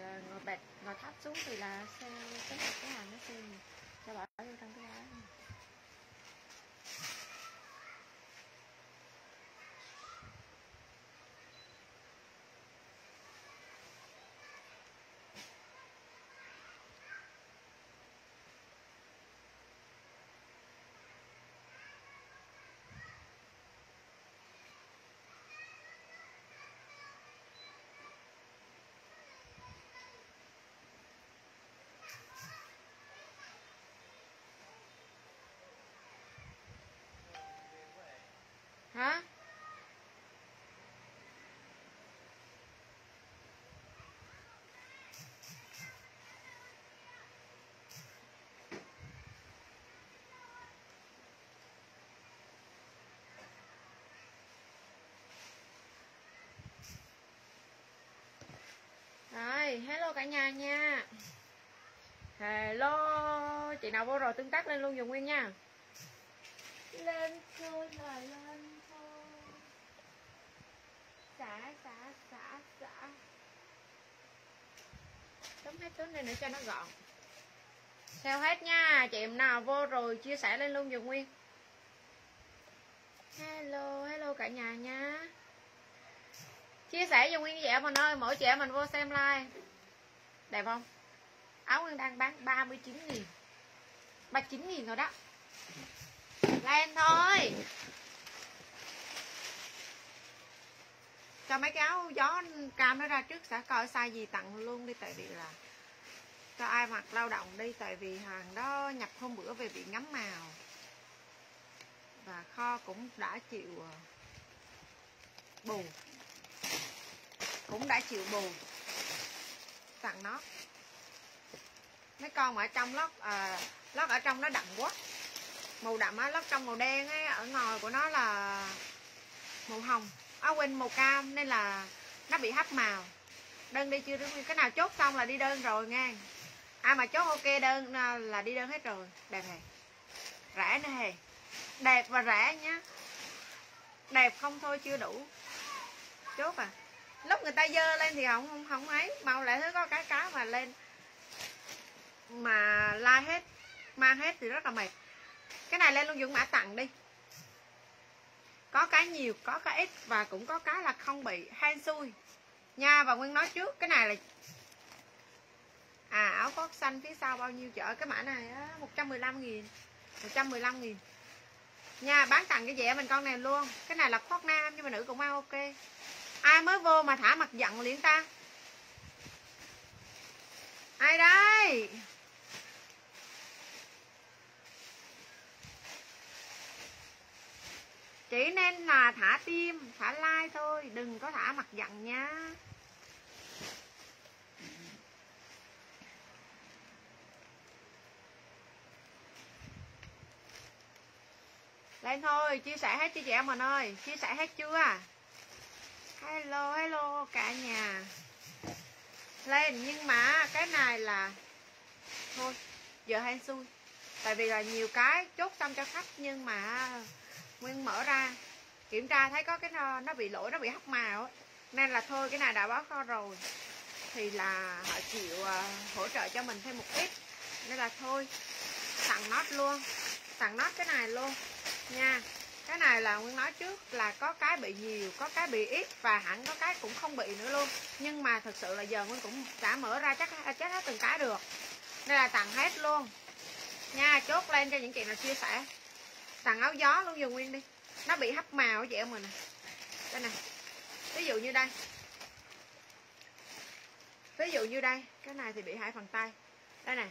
ngồi bẹt, ngồi thấp xuống thì là xe cái cái hàng nó xe cả nhà nha. Hello Chị nào vô rồi tương tác lên luôn dùng Nguyên nha. Lên thôi là lên thôi. Xả, xả, xả, xả. Đóng hết túi này nữa cho nó gọn. Theo hết nha Chị em nào vô rồi chia sẻ lên luôn dùng Nguyên. Hello, hello cả nhà nha. Chia sẻ cho nguyên chị em mình ơi mỗi chị em mình vô xem like đẹp không? Áo nguyên đang bán 39 nghìn. 39 nghìn rồi đó. Lên thôi. Cho mấy cái áo gió cam nó ra trước sẽ coi size gì tặng luôn đi, tại vì là cho ai mặc lao động đi, tại vì hàng đó nhập hôm bữa về bị ngắm màu. Và kho cũng đã chịu ờ, bù. Cũng đã chịu bù tặng nó. Mấy con ở trong lót à, lót ở trong nó đậm quá. Màu đậm á lót trong màu đen ấy ở ngoài của nó là màu hồng à quên màu cam nên là nó bị hấp màu. Đơn đi chưa đúng cái nào chốt xong là đi đơn rồi nghe. Ai mà chốt ok đơn à, là đi đơn hết rồi. Đẹp hề. Rẻ nữa hề. Đẹp và rẻ nhá. Đẹp không thôi chưa đủ. Chốt à lúc người ta dơ lên thì không không không ấy. Mau lại thấy có cái cá mà lên mà la hết mang hết thì rất là mệt. Cái này lên luôn dùng mã tặng đi. Có cái nhiều, có cái ít và cũng có cái là không bị hay xui. Nha và nguyên nói trước, cái này là à áo khoác xanh phía sau bao nhiêu chợ? Cái mã này á 115 nghìn 115 nghìn. Nha, bán tặng cái dẻ mình con này luôn. Cái này là khoác nam nhưng mà nữ cũng mang ok ai mới vô mà thả mặt giận liền ta? Ai đây? Chỉ nên là thả tim, thả like thôi, đừng có thả mặt giận nha. Lên thôi, chia sẻ hết chị em mình ơi. Chia sẻ hết chưa? Hello hello cả nhà. Lên nhưng mà cái này là thôi giờ hay xui. Tại vì là nhiều cái chốt xong cho khách nhưng mà nguyên mở ra kiểm tra thấy có cái nó, nó bị lỗi nó bị hóc màu ấy. nên là thôi cái này đã báo kho rồi. Thì là họ chịu uh, hỗ trợ cho mình thêm một ít. Nên là thôi tặng nốt luôn tặng nốt cái này luôn nha cái này là nguyên nói trước là có cái bị nhiều, có cái bị ít và hẳn có cái cũng không bị nữa luôn. Nhưng mà thực sự là giờ nguyên cũng đã mở ra chắc chết hết từng cái được. Nên là tặng hết luôn. Nha, chốt lên cho những chị nào chia sẻ. Tặng áo gió luôn dùng nguyên đi. Nó bị hấp màu chị em mình nè. Đây này ví dụ như đây. Ví dụ như đây. Cái này thì bị hai phần tay. Đây này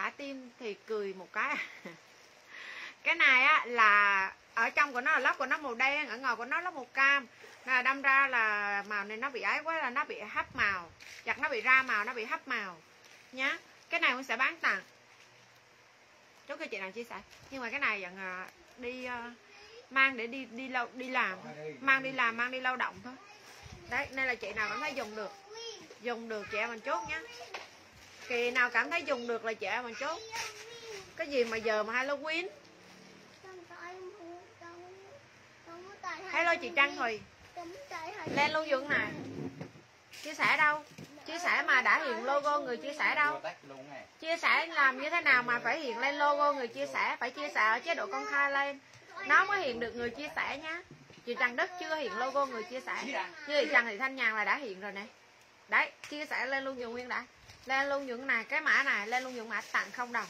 thả tim thì cười một cái à. cái này á là ở trong của nó là lót của nó màu đen ở ngoài của nó là màu cam. Là đâm ra là màu này nó bị ấy quá là nó bị hấp màu. Chặt nó bị ra màu nó bị hấp màu. Nhá cái này cũng sẽ bán tặng. Chúc cho chị nào chia sẻ. Nhưng mà cái này vẫn ờ, đi uh, mang để đi đi lâu đi làm. Mang đi làm mang đi lao động thôi. Đấy nên là chị nào cảm thấy dùng được. Dùng được chị em mình chốt nhé kỳ nào cảm thấy dùng được là chị em mình chốt. Cái gì mà giờ mà Halloween? Hello chị Trăng Thùy lên luôn dưỡng này chia sẻ đâu? Chia sẻ mà đã hiện logo người chia sẻ đâu. Chia sẻ làm như thế nào mà phải hiện lên logo người chia sẻ? Phải chia sẻ ở chế độ công khai lên. Nó mới hiện được người chia sẻ nhá. Chị Trần Đức chưa hiện logo người chia sẻ. Như chị Trần Thị Thanh Nhàn là đã hiện rồi nè. Đấy, chia sẻ lên luôn dùng nguyên đã. Lên luôn những này cái mã này, lên luôn những mã tặng không đồng.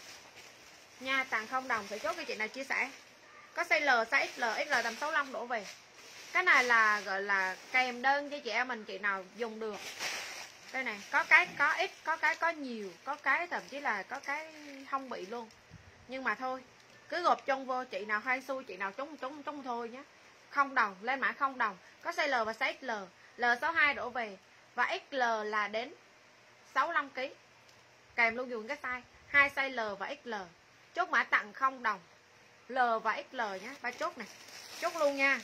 Nha, tặng không đồng. Phải chốt cho chị nào chia sẻ. Có size L size XL XL tầm 65 đổ về cái này là, gọi là, kèm đơn cho chị em mình, chị nào dùng được. Đây này, có cái, có ít, có cái, có nhiều, có cái thậm chí là có cái không bị luôn. Nhưng mà thôi, cứ gộp chung vô, chị nào hay xui, chị nào trúng trúng trúng thôi nhé không đồng, lên mã không đồng. Có size L và size XL L62 đổ về. Và XL là đến 65 kg kèm luôn dùng cái size. Hai size L và XL chốt mã tặng không đồng. L và XL nhé ba chốt này. Chốt luôn nha.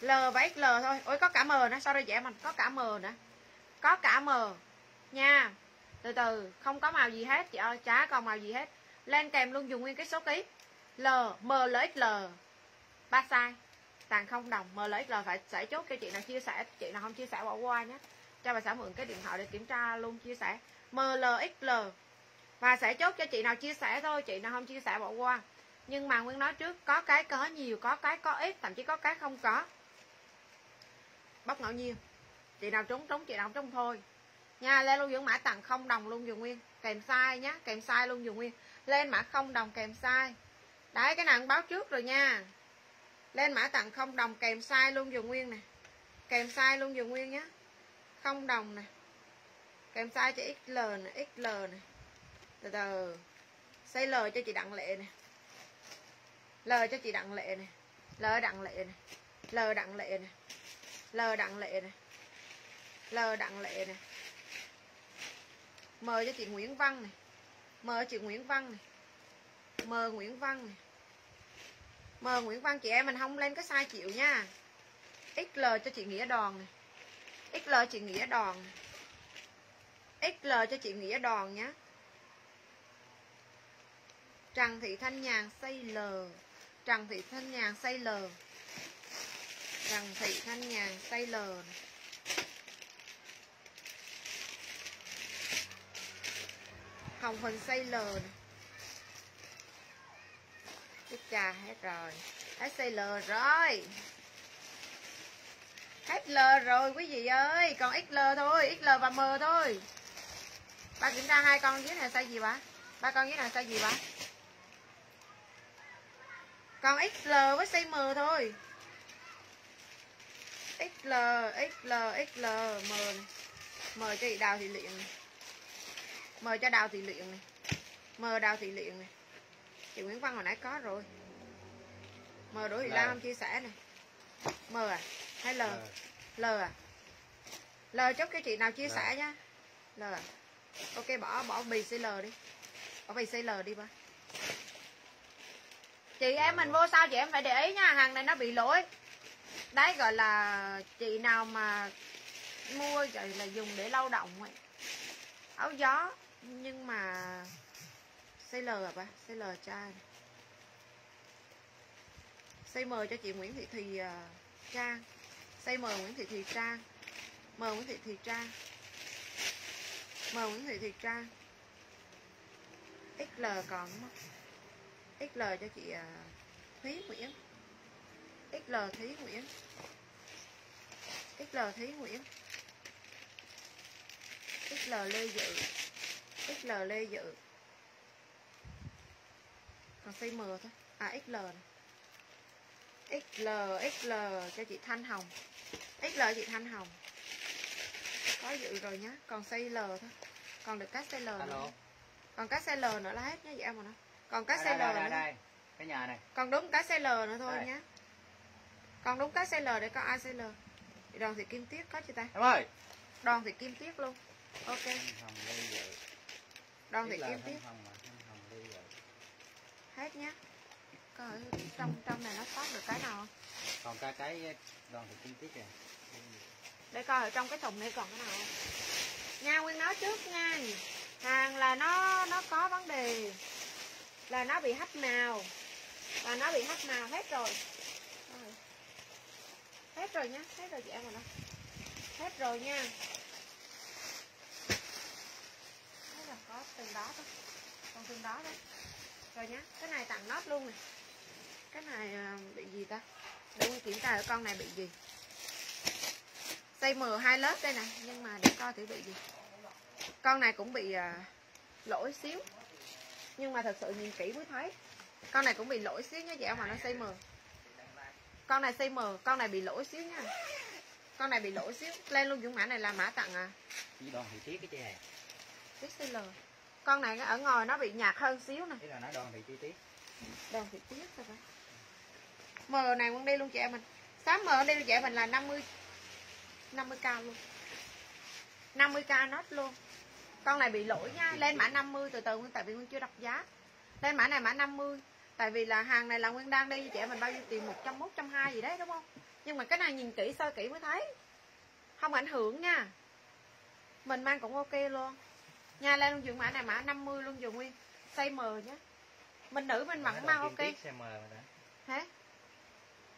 L và XL thôi. Ôi, có cả M nữa. Sorry dễ mình. Có cả M nữa. Có cả M. Nha. Từ từ. Không có màu gì hết. Chị ơi, chả còn màu gì hết. Lên kèm luôn dùng nguyên cái số ký. L, M L XL ba size tàn không đồng. M L XL phải sẽ chốt cho chị nào chia sẻ. Chị nào không chia sẻ bỏ qua nhé. Cho bà xã mượn cái điện thoại để kiểm tra luôn, chia sẻ. M L XL và sẽ chốt cho chị nào chia sẻ thôi. Chị nào không chia sẻ bỏ qua. Nhưng mà nguyên nói trước, có cái có nhiều, có cái có ít, thậm chí có cái không có bóc ngẫu nhiên chị nào trúng trúng, chị nào không trúng thôi. Nha, lên luôn dưỡng mã tặng không đồng luôn dùng nguyên. Kèm sai nhá, kèm sai luôn dùng nguyên. Lên mã không đồng, kèm sai đấy, cái này báo trước rồi nha. Lên mã tặng không đồng, kèm sai luôn dùng nguyên nè. Kèm sai luôn dùng nguyên nhá. Không đồng nè. Kèm sai cho xl nè xl nè. Từ từ. Xây l cho chị đặng lệ nè. L cho chị đặng lệ nè. L đặng lệ nè. L đặng lệ nè l đặng lệ này, l đặng lệ này, m cho chị nguyễn văn này, m chị nguyễn văn này, m nguyễn văn này, m nguyễn văn chị em mình không lên cái sai chịu nha. Xl cho chị nghĩa đòn này, xl chị nghĩa đòn xl cho chị nghĩa đòn nhá. Trần Thị Thanh Nhàn xây L. Trần Thị Thanh Nhàn xây L. Trần Thị Thanh Nhàn xây L Hồng Huỳnh xây L Cái cha hết rồi. Hết xây L rồi. Hết L rồi, quý vị ơi. Còn XL thôi XL và M thôi. Ba kiểm tra hai con dưới này size gì bà? Ba con dưới này size gì bà? Còn XL với size M thôi. XL XL XL M. M cho chị Đào Thị Luyện này. M cho Đào Thị Luyện này. M Đào Thị Luyện này. Chị Nguyễn Văn hồi nãy có rồi. M Đỗ Thị Lan không chia sẻ này M à hay L? L. À. L chốt cái chị nào chia sẻ nhá. L à. Ok bỏ bỏ bì CL đi. Bỏ bì CL đi ba. Chị em mình vô sao chị em phải để ý nha hàng này nó bị lỗi đấy gọi là chị nào mà mua rồi là dùng để lao động ấy. áo gió nhưng mà CL à ba CL trai size M cho chị Nguyễn Thị Thùy uh, Trang. Size M Nguyễn Thị Thùy Trang. M Nguyễn Thị Thùy Trang. M Nguyễn Thị Thùy Trang. XL còn XL cho chị uh, Thúy Nguyễn. XL Thúy Nguyễn. XL Thúy Nguyễn. XL Lê Dự. XL Lê Dự. Còn size M thôi. À XL này. XL XL cho chị Thanh Hồng. XL chị Thanh Hồng. Có dự rồi nhá. Còn size L thôi. Còn được các size L nữa. Còn các size L nữa là hết nhá chị em mà nó còn cá xe L nữa đây, cái nhà này. Còn đúng cá xe L nữa thôi nhé còn đúng cá xe L để có ai xe L. Thì đoàn thì kim tiết có chưa ta? Em ơi! Đoàn thì kim tiết luôn. Ok. Đoàn thì kim tiết. hết nhá. Coi trong trong này nó sót được cái nào không? Còn cái cái đoàn thì kim tiết kìa. Để coi ở trong cái thùng này còn cái nào không? Nha nguyên nói trước nha. Hàng là nó nó có vấn đề. Là nó bị hắt màu và nó bị hắt màu hết rồi hết rồi nhá hết rồi chị em rồi đó hết rồi nha. Có từng đó thôi. Con từng đó đấy rồi nhá cái này tặng nốt luôn này cái này ờ, bị gì ta? Để Nguyên kiểm tra ở con này bị gì. Xây mờ hai lớp đây này nhưng mà để coi thử bị gì. Con này cũng bị à, lỗi xíu. Nhưng mà thật sự nhìn kỹ mới thấy. Con này cũng bị lỗi xíu nhé, dẻo mà nó xây mờ con này size M con này bị lỗi xíu nha. Con này bị lỗi xíu. Lên luôn dũng mã này là mã tặng à. Chỉ đòn thị tiết cái chứ này XL con này ở ngoài nó bị nhạt hơn xíu nè. Là nó đòn thị chi tiết đòn thị tiết sao vậy M này muốn đi luôn chị em mình 8M đi luôn chị em mình là 50 50k luôn. 50k nốt luôn. Con này bị lỗi nha. Lên mã 50 từ từ tại vì nguyên chưa đọc giá. Lên mã này mã 50 tại vì là hàng này là nguyên đang đi chị mình bao nhiêu tiền? 101 120 gì đấy đúng không? Nhưng mà cái này nhìn kỹ soi kỹ mới thấy. Không ảnh hưởng nha. Mình mang cũng ok luôn. Nha lên luôn dùng mã này mã 50 luôn dùng nguyên. Size M nhé mình nữ mình mặc mang ok. thế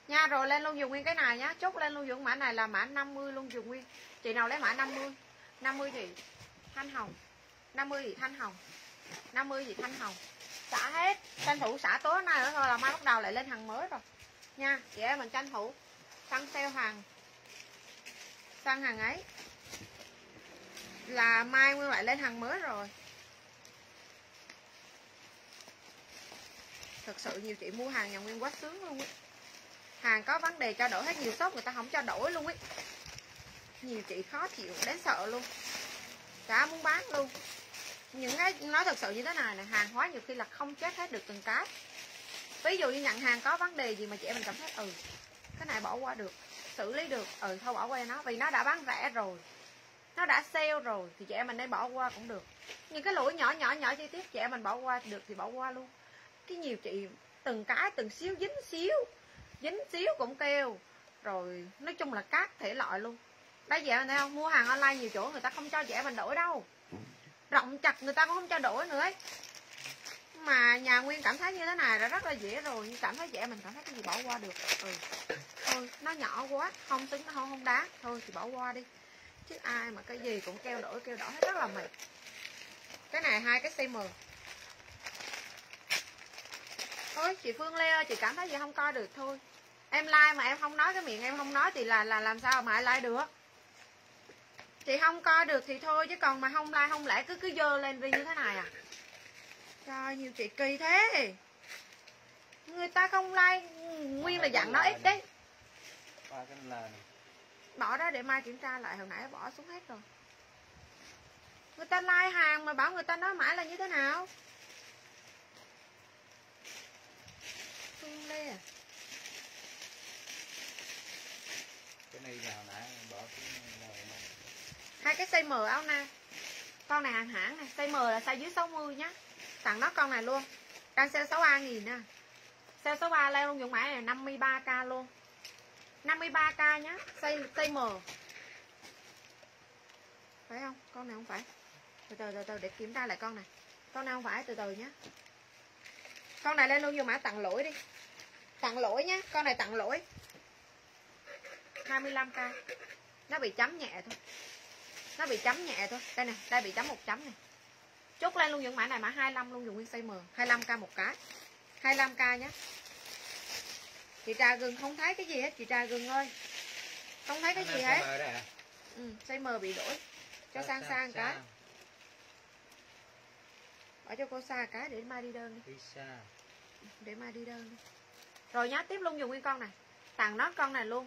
nha rồi lên luôn dùng nguyên cái này nhá. Chốt lên luôn dùng mã này là mã 50 luôn dùng nguyên. Chị nào lấy mã 50 50 thì thanh hồng. 50 thì thanh hồng. 50 thì thanh hồng xả hết. Tranh thủ xả tối nay nữa thôi là mai bắt đầu lại lên hàng mới rồi. Nha, chị em mình tranh thủ săn sale hàng. Săn hàng ấy. Là mai nguyên lại lên hàng mới rồi. Thật sự nhiều chị mua hàng nhà nguyên quá sướng luôn ấy. Hàng có vấn đề cho đổi hết nhiều shop người ta không cho đổi luôn ấy. Nhiều chị khó chịu, đến sợ luôn. Cả muốn bán luôn những cái nói thật sự như thế này nè, hàng hóa nhiều khi là không chết hết được từng cái. Ví dụ như nhận hàng có vấn đề gì mà chị em mình cảm thấy ừ cái này bỏ qua được, xử lý được ừ thôi bỏ qua nó, vì nó đã bán rẻ rồi, nó đã sale rồi thì chị em mình nên bỏ qua cũng được. Những cái lỗi nhỏ nhỏ nhỏ chi tiết chị em mình bỏ qua được thì bỏ qua luôn. Cái nhiều chị từng cái, từng xíu, dính xíu dính xíu cũng kêu, rồi nói chung là các thể loại luôn. Đấy chị em thấy không mua hàng online nhiều chỗ người ta không cho chị em mình đổi đâu rộng chặt, người ta cũng không cho đổi nữa ấy. mà nhà nguyên cảm thấy như thế này là rất là dễ rồi. Nhưng cảm thấy dễ, mình cảm thấy cái gì bỏ qua được. Ừ. Thôi, nó nhỏ quá, không tính, nó không không đá thôi thì bỏ qua đi. Chứ ai mà cái gì cũng keo đổi keo đổi hết, rất là mệt. Cái này hai cái cm thôi, chị Phương Lê ơi, chị cảm thấy gì không coi được, thôi. Em like mà em không nói cái miệng em không nói thì là là làm sao mà ai like được? Chị không coi được thì thôi chứ còn mà không like không lẽ cứ cứ dơ lên đi như thế này à? Trời nhiều chị kỳ thế. Người ta không like nguyên là dặn nó ít đấy. Bỏ đó để mai kiểm tra lại hồi nãy bỏ xuống hết rồi. Người ta like hàng mà bảo người ta nói mãi là như thế nào? Phương Lê à? Cái này nào nãy bỏ này hai cái size M áo nam con này hàng hãng này size M là size dưới 60 nhá. Tặng nó con này luôn. Đang sale 63 nghìn nè. Sale 63 leo luôn dụng mã này 53k luôn. 53k nhá. Size, size M phải không? Con này không phải. Từ từ từ từ để kiểm tra lại con này. Con này không phải từ từ nhá. Con này lên luôn dùng mã tặng lỗi đi. Tặng lỗi nhá. Con này tặng lỗi. 25k nó bị chấm nhẹ thôi nó bị chấm nhẹ thôi. Đây nè đây bị chấm một chấm này chốt lên luôn những mã này mã 25 luôn dùng nguyên size M. 25k một cái. 25k nhé chị trà gừng không thấy cái gì hết chị trà gừng ơi. Không thấy cái gì hết. à? ừ, size M bị đổi. Cho Sao- sang sao- sang cái. bỏ cho cô xa cái để mai đi đơn đi. Đi xa để mai đi đơn đi. Rồi nhá tiếp luôn dùng nguyên con này. Tặng nó con này luôn.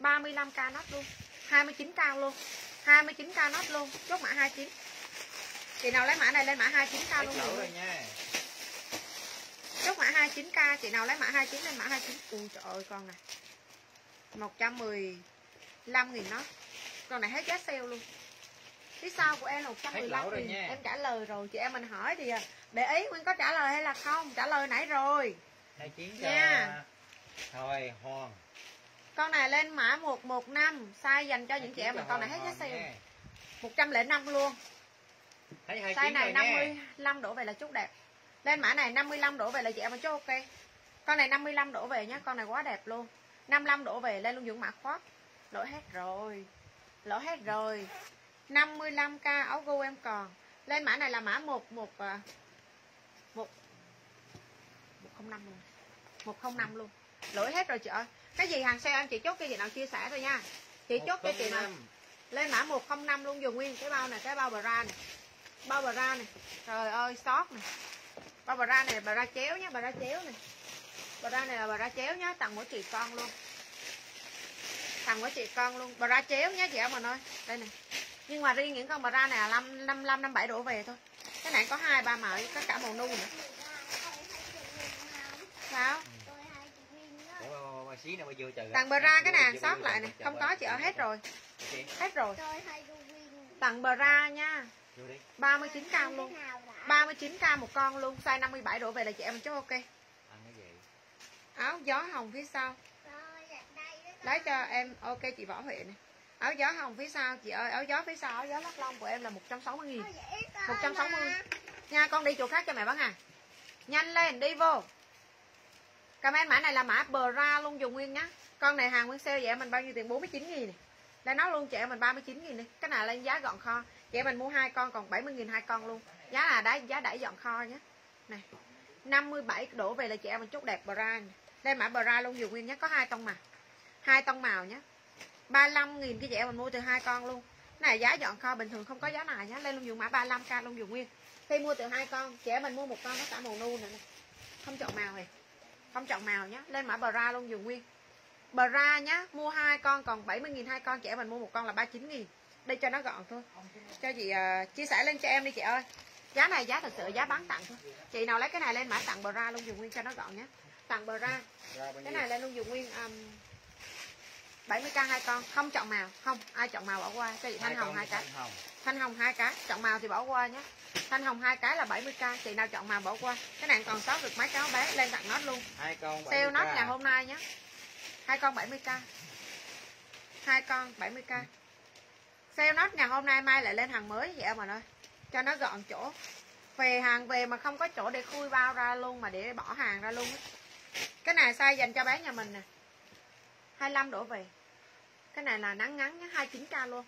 35k nốt luôn. 29k luôn 29k nốt luôn chốt mã 29 chị nào lấy mã này lên mã 29k Hết luôn rồi. nha. Chốt mã 29k chị nào lấy mã 29 lên mã 29 ui trời ơi con này. 115 nghìn nó con này hết giá sale luôn. Phía sau của em là Hết 115 lỗ rồi nghìn em trả lời rồi chị em mình hỏi thì à, để ý Nguyên có trả lời hay là không? Trả lời nãy rồi. Hai chín Nha. cho thôi hoàng con này lên mã 115 size dành cho những chị em mình con này hết giá sale 105 luôn. Size này rồi nha 55 đổ về là chút đẹp. Lên mã này 55 đổ về là chị em mình chốt ok. Con này 55 đổ về nhá con này quá đẹp luôn. 55 đổ về lên luôn dưỡng mã khoác lỗi hết rồi. Lỗi hết rồi. 55k áo gu em còn. Lên mã này là mã một một à, một một không năm luôn. một không năm luôn. Lỗi hết rồi chị ơi cái gì hàng sale em chỉ chốt cho chị nào chia sẻ thôi nha. Chị chốt cho chị nào? 105. lên mã 105 luôn dùng nguyên cái bao này cái bao bra này. Bao bra này. Trời ơi stock này. Bao bra này là bra chéo nhá bra chéo này. Bra này là bra chéo nhá tặng mỗi chị con luôn. Tặng mỗi chị con luôn. Bra chéo nhá chị em mình ơi. Đây này. Nhưng mà riêng những con bra này là năm năm năm năm bảy đổ về thôi. Cái này có hai ba màu có cả màu nu nữa. Sao xí nữa bà vô chờ tặng bra cái này hàng sót lại này không có chị ở hết rồi. Hết rồi. Tặng bra nha. Vô đi. 39k luôn. 39k một con luôn size 57 đổ về là chị em chốt ok. Ăn cái gì? Áo gió hồng phía sau. Lấy cho em ok chị võ huệ này áo gió hồng phía sau chị ơi áo gió phía sau áo gió lắc lông của em là 160 nghìn. 160 nha con đi chỗ khác cho mẹ bán hàng nhanh lên đi vô comment mã này là mã bra luôn, dùng nguyên nhá. Con này hàng nguyên sale vậy mình bao nhiêu tiền? 49 nghìn này là nói luôn chị em mình 39 nghìn này cái này lên giá gọn kho. Chị em mình mua hai con, còn 70 nghìn hai con luôn. Giá là đá giá đẩy dọn kho nhé này 57 đổ về là chị em mình chút đẹp bra này. đây mã bra luôn, dùng nguyên nhé có hai tông màu. Hai tông màu nhé 35 nghìn cái chị em mình mua từ hai con luôn. Cái này giá dọn kho bình thường không có giá này nhá. Lên luôn dùng mã 35k luôn, dùng nguyên. Khi mua từ hai con chị em mình mua một con có cả màu nu nữa này không chọn màu này không chọn màu nhé lên mã bra luôn dùng nguyên. Bra nhá mua hai con còn 70 nghìn hai con em mình mua một con là 39 nghìn. Đây cho nó gọn thôi. Cho chị uh, chia sẻ lên cho em đi chị ơi. Giá này giá thật sự giá bán tặng thôi. Chị nào lấy cái này lên mã tặng bra luôn dùng nguyên cho nó gọn nhé tặng bra. Cái này lên luôn dùng nguyên um, 70k hai con. Không chọn màu không ai chọn màu bỏ qua. Cho chị thanh hồng hai cái thanh hồng hai cái chọn màu thì bỏ qua nhé. Thanh hồng hai cái là 70k chị nào chọn màu bỏ qua. Cái này còn sót được mấy cái áo bé lên tặng nốt luôn. Hai con sale 70k. nốt ngày hôm nay nhé. Hai con 70k hai con 70k sale nốt ngày hôm nay mai lại lên hàng mới vậy mà ơi cho nó gọn chỗ. Về hàng về mà không có chỗ để khui bao ra luôn mà để bỏ hàng ra luôn cái này size dành cho bé nhà mình nè. 25 đổ về. Cái này là nắng ngắn nhá 29k luôn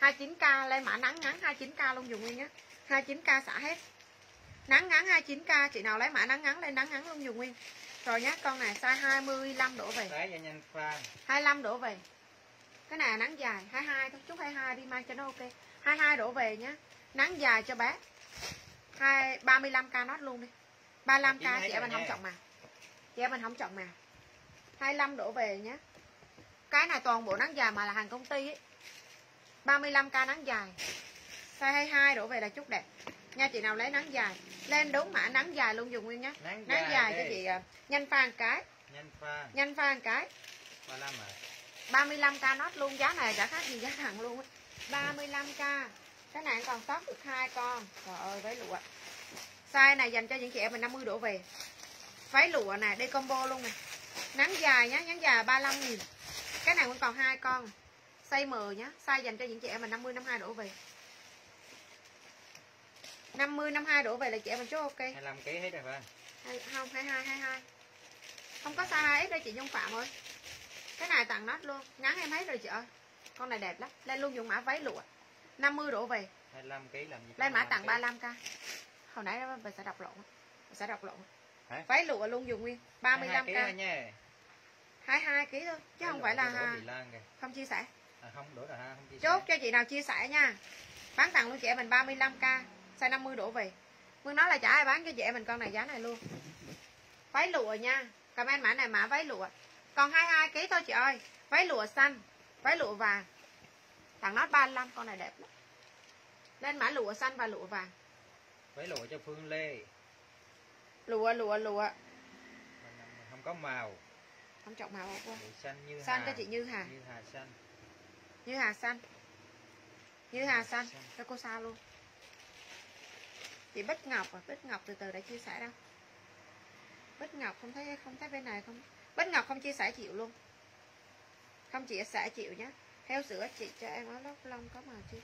29k lên mã nắng ngắn 29k luôn dùng nguyên nhá 29k xả hết. Nắng ngắn 29k chị nào lấy mã nắng ngắn lên nắng ngắn luôn dùng nguyên. Rồi nhá con này size 25 đổ về. Đấy, cho nhanh pha 25 đổ về. Cái này nắng dài 22 thôi chút 22 đi mang cho nó ok. 22 đổ về nhá. Nắng dài cho bé. hai 35k nốt luôn đi. 35k chị em mình không chọn màu. Chị em mình không chọn màu. 25 đổ về nhé cái này toàn bộ nắng dài mà là hàng công ty ấy 35k nắng dài. Size 22 đổ về là chút đẹp. Nha chị nào lấy nắng dài? Lên đúng mã nắng dài luôn dùng nguyên nhá nắng nắng dài cho đi. chị à, nhanh pha một cái. Nhanh pha. Nhanh pha một cái. 35 à. 35k nốt luôn giá này chả khác gì giá thẳng luôn á. 35k cái này còn sót được hai con. Trời ơi váy lụa. Size này dành cho những chị em mình 50 đổ về. Váy lụa nè đây combo luôn nè. Nắng dài nhá nắng dài 35 nghìn. Cái này vẫn còn hai con size M nhá. Size dành cho những chị em mình 50 52 đổ về. 50 52 đổ về là chị em mình chốt ok. 25 kg hết rồi phải Hai- không 22 22 không có size 2X đâu chị Nhung Phạm ơi. Cái này tặng nốt luôn. Ngắn em thấy rồi chị ơi. Con này đẹp lắm. Lên luôn dùng mã váy lụa. 50 đổ về. 25 kg làm gì lên mã tặng 35 kg. 35k hồi nãy mình sẽ đọc lộn. Mình sẽ đọc lộn. Hả? váy lụa luôn dùng nguyên. 22 kg thôi 35k nha 22 kg thôi. Chứ không phải là không chia sẻ à, không đổ là ha không chia chốt cho chị nào chia sẻ nha. Bán tặng luôn chị em mình 35k size 50 đổ về. Phương nói là chả ai bán cho chị em mình con này giá này luôn. Váy lụa nha. Comment mã này mã váy lụa. Còn 22 kg thôi chị ơi. Váy lụa xanh váy lụa vàng. Tặng nốt 35 con này đẹp lắm. Lên mã lụa xanh và lụa vàng. Váy lụa cho Phương Lê. Lụa lụa lụa. Không có màu. Không chọn màu không xanh như xanh hà. cho chị Như Hà. Như hà xanh Như Hà xanh Như Hà xanh cho cô sao luôn. Chị Bích Ngọc à Bích Ngọc từ từ đã chia sẻ đâu. Bích Ngọc không thấy không thấy bên này không? Bích Ngọc không chia sẻ chịu luôn. Không chia sẻ chịu nhé heo sữa chị cho em áo lót lông có màu chưa?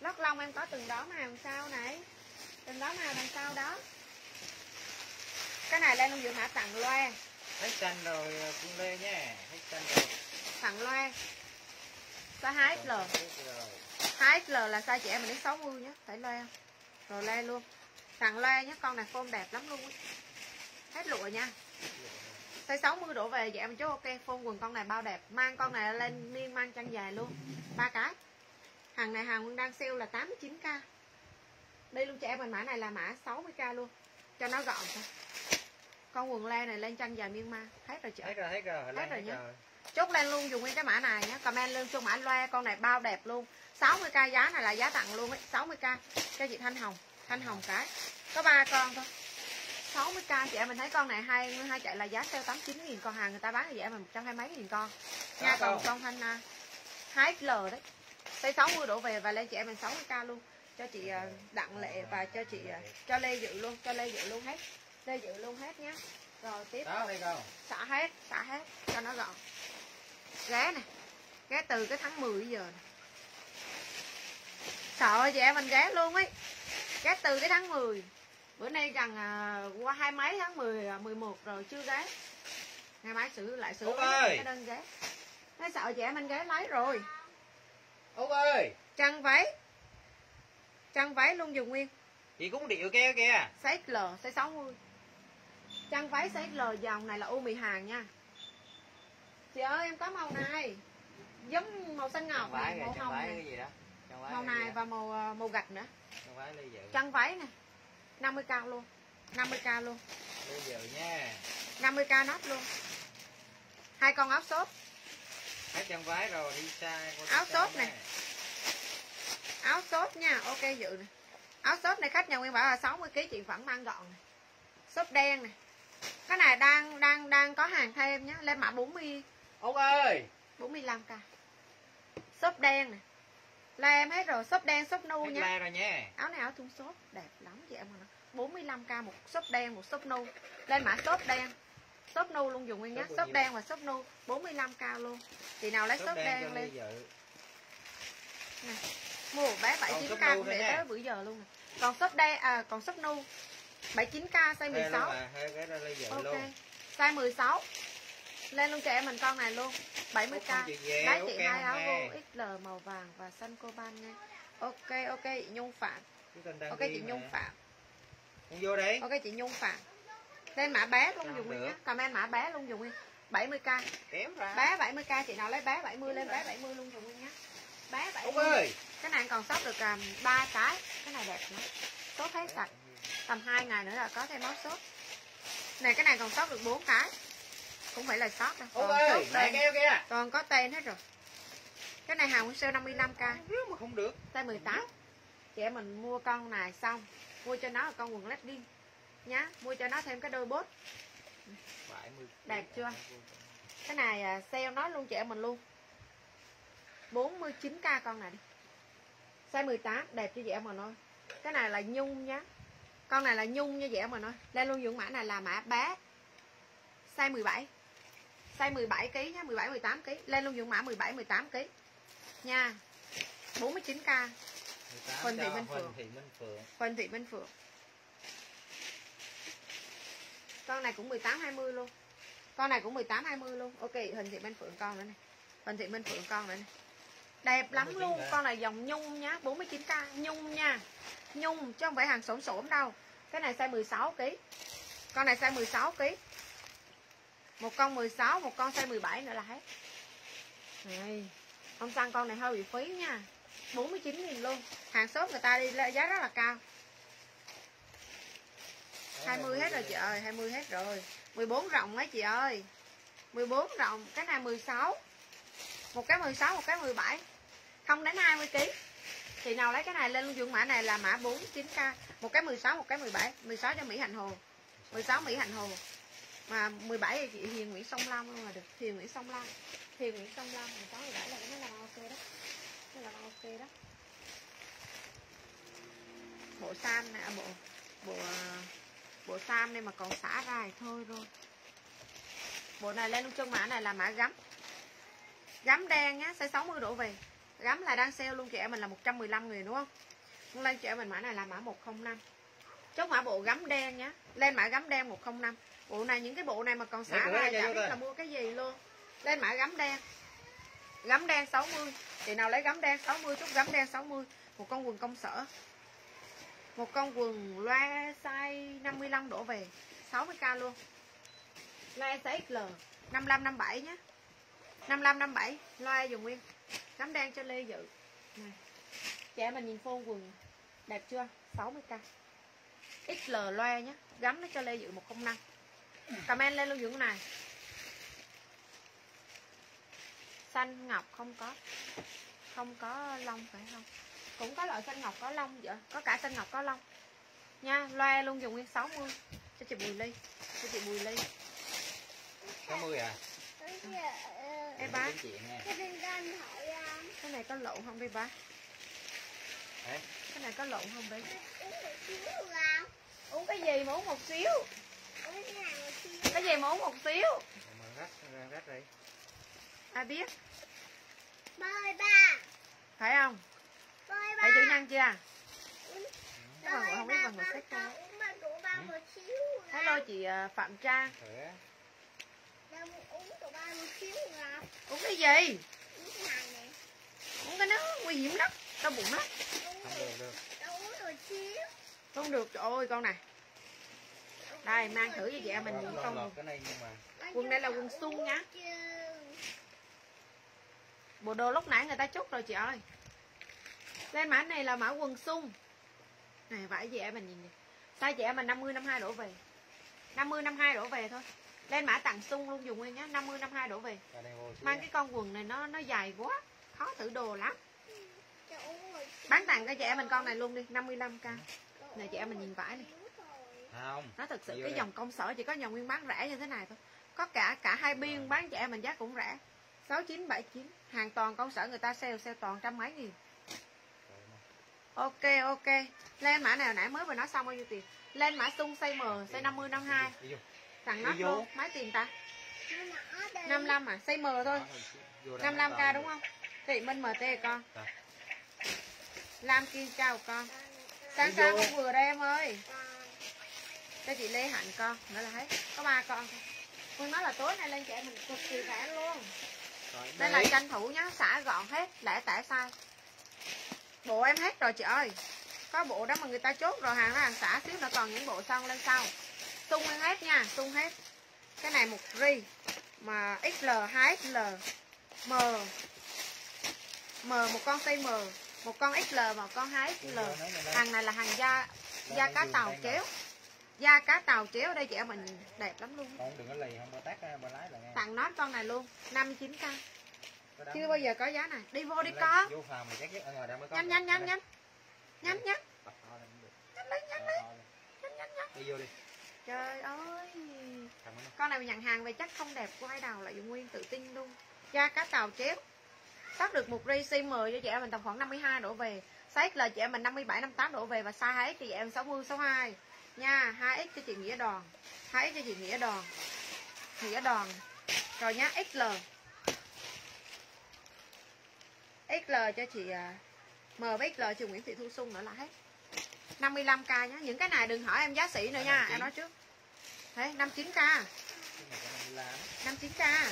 Lót lông em có từng đó màu sao này? Từng đó màu đằng sau đó? Cái này lên luôn dự mã tặng loe hết xanh rồi Phương Lê nhé. Hết xanh rồi. Tặng loe size 2XL Hết rồi 2XL là size trẻ mình đến 60 nhé Thấy loe? Rồi le luôn. Thằng loe nhé con này form đẹp lắm luôn ấy. Hết lụa nha. Size 60 đổ về dạ mình chốt ok. Phôn quần con này bao đẹp. Mang con này lên miên mang chân dài luôn. Ba cái. Hàng này hàng Nguyên đang sale là 89k Đây luôn trẻ mình mã này là mã 60k luôn. Cho nó gọn thôi. Con quần le này lên chân dài miên man. Hết rồi chị hết rồi hết rồi. Hết lên rồi hết nhá. Chốt lên luôn dùng nguyên cái mã này nhé comment lên cho mã loe con này bao đẹp luôn. 60k giá này là giá tặng luôn ấy. 60k cho chị Thanh Hồng. Thanh Hồng cái. Có ba con thôi. 60k chị em mình thấy con này hai hai chạy là giá sale 89 nghìn. Con hàng người ta bán thì rẻ mà 120 mấy nghìn con. Nha còn con Thanh à, 2XL đấy. Tới 60 đổ về và lên chị em mình 60k luôn. Cho chị à, Đặng Lệ và cho chị à, cho Lê Dự luôn cho Lê Dự luôn hết. Lê Dự luôn hết nhé rồi tiếp. Xả hết xả hết. Cho nó gọn ghé này ghé từ cái tháng 10 giờ này. sợ chị em mình ghé luôn ấy. Ghé từ cái tháng 10 bữa nay rằng à, qua hai mấy tháng 10 à, 11 rồi chưa ghé. Ngày mai xử lại xử cái- đơn ghé. Nó sợ chị em mình ghé lấy rồi. Út ơi! Chân váy. Chân váy luôn dùng nguyên. Chị cũng điệu keo kìa. Size L size 60 chân váy size L dòng này là u mì hàng nha chị ơi em có màu này. Giống màu xanh ngọc này màu hồng này. màu này và màu ờ, màu gạch nữa. Chân váy ly dự. Chân váy này 50k luôn. 50k luôn. Ly dự nha. 50k nốt luôn. Hai con áo sốt hết chân váy rồi đi xa Áo xa này. áo sốt nha ok dự này áo sốt này khách nhà nguyên bảo là 60 kg chị vẫn mang gọn này sốt đen này cái này đang đang đang có hàng thêm nhá lên mã 40 út ơi! 45k shop đen này là em hết rồi shop đen shop nu nhá la rồi nha. Áo này áo thun shop đẹp lắm chị em mà 45k một shop đen một shop nu. Lên mã shop đen. Shop nu luôn dùng nguyên nhá Shop đen và shop nu. 45k luôn. Chị nào lấy Shop shop đen đen lên. dự. Mua bé 79k shop nu cũng nữa để nha. tới bữa giờ luôn nè. Còn shop đen à còn shop nu. 79k size Thuê luôn 16 mà thuê cái ra ly dự ok. size 16 lên luôn cho em mình con này luôn. 70k Út không chịu về, Giá Út chị hai áo không vô. XL màu vàng và xanh coban nha. Ok ok chị Nhung Phạm. Ok đi chị mà. Nhung Phạm. Con vô đi. Ok chị Nhung Phạm. Lên mã bé luôn Sao dùng được? nhá Comment mã bé luôn dùng nguyên 70k kém ra. Bé 70k chị nào lấy bé 70 lên bé 70 luôn dùng nguyên nhá Bé 70 út ơi. Cái này còn sót được um, 3 cái. Cái này đẹp lắm. Sốt hết sạch. Tầm 2 ngày nữa là có thêm máu sốt Này cái này còn sót được 4 cái Cũng phải là sót đâu Còn chốt mẹ đơn keo kìa Còn có tên hết rồi. Cái này hàng sale 55k Rứa mà không được. Size 18 Chị em mình mua con này xong Mua cho nó con quần legging Nhá Mua cho nó thêm cái đôi bốt. 70 Đẹp chưa? Cái này à, sale nói luôn chị em mình luôn. 49k con này đi. Size 18 đẹp cho chị em mình ơi Cái này là nhung nhá. Con này là nhung nha chị em mình ơi. Lên luôn dụng mã này là mã bé. Size 17 Size 17 kg nhá 17 18 kg Lên luôn dụng mã 17 18 kg Nha 49k Huỳnh Thị Minh Phượng. Huỳnh Thị Minh Phượng. Huỳnh Thị Minh Phượng. Con này cũng 18 20 luôn. Con này cũng 18 20 luôn. Ok Huỳnh Thị Minh Phượng con nữa này Huỳnh Thị Minh Phượng con nữa này Đẹp lắm 49 luôn? Con này dòng nhung nhá 49k Nhung nha. Nhung chứ không phải hàng xổm xổm đâu. Cái này size 16 kg Con này size 16 kg Một con 16 Một con size 17 nữa là hết. Này. Không xăng con này hơi bị phí nha. 49 nghìn luôn. Hàng shop người ta đi giá rất là cao. 20 hết rồi chị ơi 20 hết rồi. 14 rộng ấy chị ơi. 14 rộng Cái này 16 Một cái 16 một cái 17 Không đến 20 kg Chị nào lấy cái này lên dụng mã này là mã 49k Một cái 16 một cái 17 16 cho Mỹ Hạnh Hồ. 16 Mỹ Hạnh Hồ mà 17 thì chị Hiền Nguyễn Sông Lam luôn là được. Hiền Nguyễn Sông Lam Hiền Nguyễn Sông Lam 16 17 là cái là ok đó. Cái là ok đó. Bộ sam nè à, Bộ Bộ à, bộ sam này mà còn xả ra thì thôi rồi. Bộ này lên luôn chân mã này là mã gắm gắm đen nhá size 60 đổ về. Gắm là đang sale luôn chị em mình là 115 người đúng không? Lên chị em mình mã này là mã 105 chốt mã bộ gắm đen nhá. Lên mã gắm đen 105 bộ này những cái bộ này mà còn xả ra chả biết là mua cái gì luôn. Lên mã gắm đen. Gắm đen 60 chị nào lấy gấm đen 60 chút gấm đen 60 một con quần công sở. Một con quần loa size 55 đổ về. 60k luôn. Loa size XL 55 57 nhé. 55 57 loa dùng nguyên. Gấm đen cho Lê Dự. Này. Chị em mình nhìn phone quần đẹp chưa? 60k XL loa nhé. Gắm nó cho Lê Dự 105 comment lên luôn những này. Xanh ngọc không có. Không có lông phải không? Cũng có loại xanh ngọc có lông vậy. Có cả xanh ngọc có lông. Nha loa luôn dùng nguyên 60 cho chị Bùi Ly. Cho chị Bùi Ly. 60 à? Ê bá Tính chuyện nha cái này có lộn không đi bá Đấy. cái này có lộn không đi uống cái gì mà uống một xíu cái gì mà uống một xíu? Mà rách rách đây ai biết? Bơi ba. Phải không? Bơi ba thấy chữ nhân chưa? Bạn Bơi không biết bằng một ba sách ba xíu hello chị ờ, Phạm Trang. Đang uống của ba một xíu ngọt uống cái gì? Uống cái này nè. Uống cái nó nguy hiểm lắm. Đau bụng lắm. Uống Không được được. Đâu uống một xíu. Không được trời ơi con này đây mang thử cho chị em mình những con Quần này là quần sung nhá. Bộ đồ lúc nãy người ta chốt rồi chị ơi. Lên mã này là mã quần sung này vải chị em mình nhìn nè. Size chị em mình 50 52 đổ về. 50 52 đổ về thôi. Lên mã tặng sung luôn dùng nguyên nhá. 50 52 đổ về. Đây mang cái con quần này nó nó dài quá. Khó thử đồ lắm. Bán tặng cho chị em mình con này luôn đi. 55k Này chị em mình nhìn vải này. Không? Nó thực sự cái đây. dòng công sở chỉ có dòng nguyên bán rẻ như thế này thôi. Có cả cả hai biên bán cho em mình giá cũng rẻ. 6979 hàng toàn công sở người ta sale sale toàn trăm mấy nghìn. Ok ok. Lên mã nào nãy mới vừa nói xong bao nhiêu tiền? Lên mã sung size M size 50 52 Đi vô. thằng nó Đi vô. luôn. Mấy tiền ta? Nó nhỏ đây. 55 à? Size M thôi. Vô đây 55k đúng không? Thì Minh MT con. Dạ. Lam Kim chào con. Sáng sáng vô. con vừa đây em ơi. Cho chị Lê Hạnh con nữa là hết có ba con thôi. Phương nói là tối nay lên trẻ mình cực kỳ rẻ luôn. Rồi, đây là tranh thủ nhá xả gọn hết lẻ tẻ sai. Bộ em hết rồi chị ơi. Có bộ đó mà người ta chốt rồi hàng đó hàng xả xíu nữa còn những bộ xong lên sau. Sung em hết nha sung hết. Cái này một ri mà XL 2XL M M một con size M một con XL và một con 2XL hàng này là hàng da da cá tàu chéo da cá tàu chéo đây chị em mình đẹp lắm luôn. Con đừng có lì không có tát ba lái là nghe. Tặng nốt con này luôn 59k Có đám- chưa bao giờ có giá này. Đi vô đi con. vô mà chắc chắc ở đây mới có nhanh nhanh nhanh nhanh. Nhanh nhanh. Nhanh lên nhanh lên. nhanh nhanh nhanh. Đi vô đi. Trời ơi. Nó con này nhận hàng về chắc không đẹp quay đầu lại nguyên tự tin luôn. Da cá tàu chéo. Sắp được một ri size 10 cho chị em mình tầm khoảng 52 đổ về. Size là chị em mình 57 58 đổ về và size 2 cho chị em 60 62 nha 2x cho chị nghĩa đòn. 2x cho chị nghĩa đòn. Nghĩa đòn. Rồi nhá XL XL cho chị à, M với XL chị Nguyễn Thị Thu Xuân nữa là hết. 55k nhá. Những cái này đừng hỏi em giá sỉ nữa nha em nói trước. Đấy, 59k cái này có 55 59k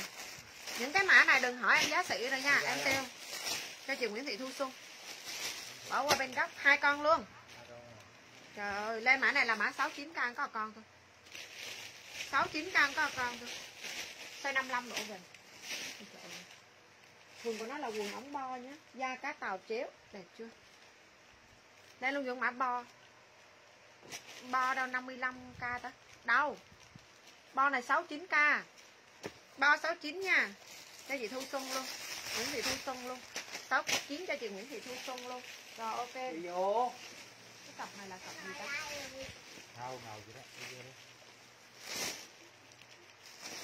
những cái mã này đừng hỏi em giá sỉ rồi nha em kêu cho chị Nguyễn Thị Thu Xuân. Bỏ qua bên góc hai con luôn trời ơi, lên mã này là mã 69 can có con thôi. 69 can có con thôi. Size 55 độ về? Quần của nó là quần ống bo nhé da cá tàu chéo. Đẹp chưa? Đây luôn những mã bo. Bo đâu 55k đó. Đâu? Bo này 69k bo 69 nha. Cho chị Thu Xuân luôn. Nguyễn Thị Thu Xuân luôn. 69 cho chị Nguyễn Thị Thu Xuân luôn. Rồi, ok. Đi vô cặp này là cặp gì ta? Thao ngầu vậy đó đi vô đi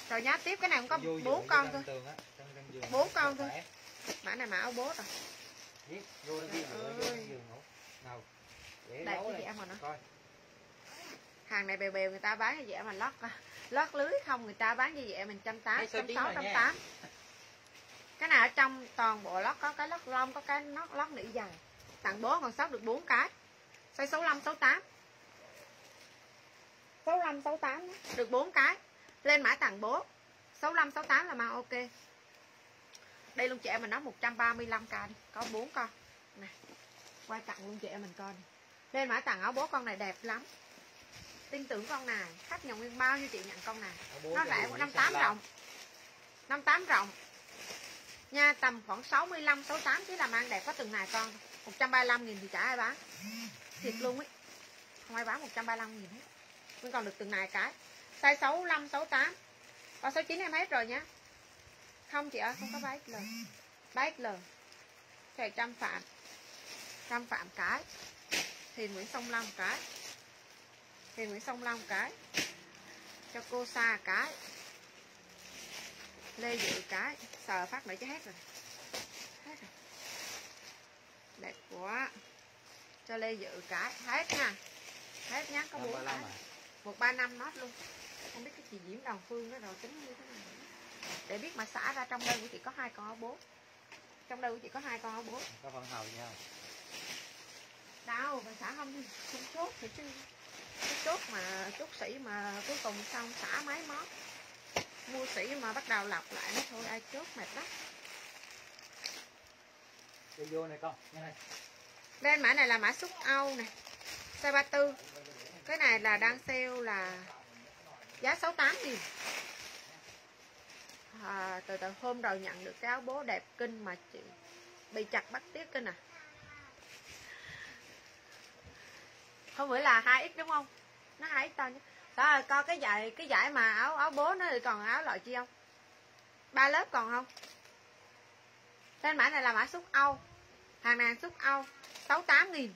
rồi nhá tiếp cái này cũng có bốn con thôi. Bốn con thôi. Mã này mã áo bố rồi. Biết, vô đi, giường Đẹp em mà nó. Coi. hàng này bèo bèo người ta bán cho vậy mà lót lót lưới không người ta bán cho vậy mình trăm tám trăm sáu trăm tám. Cái nào ở trong toàn bộ lót có cái lót lông có cái lót lót nỉ dài tặng bố còn sót được bốn cái size số 65 68 65 68 nhé. được bốn cái. Lên mã tặng bố. 65 68 là mã ok. Đây luôn chị em mình nó 135k đi. Có bốn con. Nè quay tặng luôn chị em mình con lên mã tặng áo bố con này đẹp lắm. Tin tưởng con này. Khách nhận nguyên bao nhiêu chị nhận con này? Nó rẻ của Mỹ năm xanh tám lam. rộng năm tám rộng nha tầm khoảng 65 68 chứ là mang đẹp có từng này con. 135 nghìn thì chả ai bán thiệt luôn ấy. Không ai bán 135 nghìn hết. Vẫn còn được từng này cái. Size 65 68 và 69 em hết rồi nhá không chị ơi, không có 3XL 3XL chạy trăm phạm. Trăm phạm cái. Thì Nguyễn Sông Long cái. Thì Nguyễn Sông Long cái. Cho cô Sa cái. Lê Dự cái. Sờ phát nữa chứ hết rồi. Hết rồi. Đẹp quá cho Lê Dự cái. Hết nha. Hết nhá có bốn cái. À? một ba năm nót luôn. Không biết cái chị diễm đồng phương nó rồi tính như thế nào. Để biết mà xả ra trong đây của chị có hai con bố trong đây của chị có hai con bố có phân hầu gì không đâu mà xả không đi. Không chốt thì chứ. Cái chốt mà chốt sĩ mà cuối cùng xong xả máy móc. Mua sĩ mà bắt đầu lọc lại nó thôi ai chốt mệt lắm. Cho vô này con nghe này lên mã này là mã xúc Âu nè size 34 cái này là đang sale là giá 68 nghìn. À, từ từ hôm rồi nhận được cái áo bố đẹp kinh mà chị bị chặt bắt tiếc kinh à. Không phải là 2x đúng không? Nó 2x to nhé. Đó rồi coi cái giải cái giải mà áo áo bố nó thì còn áo loại chi không? Ba lớp còn không? Trên mã này là mã xúc Âu. Hàng nàng xúc Âu. 68 nghìn.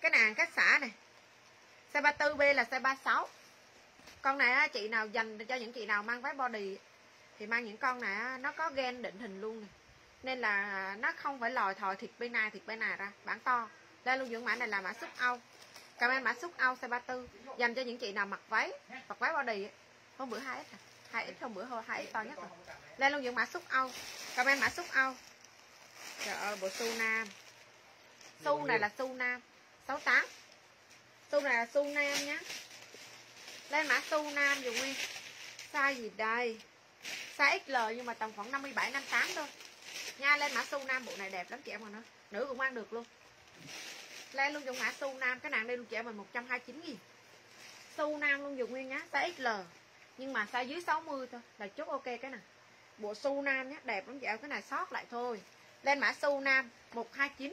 Cái nàng cách xả này size 34B là size 36 con này chị nào dành cho những chị nào mang váy body thì mang những con này nó có gen định hình luôn này. nên là nó không phải lòi thòi thịt bên này, thịt bên này ra, bản to. Đây luôn dưỡng mã này là mã xúc Âu. Comment mã xúc Âu size 34 dành cho những chị nào mặc váy mặc váy body hôm bữa 2x à? 2x hôm bữa hồi 2x to nhất rồi. Lên luôn dưỡng mã xúc Âu. Comment mã xúc Âu. Trời ơi, bộ su nam su này là su nam. 68 su này là su nam nhá. Lên mã su nam dùng nguyên size gì đây? Size XL nhưng mà tầm khoảng 57 58 thôi. Nha lên mã su nam bộ này đẹp lắm chị em mà nó nữ cũng ăn được luôn. Lên luôn dùng mã su nam cái nàng đây luôn chị em mình 129 nghìn. Su nam luôn dùng nguyên nhá size XL nhưng mà size dưới 60 thôi là chốt ok cái này bộ su nam nhá đẹp lắm chị em cái này sót lại thôi. Lên mã su nam 129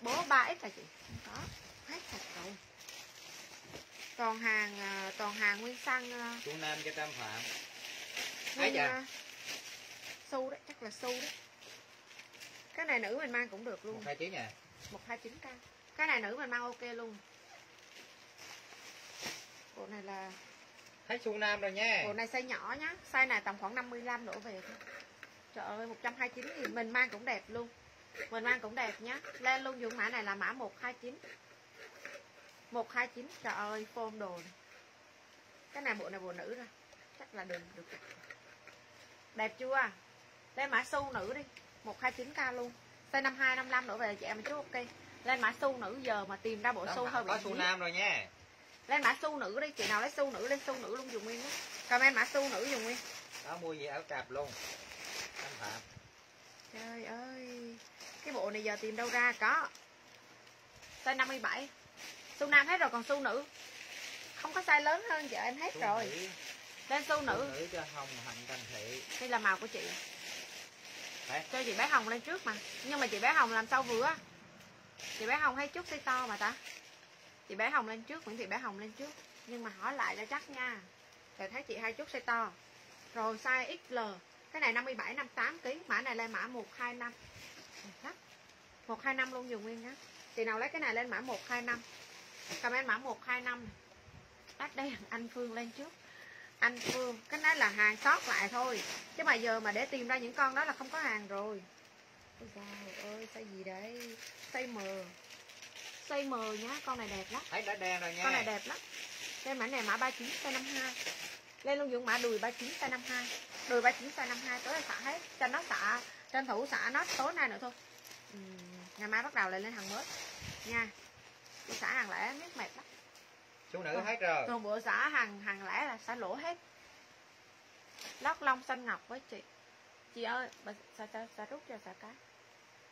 bố 3x là chị? Không có hết sạch rồi. Còn hàng à, toàn hàng nguyên xăng à, Chú Nam cho Tam Phạm. Nguyên dạ. su đấy chắc là su đấy. Cái này nữ mình mang cũng được một luôn hai chín à? 129 k cái này nữ mình mang ok luôn. Bộ này là Thấy Su Nam rồi nha. Bộ này size nhỏ nhá. Size này tầm khoảng 55 đổ về thôi. Trời ơi 129 nghìn mình mang cũng đẹp luôn mình mang cũng đẹp nhá. Lên luôn dùng mã này là mã 129 129 trời ơi phôm đồ này. cái này bộ này bộ nữ rồi chắc là được được. Đẹp chưa? Lên mã su nữ đi. 129k luôn. Size 52 55 đổ về chị em chú ok? Lên mã su nữ giờ mà tìm ra bộ Tam su hơi bị có Su. Nam rồi nha. Lên mã su nữ đi. Chị nào lấy su nữ lên su nữ luôn dùng nguyên đó comment mã su nữ dùng nguyên. Đó mua gì áo cạp luôn. Tam Phạm. Trời ơi cái bộ này giờ tìm đâu ra có. Size 57 su nam hết rồi còn su nữ. Không có size lớn hơn vợ em hết Su rồi. Nữ, lên su Su nữ. Cho Hồng Hạnh Thành Thị. Đây là màu của chị. Đấy. cho chị bé hồng lên trước mà. Nhưng mà chị bé hồng làm sao vừa chị bé hồng hay chút size to mà ta. Chị bé hồng lên trước nguyễn thị bé hồng lên trước. Nhưng mà hỏi lại cho chắc nha. Rồi thấy chị hay chút size to. Rồi size XL cái này 57 58 kg mã này lên mã 125 Lắm. 125 luôn dùng nguyên nhá. Chị nào lấy cái này lên mã 125 comment mã 125 này. tắt đây anh Phương lên trước. Anh Phương cái đó là hàng sót lại thôi. Chứ mà giờ mà để tìm ra những con đó là không có hàng rồi. Ôi trời ơi size gì đấy? Size M size M nhá con này đẹp lắm. Thấy đã đen rồi nha. Con này đẹp lắm. Lên mã này mã 39 size 52 lên luôn dụng mã đùi 39 size 52 đùi 39 size 52 tối là xả hết. Cho nó xả tranh thủ xả nó tối nay nữa thôi. Ừm, ngày mai bắt đầu lại lên hàng mới. Nha Tôi xả hàng lẻ biết mệt lắm. Su nữ hết rồi. còn bữa xả hàng hàng lẻ là xả lỗ hết. Lót lông xanh ngọc với chị. Chị ơi bà xà, xà, xà rút cho xà cái.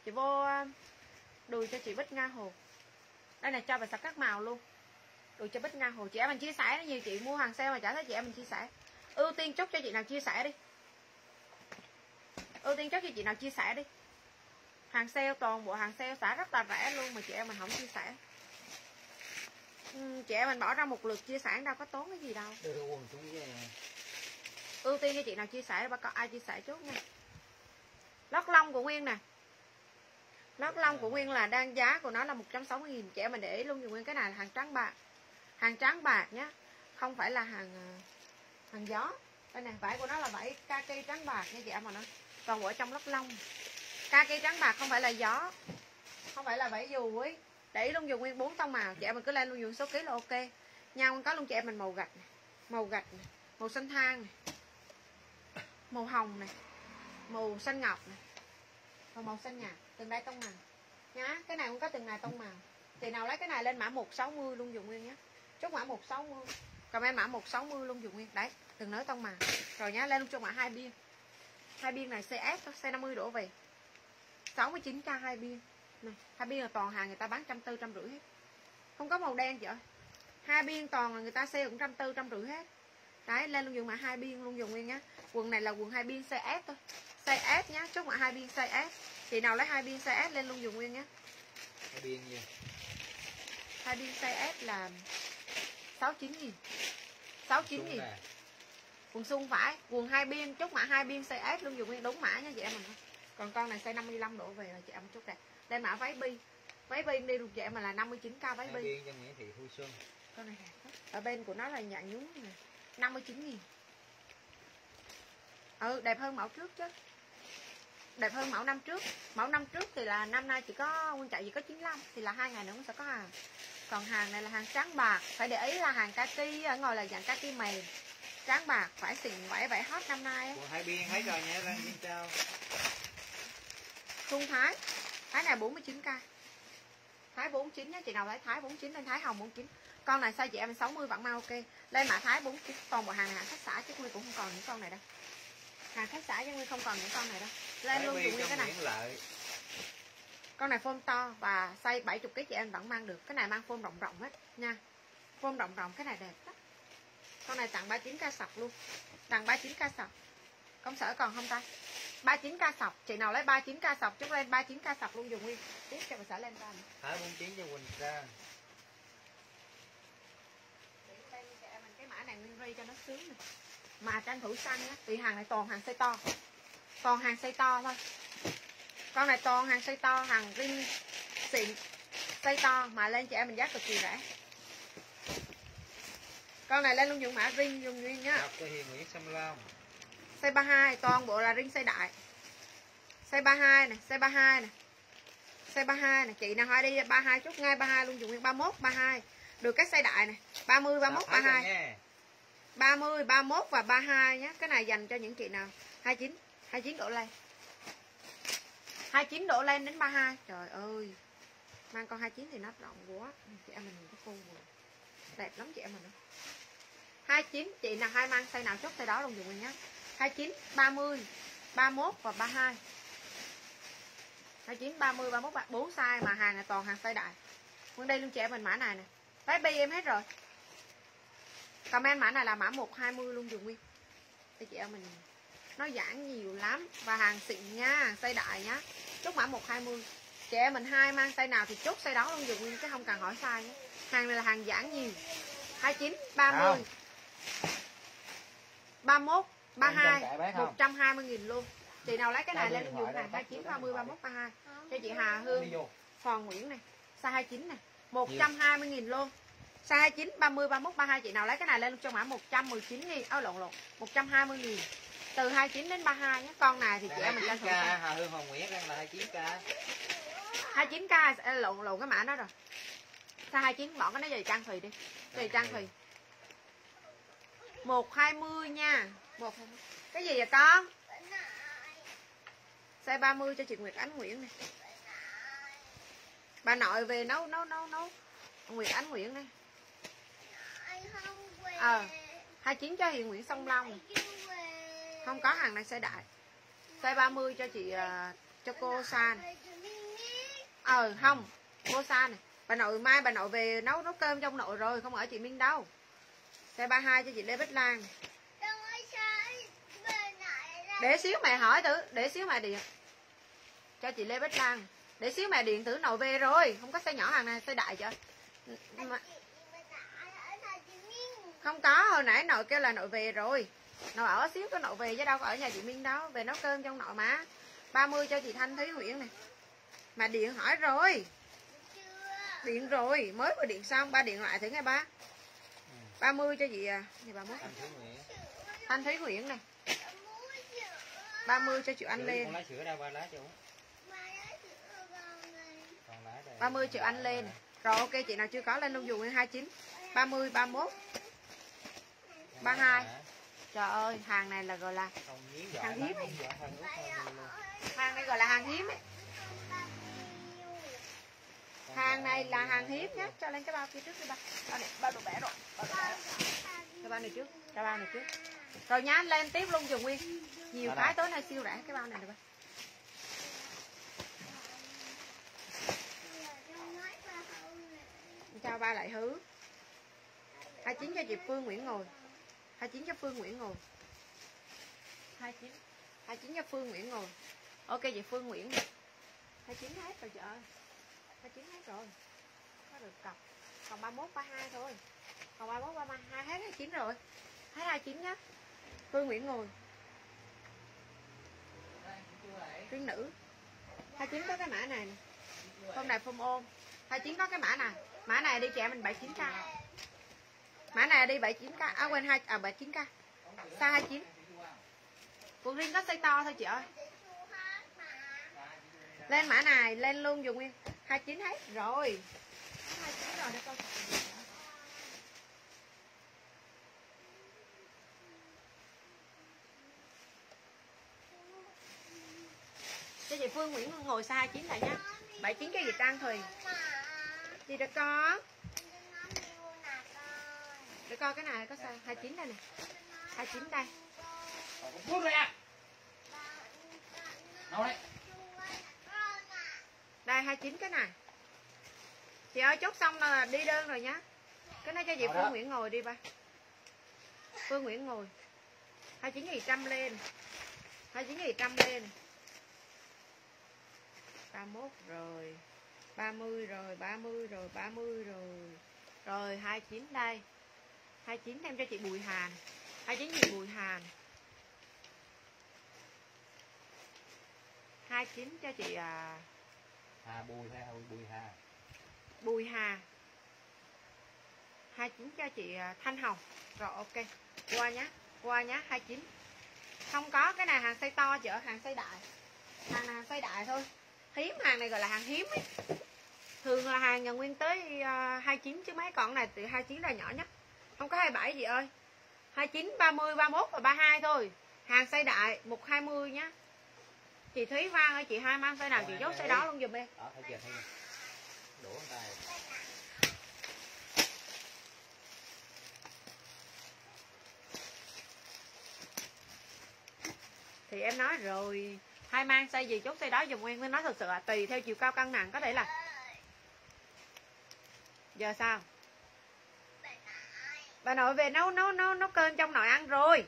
Chị vô ờ, đùi cho chị bích nga hồ. Đây này cho bà sạc các màu luôn. Đùi cho bích nga hồ. Chị em mình chia sẻ nhiều chị mua hàng sale mà chả thấy chị em mình chia sẻ. Ưu tiên chốt cho chị nào chia sẻ đi ưu tiên chốt cho chị nào chia sẻ đi. Hàng sale toàn bộ hàng sale xả rất là rẻ luôn mà chị em mình không chia sẻ. Ừ, chị em mình bỏ ra một lượt chia sẻ đâu có tốn cái gì đâu. Ưu tiên cho chị nào chia sẻ bà có ai chia sẻ trước nha. Lót lông của nguyên nè. Lót lông của nguyên là đang giá của nó là 160 nghìn chị em mình để ý luôn dùng nguyên cái này là hàng trắng bạc. Hàng trắng bạc nhá không phải là hàng ờ, hàng gió. Đây này vải của nó là vải kaki trắng bạc nha chị em mà nó toàn bộ ở trong lót lông. Ca cây trắng bạc không phải là gió, không phải là vải dù ấy để ý luôn dùng nguyên bốn tông màu. Chị em mình cứ lên luôn dùng số ký là ok. Nha con có luôn chị em mình màu gạch này màu gạch này màu xanh than này màu hồng này màu xanh ngọc này và màu xanh nhạt, từng đây tông màu. Nhá, cái này cũng có từng này tông màu. Thì nào lấy cái này lên mã 160 luôn dùng nguyên nhé chốt mã 160 comment mã 160 luôn dùng nguyên. Đấy, từng nới tông màu. Rồi nhá, lên luôn cho mã hai biên hai biên này CS thôi xe 50 đổ về. 69k hai biên. Này hai biên là toàn hàng người ta bán trăm tư trăm rưỡi hết. Không có màu đen chị ơi. Hai biên toàn là người ta xe cũng trăm tư trăm rưỡi hết. Đấy lên luôn dùng mã hai biên luôn dùng nguyên nhá. Quần này là quần hai biên size S thôi. Size S nhá chốt mã hai biên size S. Chị nào lấy hai biên size S lên luôn dùng nguyên nhá. Cái biên gì? Hai biên size S là 69 nghìn. 69 xuống nghìn. Nè quần sung phải. Quần hai biên chốt mã hai biên size S luôn dùng nguyên đúng mã nha chị em mình. Còn con này size 55 đổ về là chị em chốt đẹp. Đây mã váy bi váy bi đi được em mà là 59k váy bi cho Nguyễn Thị Thu Xuân. Con này đẹp ở bên của nó là dạng nhúng này 59 nghìn. Ừ đẹp hơn mẫu trước chứ. Đẹp hơn mẫu năm trước. Mẫu năm trước thì là năm nay chỉ có nguyên chạy chỉ có 95 thì là hai ngày nữa cũng sẽ có hàng. Còn hàng này là hàng trắng bạc. Phải để ý là hàng kaki ở ngoài là dạng kaki mềm trắng bạc phải xịn vải vải hot năm nay. Hai biên thấy rồi nhé Lan Viên Trao. Xuân Thái Thái này 49k Thái 49 nhá Chị nào lấy Thái 49 lên Thái Hồng 49 Con này size chị em 60 vẫn mau ok. Lên mã Thái 49 Toàn bộ hàng này hàng khách xã chứ Nguyên cũng không còn những con này đâu. Hàng khách xã chứ Nguyên không còn những con này đâu. Lên luôn dùng nguyên cái này. Lợi. Con này phôm to và size 70kg chị em vẫn mang được. Cái này mang phôm rộng rộng hết nha. Phôm rộng rộng cái này đẹp Con này tặng 39k sọc luôn. Tặng 39k sọc. Công sở còn không ta? 39k sọc. Chị nào lấy 39k sọc chút lên 39k sọc luôn dùng nguyên. Tiếp cho bà xã lên ra nữa Thái 49 cho Quỳnh em mình cái mã này nguyên ri cho nó sướng nè. Mà tranh thủ xanh á vì hàng này toàn hàng size to. Toàn hàng size to thôi. Con này toàn hàng size to hàng ring xịn size to. Mà lên cho em mình giá cực kỳ rẻ con này lên luôn dùng mã ring dùng nguyên nhá Ngọc cho Hiền Nguyễn Sâm Lam size 32 toàn bộ là ring size đại size 32 này size 32 này size 32 này chị nào hai đi 32 chút ngay 32 luôn dùng nguyên 31 32 được cái size đại này 30 31 Thấy rồi 32 nha 30, 31 và 32 nhé. Cái này dành cho những chị nào 29, 29 độ lên. 29 độ lên đến 32. Trời ơi. Mang con 29 thì nó rộng quá. Chị em mình có cô vừa. Đẹp lắm chị em mình. 29 chị nào hai mang tay nào chốt tay đó luôn dùng mình nhá 29, 30, 31 và 32. 29, 30, 31, 4 size mà hàng này toàn hàng size đại. Nguyên đây luôn chị em mình mã này nè. Váy bi em hết rồi. Comment mã này là mã 120 luôn dùng nguyên Thì chị em mình Nó giãn nhiều lắm Và hàng xịn nha Hàng size đại nhá Chốt mã 120 Chị em mình hai mang size nào thì chốt size đó luôn dùng nguyên Chứ không cần hỏi size nhé Hàng này là hàng giãn nhiều. 29, 30 Không. 31, 32 Con bán không? 120 nghìn luôn. Chị nào lấy cái này lên dùng hàng tắt 29, cửa 30, điện thoại 31, 32 Không. Cho chị Hà Hương Hoàng Nguyễn này Size 29 này 120 nghìn luôn. Size 29, 30, 31, 32 Chị nào lấy cái này lên cho mã 119 nghìn Ôi lộn lộn 120 nghìn. Từ 29 đến 32 nhé Con này thì chị em mình tranh thủ 29k Hà Hương Hồng Nguyễn đang là 29k 29k Ê, lộn lộn cái mã đó rồi sao hai 29 bỏ cái này về trang thùy đi. Về trang thùy. 120 nha. 120 Cái gì vậy con xe 30 cho chị Nguyệt Ánh Nguyễn này Bà nội về nấu nấu nấu nấu. Nguyệt Ánh Nguyễn này ờ không về. 29 cho chị Nguyễn Sông Long. Không có hàng này xe đại. Xe 30 cho chị uh, cho cô San ờ không cô San này bà nội mai bà nội về nấu nấu cơm trong nội rồi không ở chị Minh đâu. Size 32 cho chị Lê Bích Lan. Để xíu mẹ hỏi thử để xíu mẹ điện. Cho chị Lê Bích Lan. Để xíu mẹ điện thử nội về rồi. Không có size nhỏ hàng này size đại chưa? Mà- không có hồi nãy nội kêu là nội về rồi. Nội ở xíu có nội về chứ đâu có ở nhà chị Minh đâu. Về nấu cơm trong nội mà. 30 cho chị Thanh Thúy Nguyễn này. Mà điện hỏi rồi điện rồi mới vừa điện xong ba điện lại thử nghe ba. 30 cho chị à? Gì 31 anh thứ nguyễn. Này. 30 cho chị Anh lên. con lá sữa đâu ba lá cho đây. 30 triệu anh lên. Rồi ok chị nào chưa có lên luôn dùng 29 30 31 32. trời ơi hàng này là gọi là Hàng hiếm ấy. hàng này gọi là hàng hiếm ấy. Hàng này là hàng hiếm nhé. Cho lên cái bao kia trước đi ba. Bao này bao đồ bẻ rồi. Bao đồ bẻ. Cái bao này trước cái bao này trước. Rồi nhá lên tiếp luôn dùng nguyên. Nhiều cái tối nay siêu rẻ cái bao này được ba cho ba lại hứ 29 cho chị Phương Nguyễn ngồi. 29 cho Phương Nguyễn ngồi. 29 29 cho Phương Nguyễn ngồi. Ok chị Phương Nguyễn. 29 hết rồi chị ơi 29 hết rồi. Có được cọc Còn 31, 32 thôi. Còn 31, 32 hết 29 rồi. Hết 29 nhá. Tôi Nguyễn ngồi. Tuyến nữ. 29 có cái mã này nè. Hôm nay phông ôm. 29 có cái mã này. Mã này đi trẻ mình 79k Mã này đi 79k À quên 2 à 79k Size 29 Quần riêng có size to thôi chị ơi. Lên mã này lên luôn dùng nguyên 29 hết rồi. 29 rồi để con cho chị Phương Nguyễn ngồi xa 29 lại nha. 79 cái gì trang thùy. Gì được con Để coi cái này có sao. 29 đây nè. 29 đây. Có à đâu đấy Đây 29 cái này. Chị ơi chốt xong là đi đơn rồi nhá. Cái này cho chị Phương. Nguyễn ngồi đi ba. Phương Nguyễn ngồi. 29 gì trăm lên. 29 gì trăm lên. 31 rồi. 30 rồi 30 rồi 30 rồi. Rồi 29 đây. 29 em cho chị Bùi Hàn. 29 chị Bùi Hàn. 29 cho chị à, hà bùi hay bùi bùi hà. Bùi Hà. 29 cho chị à, Thanh Hồng. Rồi ok. Qua nhá Qua nhá 29 Không có cái này hàng size to chị ở hàng size đại. Hàng này hàng size đại thôi. Hiếm hàng này gọi là hàng hiếm ấy. Thường là hàng nhà nguyên tới à, hai 29 chứ mấy con này từ 29 là nhỏ nhất. Không có 27 gì ơi. 29, 30, 31 và 32 thôi. Hàng size đại 120 nhá. Chị Thúy Văn ơi chị hai mang size nào chị chốt size đó luôn giùm em. Đó thấy chưa thấy chưa? Đổ con tay. Thì em nói rồi hai mang size gì chốt size đó dùng em. Mới nói thật sự là tùy theo chiều cao cân nặng có thể là giờ sao? Bà nội về nấu nấu nấu nấu cơm trong nội ăn rồi.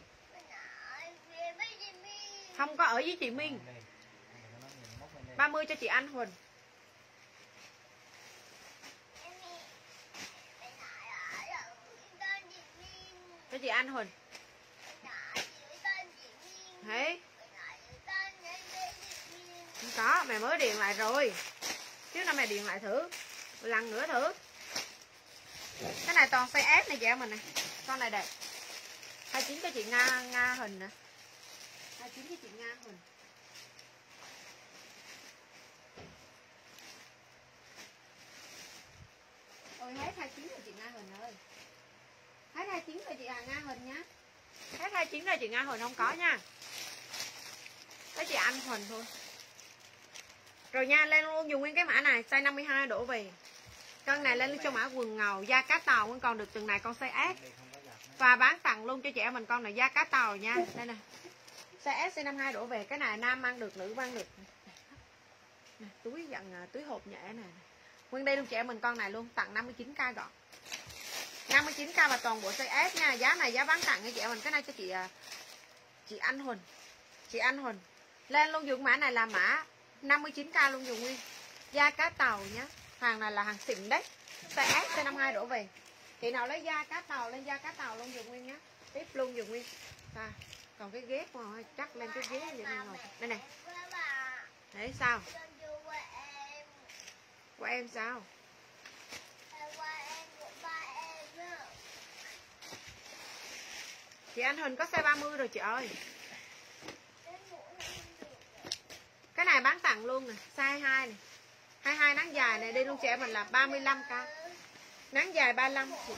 Không có ở với chị Minh Đây. Đừng có nói nhiều, móc lên đây. 30 cho chị Anh Huỳnh. Cho chị Anh Huỳnh. Thấy không có, mẹ mới điện lại rồi. Chứ nào mẹ điện lại thử. Một lần nữa thử. Cái này toàn size S này chị em mình nè. Con này đẹp. 29 cho chị Nga Nga Huỳnh nè. 29 cho chị Nga Huỳnh. Rồi hết 29 rồi chị Nga Huỳnh ơi. Hết 29 rồi chị à Nga Huỳnh nhá. Hết 29 rồi chị Nga Huỳnh không có nha. Cái chị Anh Huỳnh thôi. Rồi nha lên luôn dùng nguyên cái mã này Size 52 đổ về. Cân này lên cho mã quần ngầu Da cá tàu vẫn còn được từng này con size S Và bán tặng luôn cho chị em mình con này da cá tàu nha. Đây nè. Size S size 52 đổ về. Cái này nam mang được nữ mang được. Nè, túi dạng à, túi hộp nhẹ này nguyên đây luôn chị em mình con này luôn tặng 59k gọn. 59k và toàn bộ size S nha giá này giá bán tặng nha chị em mình. Cái này cho chị à, chị Anh Huỳnh. Chị Anh Huỳnh. Lên luôn dùng mã này là mã 59k luôn dùng nguyên. Da cá tàu nhá hàng này là hàng xịn đấy. Size S size 52 đổ về. Chị nào lấy da cá tàu lên da cá tàu luôn dùng nguyên nhá. Tiếp luôn dùng nguyên. À, còn cái ghế mà chắc lên cái ghế vậy này ngồi đây này Với đấy sao Cho vô qua em của em sao? Qua em của ba em á chị anh Huỳnh có xe 30 rồi chị ơi. Cái này bán tặng luôn nè, size 2 nè. 22 nắng dài này đi luôn chị em mình là 35k nắng dài 35 chị.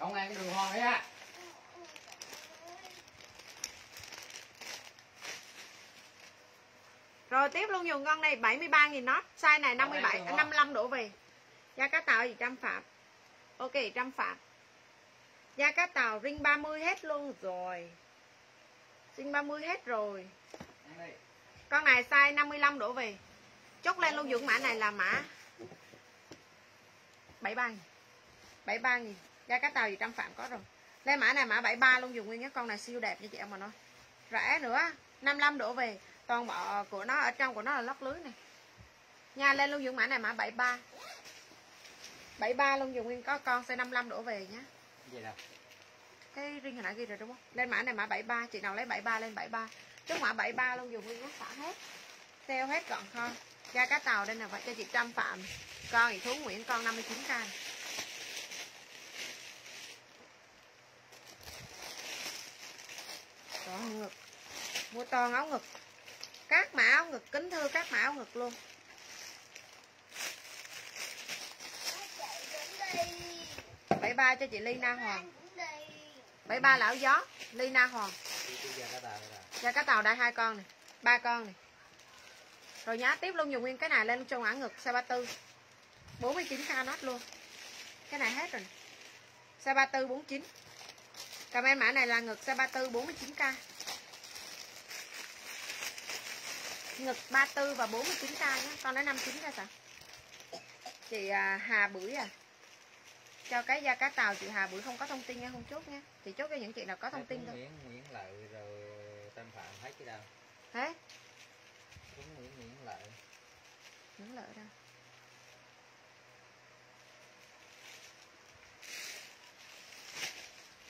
Mũ không ăn đường hoa ấy á mũ- mũ- rồi tiếp luôn dùng con này 73.000 nót Size này 57, được không? 55 đổ về. Da cá tàu gì trăm phạm. Ok trăm phạm. Da cá tàu ring 30 hết luôn rồi. Ring 30 hết rồi. Con này size 55 đổ về. Chốt lên luôn dùng mã này là mã 73 000 73 000 Da cá tàu gì trăm phạm có rồi. Lên mã này mã 73 luôn dùng nguyên nhé Con này siêu đẹp nha chị em mà nói. Rẻ nữa 55 đổ về Toàn bộ của nó ở trong của nó là lót lưới này. Nha lên luôn dùng mã này mã 73 73 luôn dùng nguyên có con size 55 đổ về đâu cái ring hồi nãy ghi rồi đúng không? Lên mã này mã 73 chị nào lấy 73 lên 73 trước mã 73 luôn dùng nguyên nhé xả hết. Sale hết gọn kho da cá tàu đây nè vậy cho chị Trâm Phạm. Con thì Thú Nguyễn con 59k này. Đó, ngực. Mua toàn áo ngực các mã áo ngực, kính thưa các mã áo ngực luôn. Bảy ba cho chị Lina Hoàng. Bảy ba lão gió, Lina Hoàng. Ra cá tàu đã hai con này, ba con này. Rồi nhá, tiếp luôn dùng nguyên cái này lên cho ảng ngực xe ba tư 49k nốt luôn. Cái này hết rồi xe ba tư bốn chín. Comment mã này là ngực xe ba tư 49k Ngực 34 và 49k nhé. Con đấy 59 ra sao? Chị à, Hà Bưởi à. Cho cái da cá tàu chị Hà Bưởi không có thông tin nha Không chốt nha Chị chốt cho những chị nào có thông tin thôi. Nguyễn Nguyễn Lợi rồi Tâm Phạm hết cái đâu. Thế Tuấn Nguyễn Nguyễn Lợi. Những lợi đâu.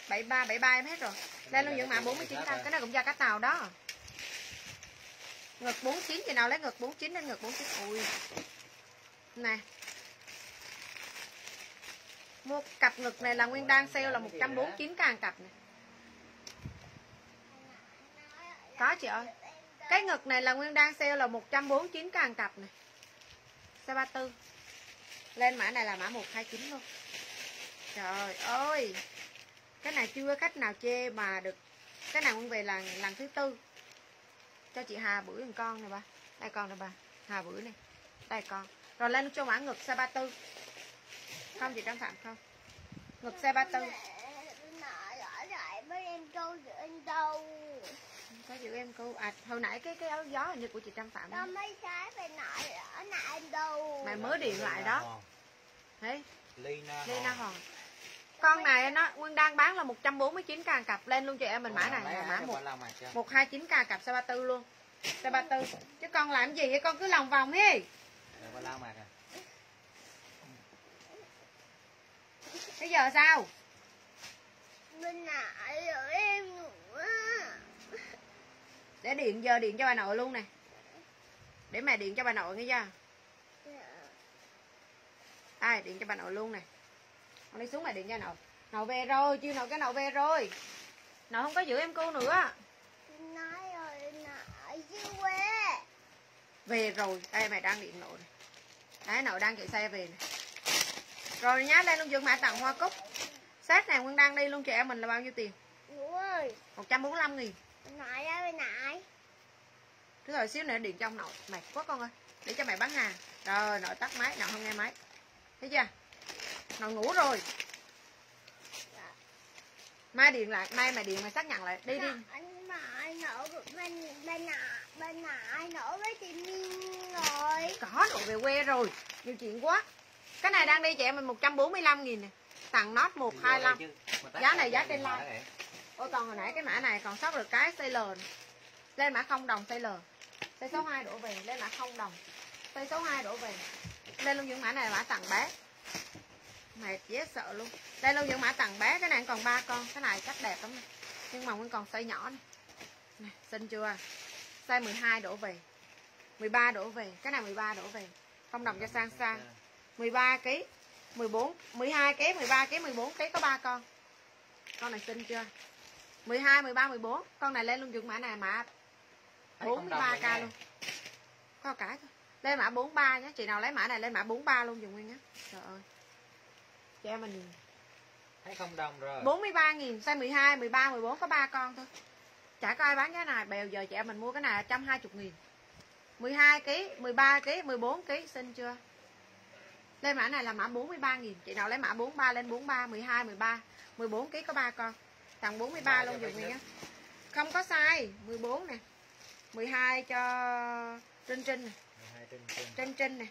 Bảy ba bảy ba em hết rồi. Đây luôn những mã 49 trăm cái này cũng da cá tàu đó ngực 49 chị nào lấy ngực 49 đến ngực 49 ui. Nè. Mua cặp ngực này là nguyên đang sale là 149 càng cặp này có chị ơi. Cái ngực này là nguyên đang sale là 149 càng cặp này size 34 lên mã này là mã 129 luôn. Trời ơi. Cái này chưa khách nào chê mà được. Cái này nguyên về là lần thứ tư cho chị Hà bữa một con này ba đây con này ba Hà bữa này đây con. Rồi lên cho mã ngực size 34 không chị Trang Phạm không. Ngực size 34 nợ lỡ lại với em câu giữa anh đâu. Có chữ em cô. À hồi nãy cái cái áo gió hình như của chị Trang Phạm Đâu mấy cái phải lỡ lại em đâu. Mày mới điện lại đó. Đấy Lina Lina Hòn con này nó Nguyên đang bán là 149 càng cặp lên luôn chị em mình mã này là mã một. 129 càng cặp size 34 luôn. Size 34 chứ con làm gì vậy? Con cứ lòng vòng đi. Bây giờ sao? Nợ lỡ em nữa để điện giờ điện cho bà nội luôn nè. Để mẹ điện cho bà nội nghe chưa? Ai điện cho bà nội luôn nè con đi xuống mẹ điện cho nội. Nội về rồi chưa nội cái nội về rồi. Nội không có giữ em cô nữa. Nói rồi nợ chứ quê. Về rồi. Đây mẹ đang điện nội này. Đấy nội đang chạy xe về này. Rồi nhá lên luôn dương mã tặng hoa cúc. Set này nguyên đang đi luôn chị em mình là bao nhiêu tiền? Ngủ ơi. 145 nghìn. Nợ ra bên nại Cứ rồi xíu nữa điện cho ông nội. Mệt quá con ơi. Để cho mẹ bán hàng. Rồi nội tắt máy. Nội không nghe máy. Thấy chưa nó ngủ rồi. Mai điện lại mai mày điện mày xác nhận lại. Đi đi. Dạ, anh mà anh nổ bên bên nào bên nào anh nổ với chị Min rồi. Có đồ về quê rồi. Nhiều chuyện quá. Cái này đang đi chị em mình 145 nghìn nè. Tặng nót 125 Giá này giá trên live. Ôi còn hồi nãy cái mã này còn sót được cái CL. Lên mã không đồng CL Size số 2 đổ về Lên mã không đồng. Size số 2 đổ về. Lên luôn những mã này là mã tặng bé Mệt dễ sợ luôn. Lên luôn những mã tặng bé Cái này còn ba con. Cái này chắc đẹp lắm. Nhưng mà vẫn còn size nhỏ này Nè xinh chưa? Size 12 đổ về. 13 đổ về. Cái này 13 đổ về. Không đồng cho sang sang. 13 kg 14 12 kg 13 kg 14 kg có ba con. Con này xinh chưa? 12 13 14 con này lên luôn dùng mã này mã 43k luôn. Có thôi lên mã 43 nhé. Chị nào lấy mã này lên mã 43 luôn dùng nguyên nhé. Trời ơi cho mình thấy không đồng rồi. 43 nghìn size 12 13 14 có ba con thôi. Chả có ai bán cái này bèo giờ chị em mình mua cái này là 120 nghìn. 12 kg 13 kg 14 kg xinh chưa? Lên mã này là mã 43 nghìn. Chị nào lấy mã 43 lên 43 12 13 14 kg có ba con. Tặng 43 Ba luôn dùng nhé Không có sai 14 nè. 12 cho Trinh Trinh nè. 12 trên trên Trinh. Trinh nè.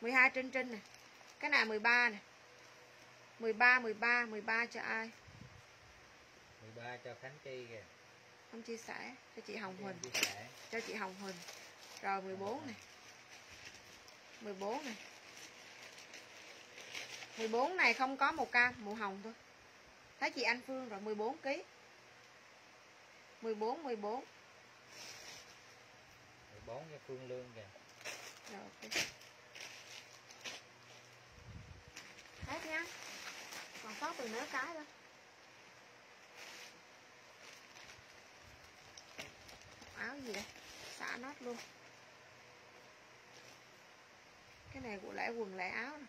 12 Trinh Trinh nè Cái này 13 nè 13 13 13 cho ai? 13 cho Khánh Chi kìa. Không chia sẻ cho chị Hồng Huỳnh. cho chị Hồng Huỳnh. Rồi 14 này. 14 này. 14 này không có màu cam màu hồng thôi. Thấy chị Anh Phương rồi 14 kg 14 14 14 cho Phương Lương kìa. Rồi ok Hết nhá Còn sót từ nửa cái thôi Áo gì đây? Xả nốt luôn. Cái này của lẻ quần lẻ áo nè.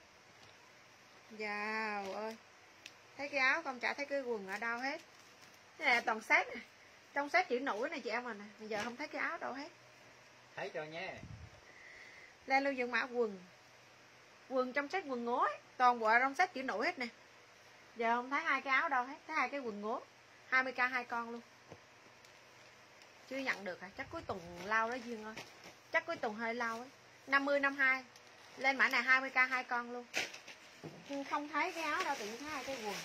Dào ơi. Thấy cái áo không chả thấy cái quần ở đâu hết. Cái này toàn set nè. Trong set chữ nổi này chị em à nè. Bây giờ không thấy cái áo đâu hết. Thấy cho nhé lên lưu dựng mã quần. Quần trong set quần ngố ấy toàn bộ rong sách set chữ nổi hết nè. Giờ không thấy hai cái áo đâu hết, thấy hai cái quần ngố. 20k hai con luôn. Chưa nhận được hả? Chắc cuối tuần lao đó duyên ơi. Chắc cuối tuần hơi lao ấy. 50 52 lên mã này 20k hai con luôn. Nhưng không thấy cái áo đâu, tự nhiên thấy hai cái quần.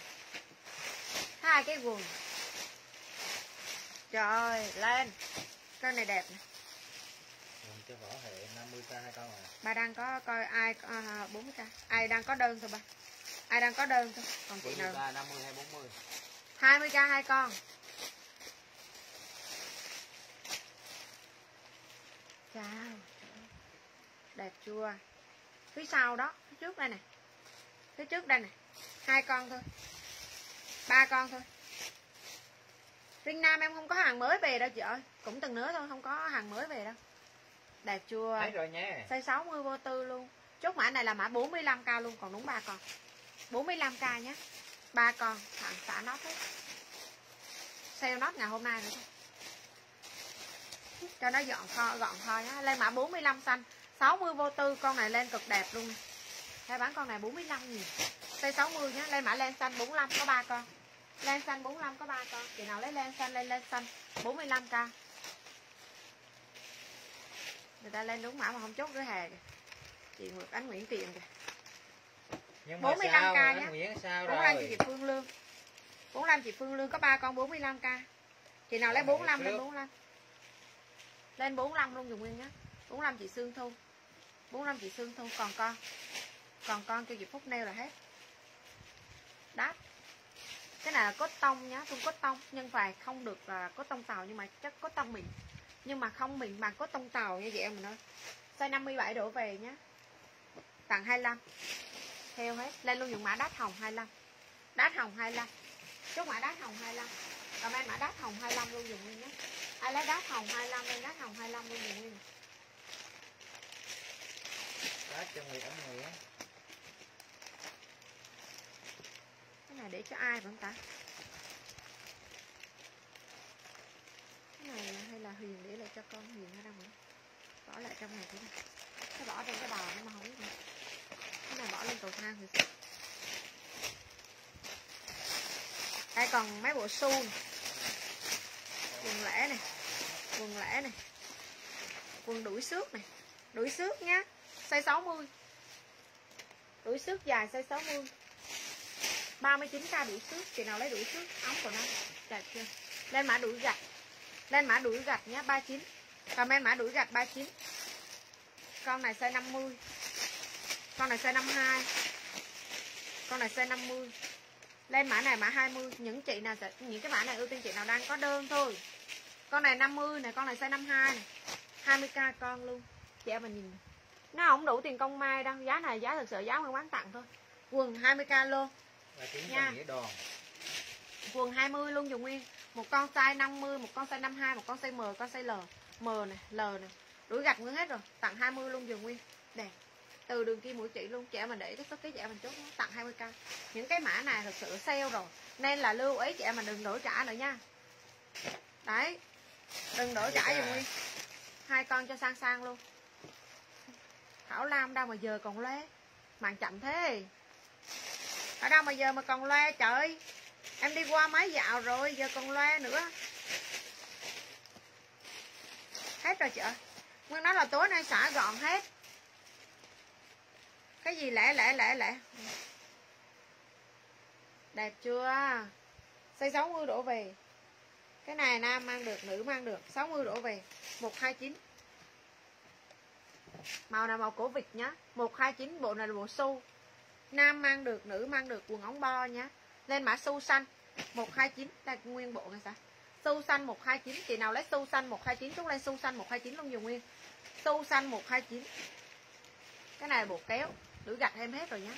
Thấy hai cái quần. Trời ơi, lên. Con này đẹp nè. Cái vỏ hệ 50k hai con rồi bà đang có coi ai à, 40k ai đang có đơn thôi ba ai đang có đơn thôi. Còn chị nào? 43 50 hay 40 20k hai con. Chào. Đẹp chưa? Phía sau đó phía trước đây nè. Phía trước đây nè. Hai con thôi. Ba con thôi. Riêng Nam em không có hàng mới về đâu chị ơi. Cũng từng nữa thôi không có hàng mới về đâu Đẹp chưa? Thấy rồi nhé Size 60 vô tư luôn. Chốt mã này là mã 45k luôn Còn đúng ba con. 45k nhé. Ba con thằng xả nót hết Sale nót ngày hôm nay nữa thôi. Cho nó dọn kho gọn kho nhá Lên mã 45 xanh. 60 vô tư Con này lên cực đẹp luôn. Hay bán con này 45 nghìn Size 60 nhá Lên mã len xanh 45 có ba con. Len xanh 45 có ba con. Chị nào lấy len xanh lên len xanh. 45k người ta lên đúng mã mà không chốt cửa hàng. Kìa chị Nguyệt Ánh Nguyễn Tiền kìa. Nhưng mà 45k sao nhá. Nguyễn sao 45 cho rồi? chị Phương Lương. 45 chị Phương Lương có ba con 45k chị nào lấy Con này 45 lên trước. 45 lên 45 luôn dùng nguyên nhá. 45 chị Sương Thu. 45 chị Sương Thu còn con. Còn con cho chị Phúc nêu là hết. Đáp. Cái này là cốt tông nhá tung cốt tông. Nhưng phải không được là cốt tông tàu nhưng mà chắc cốt tông mịn nhưng mà không mịn bằng cốt tông tàu như vậy em mình ơi. Size 57 đổ về nhá. Tặng 25 theo hết. Lên luôn dùng mã đát hồng 25 đát hồng 25 chốt mã đát hồng 25 còn em mã đát hồng 25 luôn dùng nguyên nhé ai lấy đát hồng 25 lên đát hồng 25 luôn dùng nguyên. Đó cho Nguyễn Ánh Nguyễn cái này để cho ai vẫn ta cái này hay là huyền để lại cho con huyền ở đâu mà bỏ lại trong này thế này cái bỏ trong cái bò nó mà không biết nữa. Này bỏ lên cầu thang thì sao? đây còn mấy bộ su này. quần lẻ này quần lẻ này quần đuổi xước này đuổi xước nhá. Size 60 đuổi xước dài size 60 39k đuổi xước. Chị nào lấy đuổi xước, ống của nó. Đẹp chưa? Lên mã đuổi gạch lên mã đuổi gạch nhá 39 comment mã đuổi gạch 39 con này size 50 con này size 52 con này size 50 lên mã này mã 20 những chị nào sẽ những cái mã này ưu tiên chị nào đang có đơn thôi. Con này 50 này con này size 52 này 20k con luôn. Chị em mình nhìn. Nó không đủ tiền công mai đâu. Giá này giá thực sự giá nguyên bán tặng thôi. Quần 20k luôn Nha. quần 20 luôn dùng nguyên một con size 50 một con size 52 một con size M, con size L. M này, L này. Đuổi gạch nguyên hết rồi. Tặng 20 luôn giường nguyên. Đẹp từ đường kim mũi chị luôn. Trẻ mình để cái số ký trẻ mình chốt tặng 20k những cái mã này thực sự sale rồi. Nên là lưu ý trẻ mình đừng đổi trả nữa nha. Đấy. Đừng đổi trả giường nguyên. Hai con cho sang sang luôn. Thảo Lam đâu mà giờ còn lé màn chậm thế. Ở đâu mà giờ mà còn loe trời em đi qua máy dạo rồi, giờ còn loe nữa. Hết rồi chị nguyên nói là tối nay xả gọn hết. Cái gì lẻ lẻ lẻ lẻ. Đẹp chưa? Xây 60 đổ về. Cái này nam mang được, nữ mang được. 60 đổ về. 129 màu này màu cổ vịt nhá. 129 bộ này là bộ su nam mang được, nữ mang được, quần ống bo nhá lên mã su xanh 129 đây nguyên bộ này sao? Su xanh 129 chị nào lấy su xanh 129 chúng lên su xanh 129 luôn dùng nguyên. Su xanh 129 cái này bộ kéo đuổi gạch em hết rồi nhá.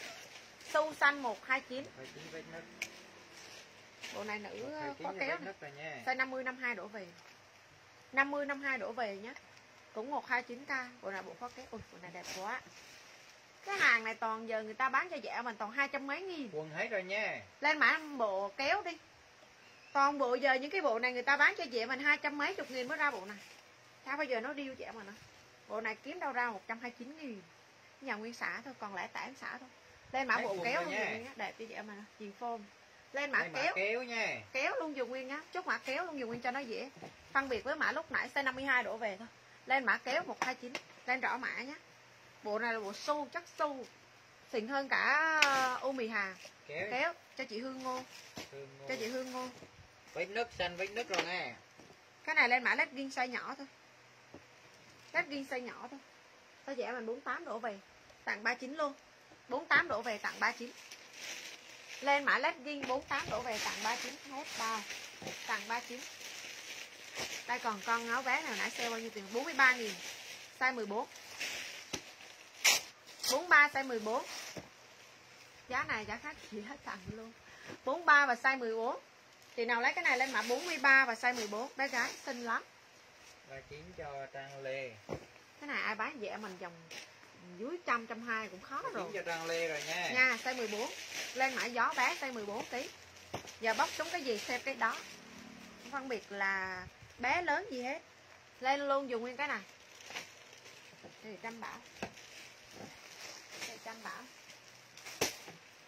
Su xanh 129 phải chín. Vết nứt bộ này nữ có kéo này. size 50 52 đổ về? 50 52 đổ về nhá. Cũng 129k bộ này bộ có kéo. Ui bộ này đẹp quá cái hàng này toàn giờ người ta bán cho rẻ mình toàn hai trăm mấy nghìn. Quần hết rồi nha. Lên mã bộ kéo đi. Toàn bộ giờ những cái bộ này người ta bán cho chị mình hai trăm mấy chục nghìn mới ra bộ này. Sao bây giờ nó điêu chị mà nó? Bộ này kiếm đâu ra 129 nghìn. Nhà nguyên xã thôi còn lẻ tản xã thôi. Lên mã Đấy, bộ kéo luôn dùng á đẹp cho chị mà chuyền phôm lên mã mã kéo. kéo nha. Kéo luôn dùng nguyên á chốt mã kéo luôn dùng nguyên cho nó dễ. Phân biệt với mã lúc nãy size 52 đổ về thôi. Lên mã kéo 129 lên rõ mã nhé bộ này là bộ su chắc su xịn hơn cả u mì hà. Kéo. Kéo cho chị hương ngô. Thương ngô. cho chị hương ngô. Vết nứt xanh vết nứt rồi nha cái này lên mã legging size nhỏ thôi. Legging size nhỏ thôi. Tao rẻ mình 48 đổ về tặng 39 luôn. 48 đổ về tặng 39 lên mã legging 48 đổ về tặng 39 hết bao tặng 39 đây còn con áo bé nào nãy sale bao nhiêu tiền? 43 nghìn. Size 14 43 size 14 giá này giá khác gì hết tặng luôn. 43 và size 14 Chị nào lấy cái này lên mã 43 và size 14 Bé gái xinh lắm. Và chín cho trang lê. Cái này ai bán dễ mình dòng dưới trăm trăm hai cũng khó rồi. cho trang lê rồi nha. Nha size 14 Lên mã gió bé size 14 tí. Giờ bóc xuống cái gì xem cái đó. Không phân biệt là bé lớn gì hết. Lên luôn dùng nguyên cái này. Thì trăm bảo Đây trăm bảo.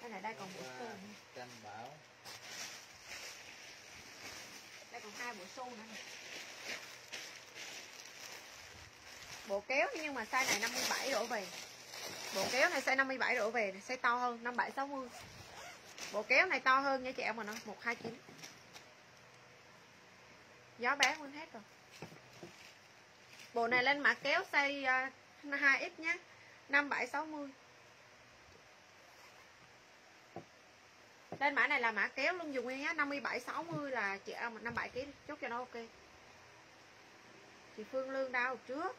Cái này đây còn bộ xu nữa. tranh bảo. Đây còn hai bộ xu nữa. Nè Bộ kéo nhưng mà size này 57 đổ về. Bộ kéo này size 57 đổ về Size to hơn 57 60 Bộ kéo này to hơn nha chị em mà nó 129 Gió bé nguyên hết rồi. Bộ này lên mã kéo size uh, 2X nhé 57 Lên mã này là mã kéo luôn dùng nguyên nhá 57 60 là chị em 57 kg chốt cho nó ok. Chị Phương Lương đâu trước.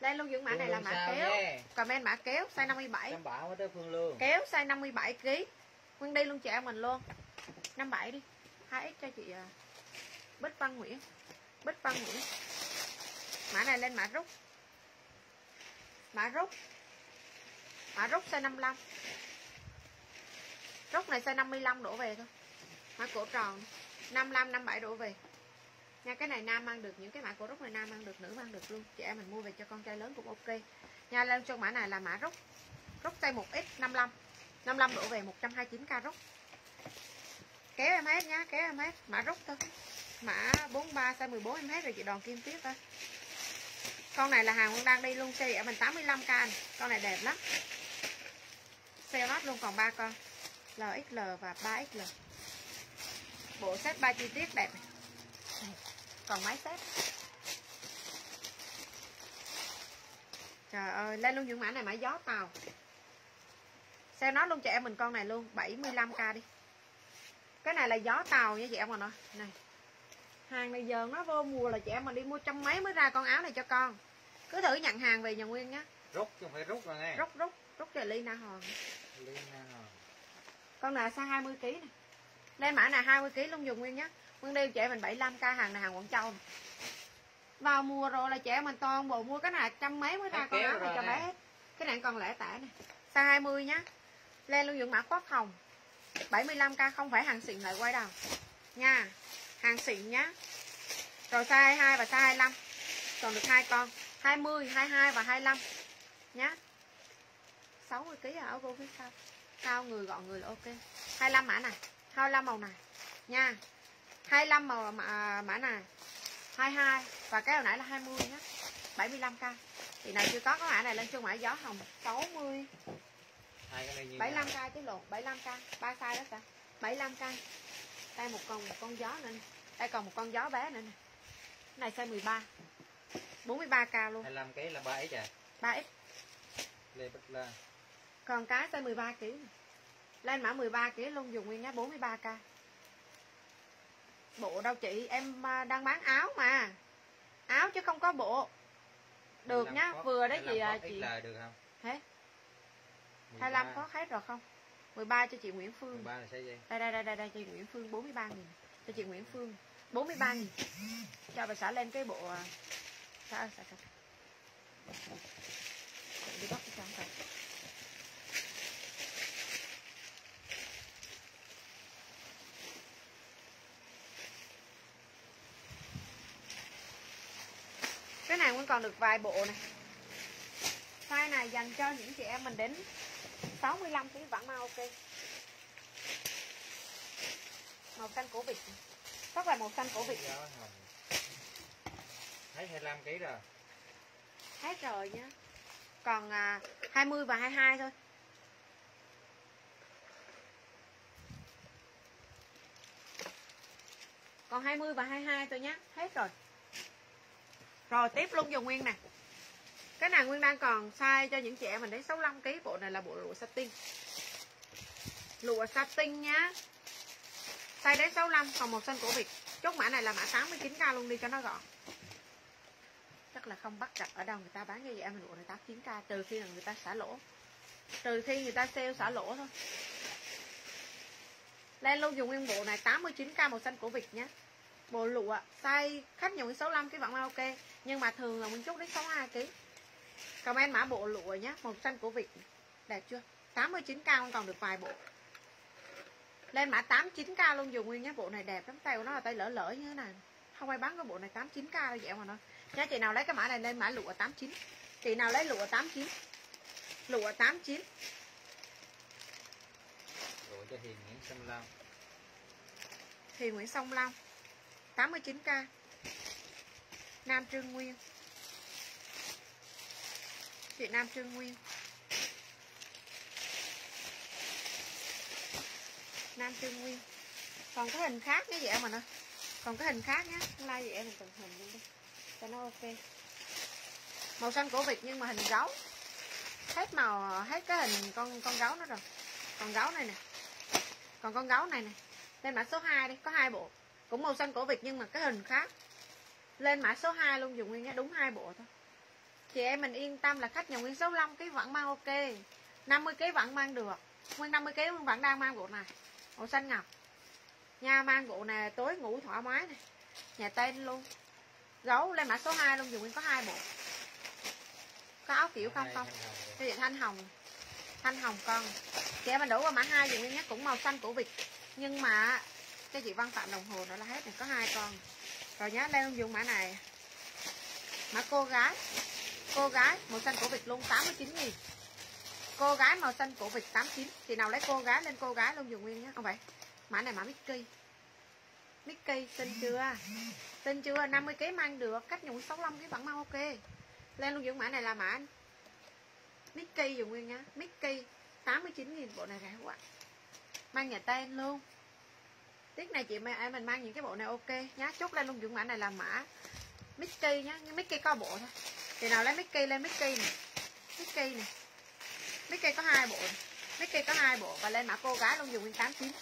Lên luôn dùng mã này là mã kéo. nha? Comment mã kéo size 57 Trăm bảo tới Phương Lương. Kéo size 57 kg Nguyên đi luôn chị em mình luôn. 57 đi. 2x cho chị à, Bích Văn Nguyễn. Bích Văn Nguyễn. Mã này lên mã rút. Mã rút. Mã rút size 55 rốt này size 55 đổ về thôi? Mã cổ tròn 55, 57 đổ về. Nha cái này nam mang được Những cái mã cổ rút này nam mang được Nữ mang được luôn. Chị em mình mua về cho con trai lớn cũng ok. Nha lên cho mã này là mã rút rút size 1x 55 55 đổ về 129k rút kéo em hết nhá kéo em hết. Mã rút thôi. Mã 43 size 14 em hết rồi chị đòn kim tiếp thôi. Con này là hàng con đang đi luôn xe ở mình 85k này. con này đẹp lắm. Xe nốt luôn còn ba con. LXL và 3XL bộ set 3 chi tiết đẹp này. còn mấy set. Trời ơi lên luôn những mã này mã gió tàu. Sale nốt luôn cho em mình con này luôn 75k đi. Cái này là gió tàu nha chị em mà nói này. Hàng này giờ nó vô mùa là chị em mà đi mua trăm mấy mới ra con áo này cho con. Cứ thử nhận hàng về nhà nguyên nhá. Rút chứ không phải rút rồi nghe. Rút rút rút cho ly na hòn. Nam rồi. Con này size 20 kg này lên mã này 20 kg luôn dùng nguyên nhá. Nguyên đeo trẻ mình 75k hàng này hàng Quảng Châu. Này. vào mùa rồi là trẻ mình toàn bộ mua cái này trăm mấy mới ra con áo này cho nè. bé. Hết. cái này còn lẻ tẻ này size 20 nhá. Lên luôn dùng mã khoác hồng. 75k không phải hàng xịn lại quay đầu. Nha hàng xịn nhá. Rồi size 22 và size 25 còn được hai con 20 22 và 25 nhá. 60 kg ở cô phía sau cao người gọn người là ok. 25 mã này 25 màu này nha. 25 màu mã, mã này. 22 và cái hồi nãy là 20 nhé 75k thì này chưa có cái mã này lên chung mã gió hồng 60 hai cái này như nhau. 75k chứ lộn 75k ba size đó sao 75k đây một con một con gió nữa nè. đây còn một con gió bé nữa nè. Này size 13 43k luôn. 25 cái là 3 x à? 3x Lê Bích Lan còn cái size 13 kg lên mã 13 kg luôn dùng nguyên giá 43k bộ đâu chị? Em à, đang bán áo mà. Áo chứ không có bộ. Được 25 nhá có- vừa đấy 25 chị à, chị XL được không? Thế 13. 25 có hết rồi không? 13 cho chị Nguyễn Phương. 13 là size gì đây đây đây đây, đây chị Nguyễn Phương 43 nghìn. Cho chị Nguyễn Phương 43 nghìn. Cho bà xã lên cái bộ à, xã xã xã. Đi bắt cái con rồi cái này vẫn còn được vài bộ này. Size này dành cho những chị em mình đến 65 kg vẫn mau ok. Màu xanh cổ vịt rất là màu xanh cổ vịt hồng thấy 25 kg rồi. Hết rồi nhá. Còn à, 20 và 22 thôi. Còn 20 và 22 thôi nhá. Hết rồi rồi, tiếp luôn dùng nguyên nè. Cái này nguyên đang còn size cho những chị em mình đến 65 kg bộ này là bộ lụa satin. Lụa satin nhá. Size đấy 65 còn màu xanh cổ vịt chốt mã này là mã 89k luôn đi cho nó gọn. Chắc là không bắt gặp ở đâu người ta bán như vậy em lụa này 89k trừ khi là người ta xả lỗ. Trừ khi người ta sale xả lỗ thôi. Lên luôn dùng nguyên bộ này 89k màu xanh cổ vịt nhé bộ lụa size khách nhiều đến 65 cái vẫn ok. Nhưng mà thường là mình chút đến 62 kg comment mã bộ lụa nhé màu xanh cổ vịt đẹp chưa? 89k không còn được vài bộ. Lên mã 89k luôn dùng nguyên nhé bộ này đẹp lắm tay của nó là tay lỡ lỡ như thế này. Không ai bán cái bộ này 89k đâu vậy mà nó. Nha chị nào lấy cái mã này lên mã lụa 89 chị nào lấy lụa 89 lụa 89 rồi cho Hiền Nguyễn Sâm Long thì Nguyễn Song Long 89k Nam Trương Nguyên. Chị Nam Trương Nguyên. Nam Trương Nguyên. Còn cái hình khác như vậy mà nè còn cái hình khác nhá like vậy mình từng hình luôn đi. Cho nó ok. Màu xanh cổ vịt nhưng mà hình gấu. Hết màu, hết cái hình con con gấu nó rồi. Còn gấu này nè. Còn con gấu này nè. Lên mã số 2 đi, có hai bộ cũng màu xanh cổ vịt nhưng mà cái hình khác. Lên mã số 2 luôn, dùng nguyên nhé đúng hai bộ thôi. Chị em mình yên tâm là khách nhà nguyên số 5 kg vẫn mang ok. 50 kg vẫn mang được. Nguyên 50 kg vẫn đang mang bộ này. Màu xanh ngọc. Nha mang bộ này, tối ngủ thoải mái này. Nhà tên luôn. Gấu, lên mã số 2 luôn, dùng nguyên có hai bộ. Có áo kiểu không không? Cái gì, thanh hồng. Thanh hồng con. Chị em mình đổ qua mã hai, dùng nguyên nhé, cũng màu xanh của vịt nhưng mà cái chị văn phạm đồng hồ đó là hết này có hai con. Rồi nhá lên dùng mã này. Mã cô gái. Cô gái màu xanh cổ vịt luôn 89 nghìn. Cô gái màu xanh cổ vịt 89 chị nào lấy cô gái lên cô gái luôn dùng nguyên nhé không phải, mã này mã Mickey. Mickey, xinh chưa? Xinh chưa? 50 kg mang được, cách nhung 65 kg vẫn mang ok. Lên luôn dùng mã này là mã Mickey dùng nguyên nhá. Mickey 89 nghìn. Bộ này rẻ quá. Mang nhà tên luôn tiết này chị em mình mang những cái bộ này ok nhá. Chốt lên luôn dùng mã này là mã Mickey nhá. Mickey có bộ thôi. Thì nào lấy Mickey lên Mickey này Mickey này Mickey có hai bộ này. Mickey có hai bộ và lên mã cô gái luôn dùng nguyên 89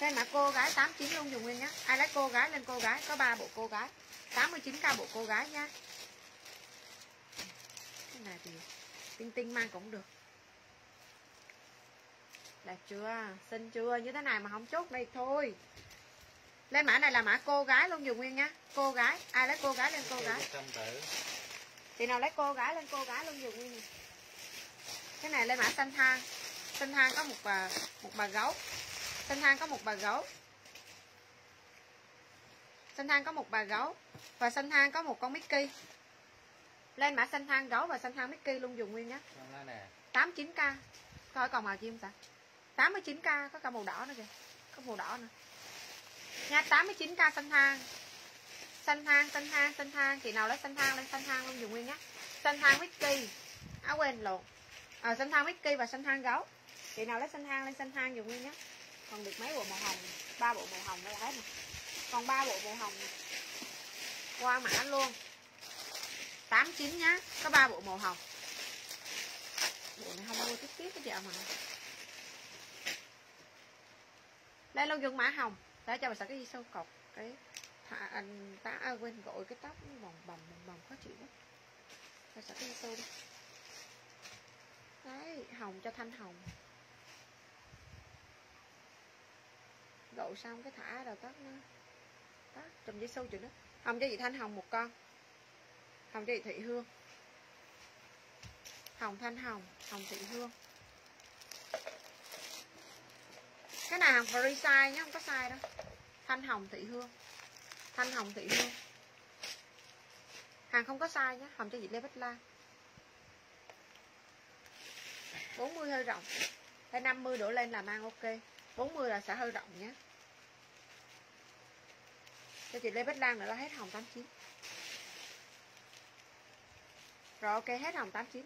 lên mã cô gái 89 luôn dùng nguyên nhá. Ai lấy cô gái lên cô gái, có ba bộ cô gái. 89k bộ cô gái nha cái này thì tinh tinh mang cũng được đẹp chưa? Xinh chưa? Như thế này mà không chốt đây thôi. Lên mã này là mã cô gái luôn dùng nguyên nhá. Cô gái. Ai lấy cô gái lên cô gái? Thì nào lấy cô gái lên cô gái luôn dùng nguyên này. cái này lên mã xanh thang. Xanh thang có một bà một bà gấu. Xanh thang có một bà gấu. Xanh thang có một bà gấu và xanh thang có một con Mickey. Lên mã xanh thang gấu và xanh thang Mickey luôn dùng nguyên nhé Xong lá nè. 89k coi còn màu chim ta 89k có cả màu đỏ nữa kìa. Có màu đỏ nữa. Nha 89k xanh thang xanh thang xanh thang xanh thang chị nào lấy xanh thang lên xanh thang luôn dùng nguyên nhé. Xanh thang whisky à quên lộn. À, xanh thang whisky và xanh thang gấu. Chị nào lấy xanh thang lên xanh thang dùng nguyên nhé. Còn được mấy bộ màu hồng? Ba bộ màu hồng đây hết nè còn ba bộ màu hồng. Này. qua mã luôn. 89 nhá. Có ba bộ màu hồng. Bộ này không mua tiếp tiếp cái chợ mà đây luôn dùng mã hồng. Để cho bà sợ cái gì sâu cọc cái thả anh ta à, quên gọi cái tóc nó bồng bồng bồng bồng khó chịu quá bà sợ cái gì sâu đi đấy hồng cho thanh hồng. Gội xong cái thả đầu tóc nó tóc trồng dây sâu chừng đó. Hồng cho chị thanh hồng một con. Hồng cho chị thị hương. Hồng thanh hồng hồng thị hương. Cái này hàng free size nhé không có size đâu. Thanh hồng thị hương. Thanh hồng thị hương. Hàng không có size nhé hồng cho chị lê bích lan. 40 hơi rộng. Hay 50 đổ lên là mang ok. 40 là sẽ hơi rộng nhé cho chị Lê Bích Lan nữa là hết hồng 89 rồi, ok, hết hồng 89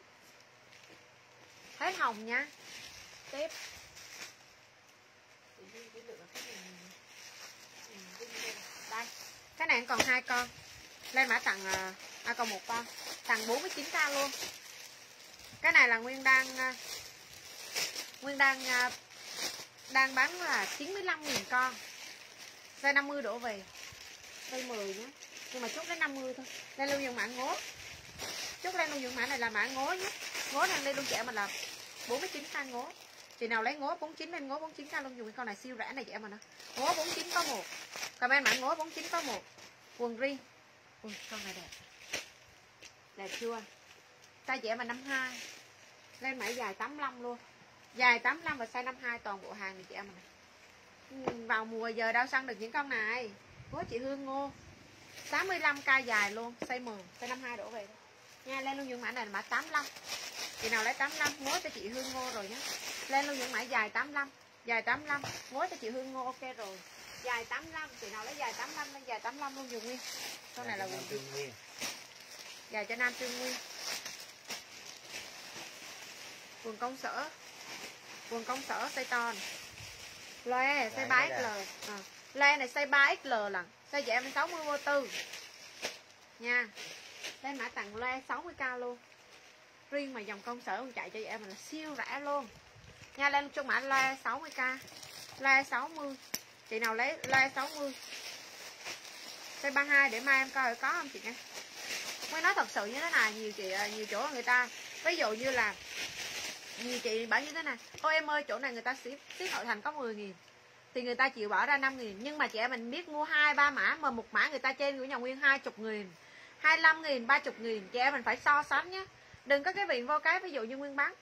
hết hồng nha. Tiếp đây cái này còn hai con. Lên mã tặng à, à còn một con. Tặng 49k luôn. Cái này là nguyên đang à, nguyên đang à, đang bán là 95 000 con. Dây 50 đổ về. Dây 10 nhé. Nhưng mà chốt đến 50 thôi. Đây lưu dụng mã ngố. Chốt lên lưu dụng mã này là mã ngố nhé. Ngố này đây luôn trẻ mà là 49 k ngố. Chị nào lấy ngố 49 lên ngố 49 k luôn. Dùng cái con này siêu rẻ này chị em mà nó. Ngố 49 có một comment mã ngố 49 có một. Quần riêng. Ui, con này đẹp. Đẹp chưa? Size chị mà 52 lên mã dài 85 luôn. Dài 85 và size 52 toàn bộ hàng này chị em này ừ, vào mùa giờ đâu săn được những con này. Của chị Hương Ngô. 85k dài luôn, size 10 size 52 đổ về. Nha, lên luôn những mã này là mã 85 chị nào lấy 85 ngố cho chị Hương Ngô rồi nhé lên luôn những mã dài 85 dài 85 ngố cho chị Hương Ngô, ok rồi dài 85 chị nào lấy dài 85 lên dài 85 luôn dùng nguyên. Con này là quần Trương Nguyên. Dài cho nam trương nguyên. Quần công sở. Quần công sở to này. loe size 3 xl à. loe này size 3 xl lần. Size chị em 60 vô tư. Nha. Đây mã tặng loe 60k luôn. Riêng mà dòng công sở con chạy cho em là siêu rẻ luôn. Nha lên chung mã loe 60k loe 60 chị nào lấy loe 60 size 32 để mai em coi có không chị nha. Mới nói thật sự như thế này, nhiều chị à, nhiều chỗ người ta, ví dụ như là nhiều chị bảo như thế này ôi em ơi, chỗ này người ta ship ship nội thành có 10 nghìn, thì người ta chịu bỏ ra 5 nghìn, nhưng mà chị em mình biết mua hai, ba mã, mà một mã người ta trên của nhà nguyên 20 nghìn 25 nghìn 30 nghìn chị em mình phải so sánh nhé đừng có cái vị vô cái, ví dụ như nguyên bán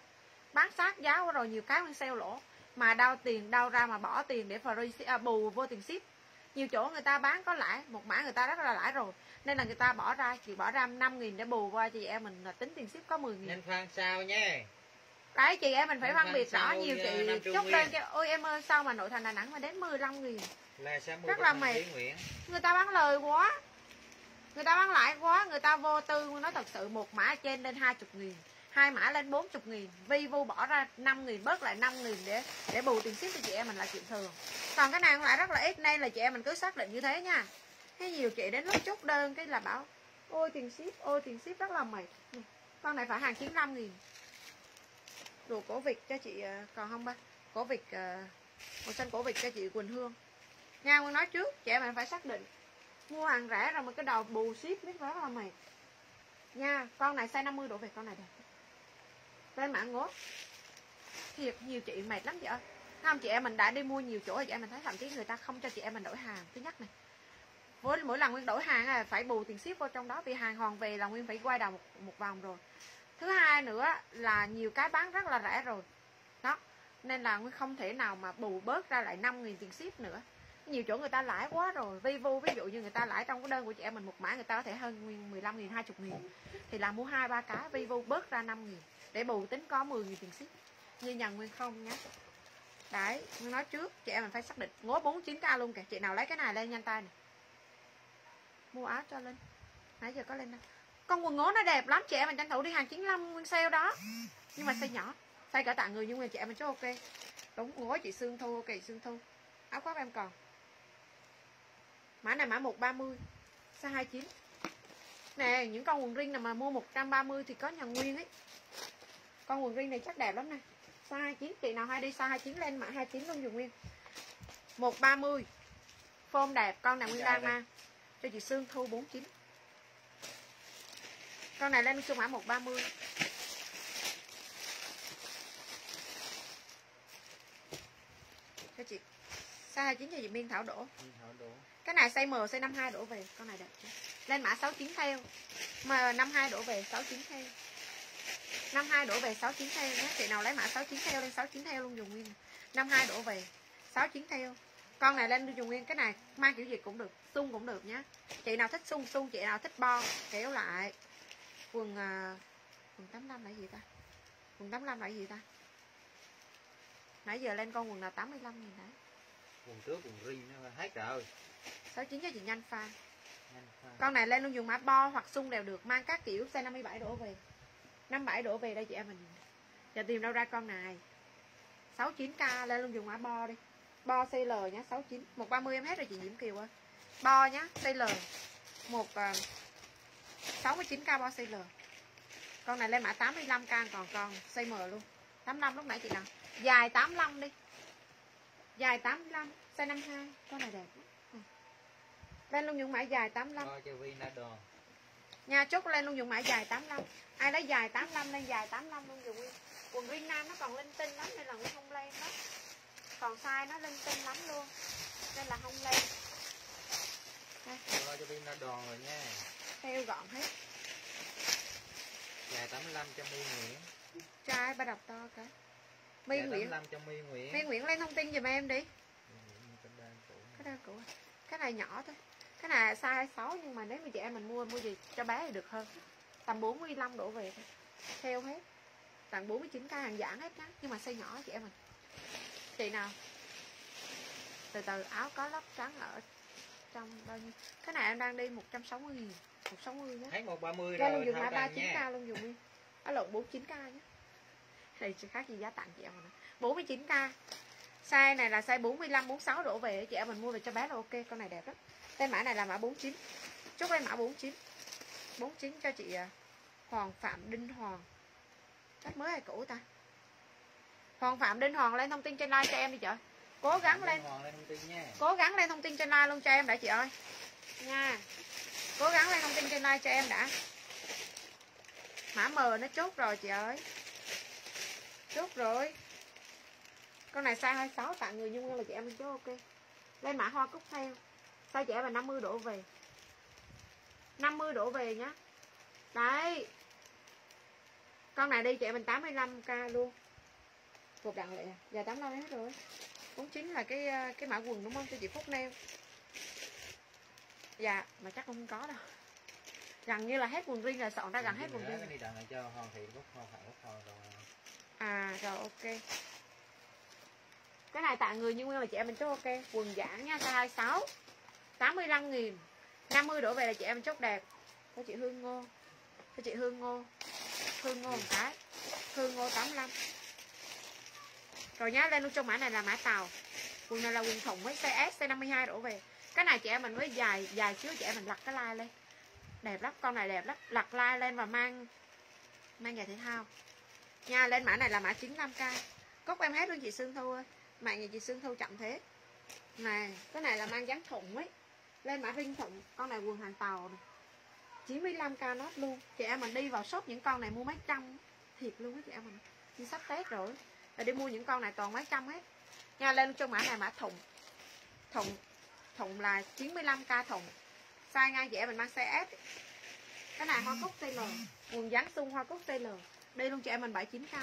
bán sát giá rồi nhiều cái nguyên sale lỗ mà đau tiền đau ra mà bỏ tiền để free à, bù vô tiền ship. Nhiều chỗ người ta bán có lãi một mã người ta rất là lãi rồi. Nên là người ta bỏ ra chỉ bỏ ra 5 nghìn để bù qua chị em mình là tính tiền ship có 10 nghìn. Nhanh khoan sao nha đấy chị em mình phải phân biệt rõ nhiều nha, chị. Chốt đơn cho ôi em ơi sao mà nội thành đà nẵng mà đến 15 nghìn? Là sẽ mua Rất là mệt. Người ta bán lời quá. Người ta bán lãi quá người ta vô tư nói thật sự một mã trên lên 20 nghìn hai mã lên 40 nghìn Vivo bỏ ra 5 nghìn, bớt lại 5 nghìn để để bù tiền ship cho chị em mình là chuyện thường. Còn cái này cũng lại rất là ít nên là chị em mình cứ xác định như thế nha. Thế nhiều chị đến lúc chốt đơn, cái là bảo, ôi, tiền ship, ôi, tiền ship rất là mệt. Con này phải hàng 95 nghìn. Đồ cổ vịt cho chị ờ, còn không ba? Cổ vịt ờ, màu xanh cổ vịt cho chị Quỳnh Hương. Nha con nói trước, chị em mình phải xác định. Mua hàng rẻ rồi mà cái đầu bù ship, biết rất là mệt. Nha, con này size 50 độ về con này đẹp lên mạng ngốt. Thiệt nhiều chị mệt lắm chị ơi. Không chị em mình đã đi mua nhiều chỗ rồi chị em mình thấy thậm chí người ta không cho chị em mình đổi hàng. Thứ nhất này với mỗi lần nguyên đổi hàng là phải bù tiền ship vô trong đó vì hàng hoàn về là nguyên phải quay đầu một, một vòng rồi. Thứ hai nữa là nhiều cái bán rất là rẻ rồi. Đó nên là nguyên không thể nào mà bù bớt ra lại 5 nghìn tiền ship nữa. Nhiều chỗ người ta lãi quá rồi. Vivo ví dụ như người ta lãi trong cái đơn của chị em mình một mã người ta có thể hơn nguyên 15 nghìn 20 nghìn. Thì là mua hai ba cái Vivo bớt ra 5 nghìn để bù tính có 10 nghìn tiền ship. Như nhà Nguyên không nhé đấy, nói trước, chị em mình phải xác định. Ngố 49k luôn kìa. Chị nào lấy cái này lên nhanh tay này mua áo cho lên. Nãy giờ có lên đâu con quần ngố nó đẹp lắm, chị em mình tranh thủ đi hàng 95 nguyên sale đó. Nhưng mà size nhỏ, size cả tạ người nhưng mà chị em mình chứ ok. Đúng, ngố chị xương Thu, ok xương Thu. Áo khoác em còn. Mã này mã 130 size 29 nè, những con quần riêng nào mà mua 130 thì có nhà nguyên ấy con quần ring này chắc đẹp lắm nè. Size 29 chị nào hay đi size 29 lên mã 29 luôn dùng nguyên. 130 form đẹp con này nguyên Dạ, đang mang. Cho chị Sương Thu 49 con này lên chung mã 130 cho chị size 29 cho chị Miên Thảo đổ. Cái này size M size 52 đổ về. Con này đẹp lên mã 69 theo. Mà 52 đổ về 69 theo 52 đổ về 69 theo nhé. Chị nào lấy mã 69 theo lên 69 theo luôn dùng nguyên. 52 đổ về 69 theo. Con này lên dùng nguyên cái này mang kiểu gì cũng được sung cũng được nhé. Chị nào thích sung sung chị nào thích bo kéo lại. Quần à, quần 85 là gì ta? Quần 85 là gì ta? Nãy giờ lên con quần nào 85 nghìn đấy quần trước quần ring nó hết rồi. 69 cho chị nhanh pha. Nhanh pha. con này lên luôn dùng mã bo hoặc sung đều được mang các kiểu size 57 đổ về 57 đổ về đây chị em mình. Giờ tìm đâu ra con này. 69k lên luôn dùng mã bo đi. Bo CL nhá 69 130 em hết rồi chị Diễm Kiều ơi. Bo nhá CL một ờ, uh, 69k bo CL con này lên mã 85k còn còn CM luôn. 85 lúc nãy chị nào? Dài 85 đi. Dài 85 size 52 con này đẹp ừ. lên luôn những mã dài 85 Coi nha chốt lên luôn dùng mã dài 85 ai lấy dài 85 lên dài 85 luôn dùng nguyên. Quần riêng nam nó còn linh tinh lắm nên là không lên đó. Còn size nó linh tinh lắm luôn nên là không lên. Coi cho Vinador rồi nha. Theo gọn hết. Dài 85 cho My Nguyễn. Trai ba đọc to cái My dài Nguyễn. 85 cho My Nguyễn. My Nguyễn lên thông tin giùm em đi. Cũ. Cái đó cũ. Cái này nhỏ thôi cái này size 26 nhưng mà nếu mà chị em mình mua mua gì cho bé thì được hơn. Tầm 45 đổ về thôi. Theo hết. Tặng 49 k hàng giãn hết nhá. Nhưng mà size nhỏ chị em mình. Chị nào? Từ từ áo có lót trắng ở trong bao nhiêu? Cái này em đang đi 160 nghìn 160 nhé thấy 130 ra luôn rồi dùng thao mã canh 39 nha. k luôn dùng đi. Á lộn 49 k nhé này chỉ khác gì giá tặng chị em mình 49 k size này là size 45 46 đổ về. Chị em mình mua về cho bé là ok. Con này đẹp lắm tên mã này là mã 49 chốt lên mã 49 49 cho chị à, Hoàng Phạm Đinh Hoàng. Cách mới hay cũ ta? Hoàng Phạm Đinh Hoàng lên thông tin trên live cho em đi chị Cố gắng lên. Lên thông tin nha. Cố gắng lên thông tin trên live luôn cho em đã chị ơi. Nha. Cố gắng lên thông tin trên live cho em đã. Mã M nó chốt rồi chị ơi. Chốt rồi. Con này size 26 tặng người nhưng là chị em mình chốt ok. Lên mã hoa cúc theo Chị em là 50 đổ về. 50 đổ về nhá. Đấy. Con này đi em mình 85k luôn. Cột đặng lại à Giờ 85 hết rồi. 49 là cái ờ, cái mã quần đúng không? Cho chị Phúc nêu Dạ mà chắc không có đâu. Gần như là hết quần riêng là soạn ra gần hết quần riêng. rồi. À rồi ok. Cái này tặng người như nguyên là chị em mình chốt ok. Quần giãn nha size 26 85 nghìn. 50 đổ về là chị em chốt đẹp cho chị Hương Ngô. Cho chị Hương Ngô. Hương Ngô một cái. Hương Ngô 85 rồi nhá, lên luôn trong mã này là mã tàu. Quần này là quần thùng với size S size 52 đổ về. Cái này chị em mình mới dài dài trước chị em mình lặt cái like lên. Đẹp lắm, con này đẹp lắm. Lặt like lên và mang mang nhà thể thao. Nha, lên mã này là mã 95k cốc em hết luôn chị Sương Thu ơi. Mạng nhà chị Sương Thu chậm thế. Này, cái này là mang dáng thùng ấy lên mã rinh thụng con này quần hàng tàu này. 95k nốt luôn. Chị em mình đi vào shop những con này mua mấy trăm. Thiệt luôn á chị em mình. Đi sắp tết rồi. Rồi đi mua những con này toàn mấy trăm hết. Nha, lên cho mã này, mã thùng. Thùng. Thùng là 95k thụng size ngang dẻ mình mang size S. Cái này hoa cúc TL quần dáng sung hoa cúc TL đây luôn chị em mình 79k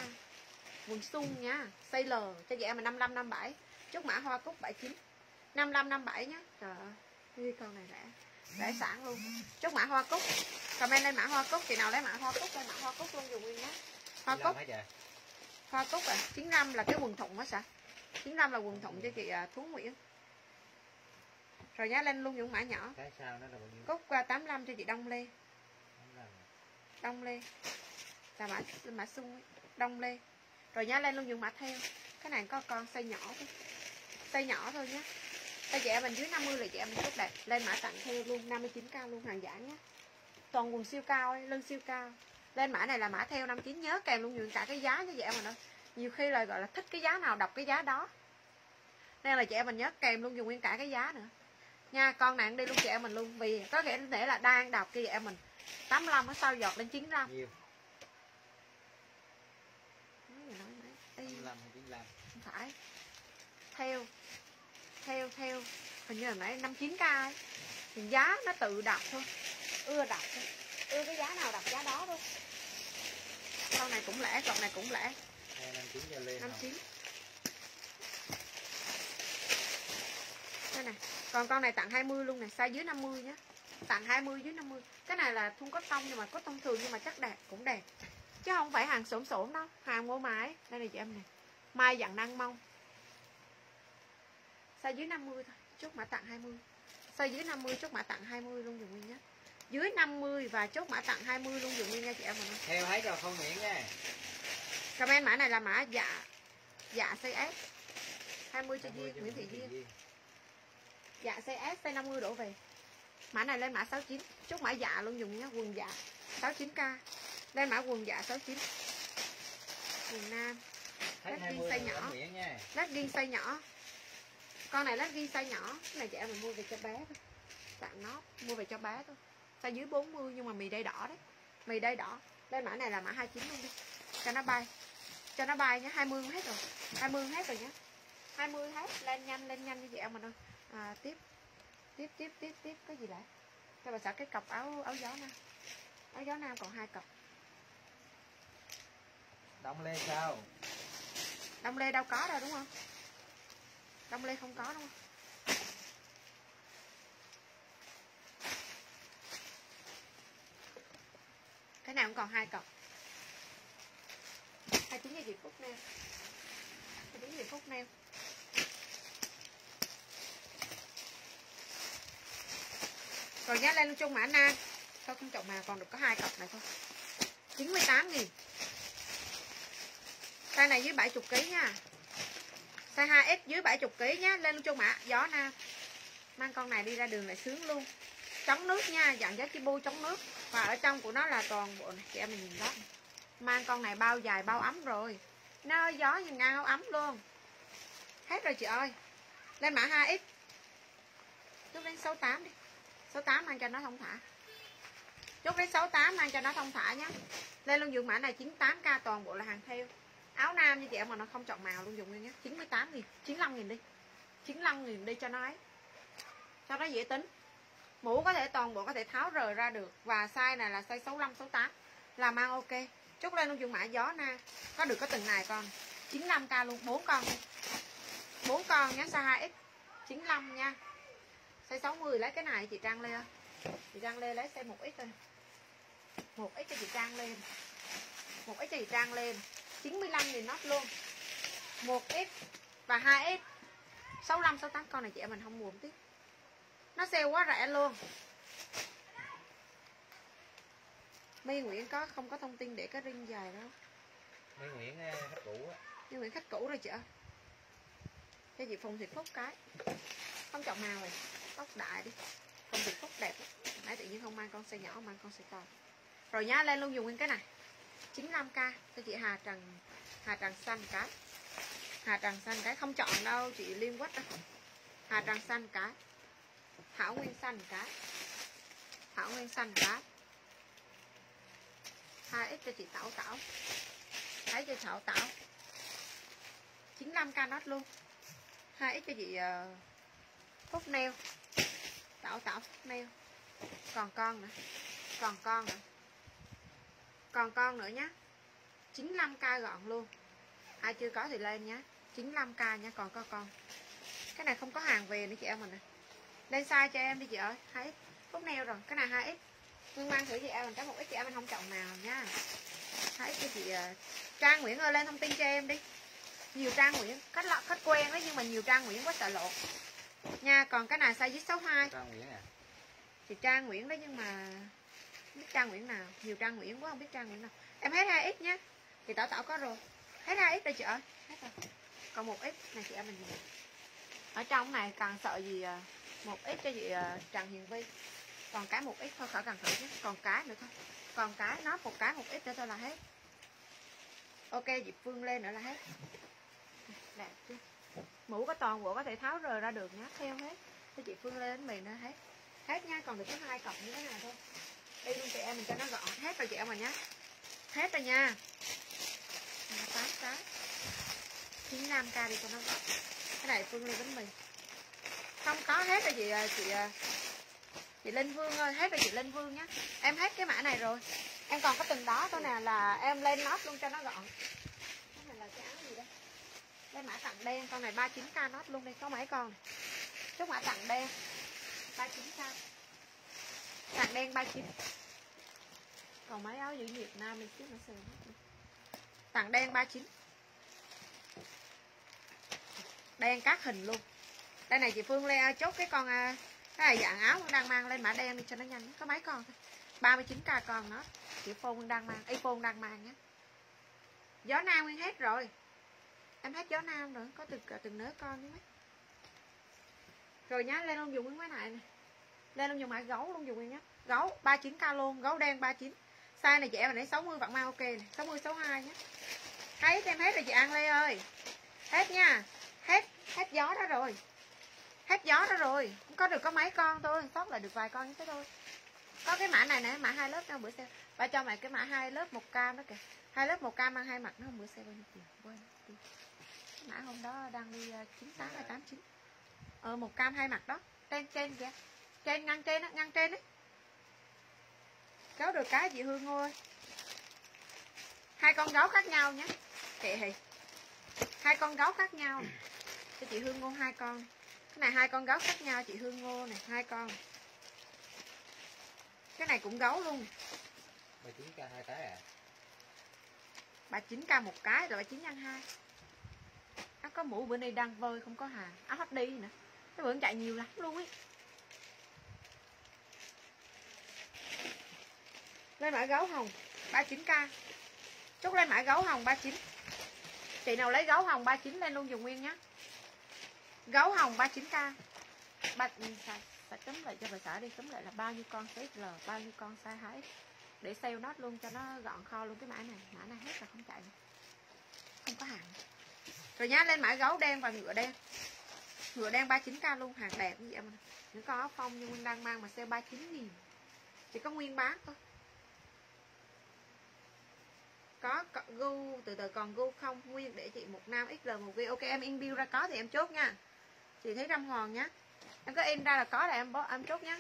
quần sung nha. Size L cho chị em mình 55 57 chốt mã hoa cúc 79 55 57 nhá. Trời ơi. Ui, con này rẻ. Rẻ sẵn luôn. Chốt mã hoa cúc. Comment lên mã hoa cúc. Chị nào lấy mã hoa cúc lên mã hoa cúc luôn dùng nguyên nhá hoa cúc. hoa cúc à. 95 là cái quần thụng á sao 95 là quần thụng cho chị à, Thú Nguyễn. Rồi nhá lên luôn những mã nhỏ. Cái sau nó là bao nhiêu? Cúc qua 85 cho chị Đông Lê. Rồi. Đông Lê. Là mã mã sung ấy. Đông Lê. Rồi nhá lên luôn dùng mã theo. Cái này có con size nhỏ thôi. Size nhỏ thôi nhé Chị em mình dưới 50 là chị em mình chốt đẹp. Lên mã tặng theo luôn 59k luôn hàng giản nhé toàn quần siêu cao ấy, lưng siêu cao. Lên mã này là mã theo 59 nhớ kèm luôn những cả cái giá chị em mình ơi. Nhiều khi là gọi là thích cái giá nào đọc cái giá đó. Nên là chị em mình nhớ kèm luôn dùng nguyên cả cái giá nữa. Nha con này đi luôn chị em mình luôn. Vì có thể thể là đang đọc kia chị em mình. 85 nó sau giọt lên 95 nhiêu Nói nói nãy. Ê, 95 hay 95 không phải. Theo theo theo. Hình như là nãy năm chín k ấy. thì giá nó tự đặt thôi. Ưa đặt thôi. Ưa cái giá nào đặt giá đó thôi. Con này cũng lẻ con này cũng lẻ. Hay 59 cho lên năm không? chín. Đây này. Còn con này tặng 20 luôn này. Size dưới 50 nhé tặng 20 dưới 50 cái này là thun cốt tông nhưng mà cốt tông thường nhưng mà chắc đẹp cũng đẹp. Chứ không phải hàng xổm xổm đâu. Hàng mua mái đây này chị em này. Mai dặn năng mong size dưới 50 thôi chốt mã tặng 20 size dưới 50 chốt mã tặng 20 luôn dùng nguyên nhé. Dưới 50 và chốt mã tặng 20 luôn dùng nguyên nha chị em mình. Theo hết rồi không miễn nha. Comment mã này là mã dạ dạ size S. 20 cho Duyên Nguyễn Thị Duyên. Dạ size S size 50 đổ về. Mã này lên mã 69 chốt mã dạ luôn dùng nhé quần dạ 69k lên mã quần dạ 69 quần nam. Lát 20 size nhỏ. lát ghi size nhỏ con này lát ghi size nhỏ cái này chị em mình mua về cho bé thôi. Tặng nó mua về cho bé thôi. Size dưới 40 nhưng mà mì đây đỏ đấy. Mì đây đỏ. Lên mã này là mã 29 luôn đi. Cho nó bay. Cho nó bay nhé 20 hết rồi. 20 hết rồi nhé. 20 hết. Lên nhanh lên nhanh như chị em mình ơi à, tiếp. Tiếp tiếp tiếp tiếp. Cái gì lại? Cho bà xã cái cọc áo áo gió nam. Áo gió nam còn hai cọc. Đóng lên sao? Đông lê đâu có đâu đúng không đông lê không có, đúng không? Cái nào cũng còn hai cọc. Hai chín gì phút neo hai chín gì phút neo rồi giá lên chung mà anh nam. Thôi không chọn mà, còn được có hai cọc này thôi. 98 nghìn. Size này dưới 70 kg nha. Size 2X dưới 70 kg nhá, lên chung mã gió nam. Mang con này đi ra đường lại sướng luôn. Chống nước nha, dạng giá chibu chống nước. Và ở trong của nó là toàn bộ này, chị em mình nhìn đó. Mang con này bao dài bao ấm rồi. Nó gió nhìn ngang ấm luôn. Hết rồi chị ơi. Lên mã 2X. Chút đến 68 đi. 68 mang cho nó thông thả. Chút đến 68 mang cho nó thông thả nhé, Lên luôn dùng mã này 98k toàn bộ là hàng theo áo nam như chị em mà nó không chọn màu luôn, dùng đi nhé. 98 nghìn 95 nghìn đi. 95 nghìn đi cho nó ấy. Cho nó dễ tính. Mũ có thể toàn bộ có thể tháo rời ra được. Và size này là size 65 68 là mang ok. Chốt lên luôn dùng mã gió na. Có được có từng này con. 95k luôn. 4 con 4 con nhé, size 2x 95 nha. Size 60 lấy cái này chị Trang Lê ơi. chị Trang Lê lấy size 1x thôi. 1x cho chị Trang lên 1x cho chị Trang lên 95 nghìn nốt luôn. 1x và 2x 65 68 con này chị em mình không buồn tiếp nó sale quá rẻ luôn. My Nguyễn có không có thông tin để cái ring dài đó. Mấy Nguyễn ờ, khách cũ á. My Nguyễn khách cũ rồi chị ơi cho chị Phùng Thị Phúc cái. Không chọn màu rồi. Tóc đại đi. Phùng Thị Phúc đẹp lắm. nãy tự nhiên không mang con size nhỏ mang con size to. Rồi nhá lên luôn dùng nguyên cái này 95k cho chị Hà Trần Hà Trần xanh cái Hà Trần xanh cái không chọn đâu chị Liên quách đâu Hà Trần xanh cái Thảo Nguyên xanh cái Thảo Nguyên xanh cái 2x cho chị Tảo Tảo. Thấy cho Tảo. Tảo 95k nốt luôn. 2x cho chị uh, Phúc Nail Tảo Tảo Phúc Nail Còn con nữa. Còn con nữa. Còn con nữa nhá. 95k gọn luôn. Ai chưa có thì lên nhá. 95k nha còn có con. Cái này không có hàng về nữa chị em mình nè Lên size cho em đi chị ơi. 2x Phúc Neo rồi. Cái này 2x Nguyên mang thử chị em mình cái một ít chị em mình không chọn nào nha. 2x cho chị uh, Trang Nguyễn ơi lên thông tin cho em đi. Nhiều trang Nguyễn. Khách lọ khách quen đấy nhưng mà nhiều trang Nguyễn quá sợ lộn. Nha còn cái này size dưới 62 Trang Nguyễn à? Thì trang Nguyễn đấy nhưng mà biết trang Nguyễn nào? Nhiều trang Nguyễn quá, không biết trang Nguyễn nào. Em hết hai x nhé thì tảo tảo có rồi. Hết hai x rồi chị ơi. Hết rồi. Còn một x này chị em mình nhìn ở trong này cần sợ gì à, một x cho chị à, Trần Hiền Vi còn cái một x thôi, khỏi cần thử chứ còn cái nữa thôi. Còn cái nó một cái một x nữa thôi là hết. Ok, chị Phương lên nữa là hết. Đẹp chứ. Mũ có toàn bộ có thể tháo rời ra được nhá. Theo hết. Cho chị Phương lên bánh mì nữa hết. Hết nha, còn được có hai cọc như thế này thôi đi luôn chị em, mình cho nó gọn hết rồi chị em mình nhé hết rồi nha. Tám tám. Chín, năm k đi cho nó gọn. Cái này Phương lên bánh mì. Không, có hết rồi chị à, chị à, chị Linh Vương ơi, hết rồi chị Linh Vương nhá. Em hết cái mã này rồi. Em còn có từng đó thôi nè, là em lên nót luôn cho nó gọn. Cái này là cái áo gì đây? Đây, mã tặng đen. Con này 39k nót luôn đi. Có mấy con? Này chúc mã tặng đen. 39k tặng đen 39 còn mấy áo giữ Việt Nam đi chứ nó sờ tặng đen 39 đen các hình luôn. Đây này chị Phương le chốt cái con à, cái này dạng áo đang mang lên mã đen đi cho nó nhanh. Có mấy con thôi. 39k con nó chị Phong đang mang iPhone đang mang nhé. Gió nam nguyên hết rồi. Em hết gió nam rồi, có từng à, từng nửa con nữa mấy. Rồi nhá, lên ông dùng cái này này lên luôn dùng mã gấu luôn, dùng nhá. Gấu 39k luôn gấu đen 39 size này chị em nãy 60 vặn mau ok này 60 62 nhé thấy em hết rồi chị An Lê ơi. Hết nha. Hết hết gió đó rồi. Hết gió đó rồi. Cũng có được có mấy con thôi, sót lại được vài con như thế thôi. Có cái mã này nè, mã hai lớp đâu bữa xe ba cho mày cái mã hai lớp một cam đó kìa. Hai lớp một cam mang hai mặt nó bữa xe bao nhiêu tiền. Quên mã hôm đó đang đi ờ, chín tám hay tám chín. Ờ một cam hai mặt đó. Trên trên kìa trên ngăn trên á ngăn trên á. Kéo được cái chị hương ơi hai con gấu khác nhau nhé. Chị thì hai con gấu khác nhau. Cho chị hương ngô hai con. Cái này hai con gấu khác nhau chị hương ngô này hai con. Cái này cũng gấu luôn. 39k hai cái à? Bà 9k một cái rồi bà 9 ăn hai. Áo có mũ bữa nay đang vơi không có hàng. Áo hot đi nữa. Cái bữa chạy nhiều lắm luôn ấy lên mã gấu hồng 39k chốt lên mã gấu hồng 39 chị nào lấy gấu hồng 39 lên luôn dùng nguyên nhé gấu hồng 39k bạch sạch cấm lại cho bà xã đi cấm lại là bao nhiêu con size L, bao nhiêu con size hái để sale nốt luôn cho nó gọn kho luôn cái mã này. Mã này hết rồi, không chạy không có hàng. Rồi nhá, lên mã gấu đen và ngựa đen. Ngựa đen 39k luôn, hàng đẹp như vậy mà. Những con áo phong nhưng Nguyên đang mang mà sale 39 nghìn. Chỉ có nguyên bán thôi có, gu từ từ còn gu không? Nguyên để chị một nam xl một v. Ok em in bill ra có thì em chốt nha. Chị thấy trăm hòn nhá. Em có in ra là có là em bó em chốt nhá.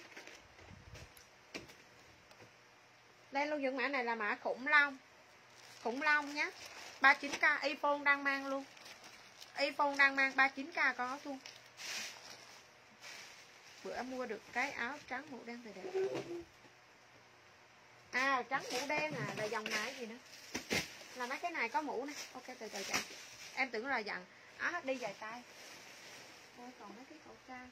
Đây luôn những mã này là mã khủng long. Khủng long nhá. 39k iPhone đang mang luôn. iPhone đang mang 39k có luôn. Bữa mua được cái áo trắng mũ đen thì đẹp. À trắng mũ đen à là dòng này gì nữa? Là mấy cái này có mũ này ok từ từ chị em tưởng là dặn. Á đi dài tay. Ôi, còn mấy cái khẩu trang.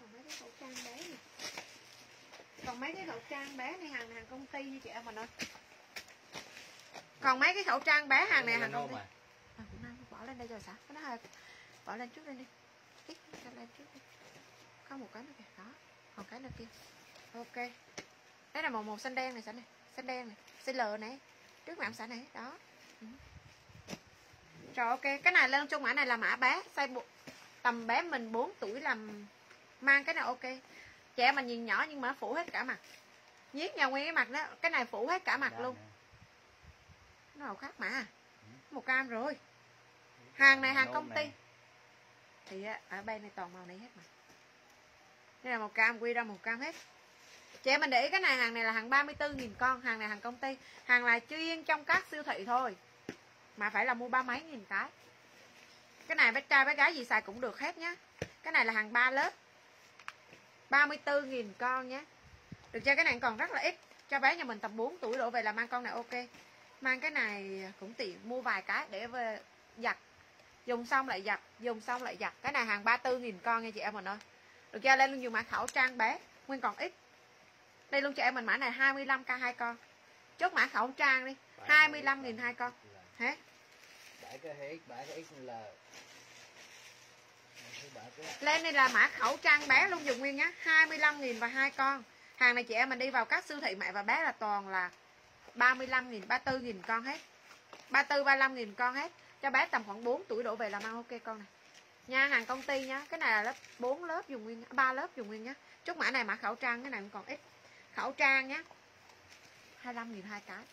Còn mấy cái khẩu trang bé này còn mấy cái khẩu trang bé này hàng hàng công ty như chị em mình ơi. Còn mấy cái khẩu trang bé hàng này hàng công ty. À, bỏ lên đây rồi sao? Cái đó hơi bỏ lên trước lên đi. Ít lên trước đi. Có một cái nữa kìa. Đó còn cái nữa kia. Ok. Đây là màu màu xanh đen này xanh này xanh đen này xanh lờ này trước mặt em xanh này đó. Ừ. rồi ok cái này lên chung mã này là mã bé size bộ, tầm bé mình 4 tuổi làm mang cái này ok. Trẻ mà nhìn nhỏ nhưng mà phủ hết cả mặt. Nhiếc nhà nguyên cái mặt đó cái này phủ hết cả mặt luôn. nó màu khác mà một cam rồi. Hàng này hàng công ty. thì ở bên này toàn màu này hết mà. Đây là màu cam quy ra màu cam hết chị em mình để ý cái này, hàng này là hàng 34.000 con, hàng này hàng công ty. Hàng là chuyên trong các siêu thị thôi, mà phải là mua ba mấy nghìn cái. Cái này bé trai bé gái gì xài cũng được hết nhá. Cái này là hàng ba lớp 34.000 con nhé. Được chưa cái này còn rất là ít, cho bé nhà mình tầm 4 tuổi đổ về là mang con này ok. Mang cái này cũng tiện, mua vài cái để về giặt. Dùng xong lại giặt, dùng xong lại giặt. Cái này hàng 34.000 con nha chị em mình ơi. Được chưa lên luôn dùng mã khẩu trang bé, nguyên còn ít đây luôn chị em mình mã này 25k hai con. Chốt mã khẩu trang đi. 25.000 hai con. Hết bãi cái hết bãi cái x là bãi cái lên đây là mã khẩu trang bé luôn dùng nguyên nhá. 25.000 và hai con. Hàng này chị em mình đi vào các siêu thị mẹ và bé là toàn là 35.000 34.000 con hết. 34 35.000 con hết. Cho bé tầm khoảng 4 tuổi đổ về làm ăn ok con này. Nha hàng công ty nhá. Cái này là lớp 4 lớp dùng nguyên ba lớp dùng nguyên nhá. Chốt mã này mã khẩu trang cái này còn ít khẩu trang nhé 25 nghìn hai cái.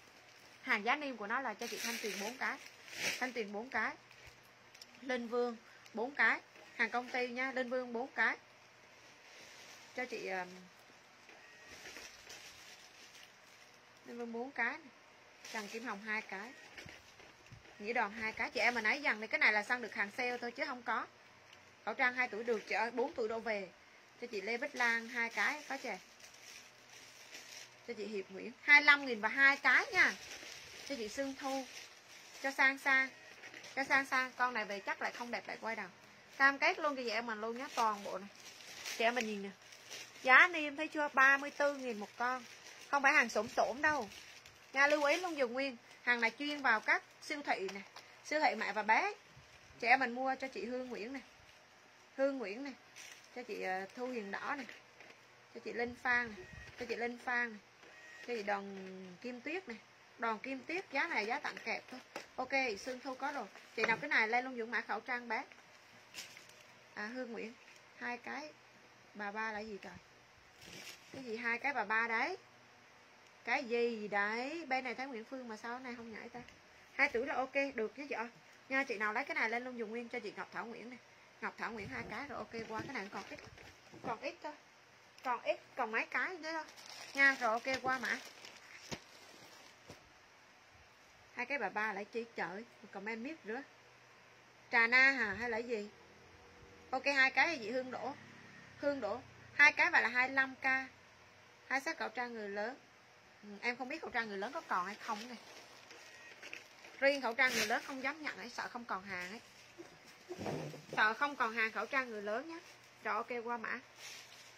Hàng giá niêm của nó là cho chị thanh tiền 4 cái. Thanh tiền 4 cái. Linh vương 4 cái. Hàng công ty nha, linh vương 4 cái. Cho chị linh vương 4 cái trần kim hồng hai cái. Nghĩa đoàn hai cái. Chị em mà ấy rằng thì cái này là săn được hàng sale thôi chứ không có. Khẩu trang 2 tuổi được, chị ơi 4 tuổi đổ về. Cho chị Lê Bích Lan hai cái, có chè cho chị Hiệp Nguyễn. 25 nghìn và hai cái nha. Cho chị Sương Thu. Cho sang sang. Cho sang sang, con này về chắc lại không đẹp lại quay đầu cam kết luôn cho chị em mình luôn nhé toàn bộ này chị em mình nhìn nè. Giá niêm thấy chưa? 34 nghìn một con. Không phải hàng sổm sổm đâu. Nha lưu ý luôn dùng nguyên. Hàng này chuyên vào các siêu thị nè. Siêu thị mẹ và bé. Chị em mình mua cho chị Hương Nguyễn này Hương Nguyễn này cho chị ờ, Thu Hiền Đỏ này cho chị Linh Phan này cho chị Linh Phan này cái gì Đòn Kim Tuyết này. Đòn Kim Tuyết giá này giá tặng kẹp thôi. Ok xương Thu có rồi. Chị nào cái này lên luôn dùng mã khẩu trang bé à Hương Nguyễn. Hai cái bà ba là gì trời? Cái gì hai cái bà ba đấy? Cái gì đấy? Bên này thấy Nguyễn Phương mà sao này không nhảy ta? Hai tuổi là ok, được chứ chị nha, chị nào lấy cái này lên luôn dùng nguyên cho chị Ngọc Thảo Nguyễn này. Ngọc Thảo Nguyễn hai cái rồi, ok, qua cái này còn ít. Còn ít thôi còn ít còn mấy cái nữa thôi nha rồi ok qua mã. Hai cái bà ba lại chỉ trời comment miết nữa trà na hả hay là gì? Ok hai cái là chị hương đổ. Hương đổ. Hai cái và là 25k hai set khẩu trang người lớn. Ừ, em không biết khẩu trang người lớn có còn hay không này. Riêng khẩu trang người lớn không dám nhận ấy sợ không còn hàng ấy. Sợ không còn hàng khẩu trang người lớn nhé rồi ok qua mã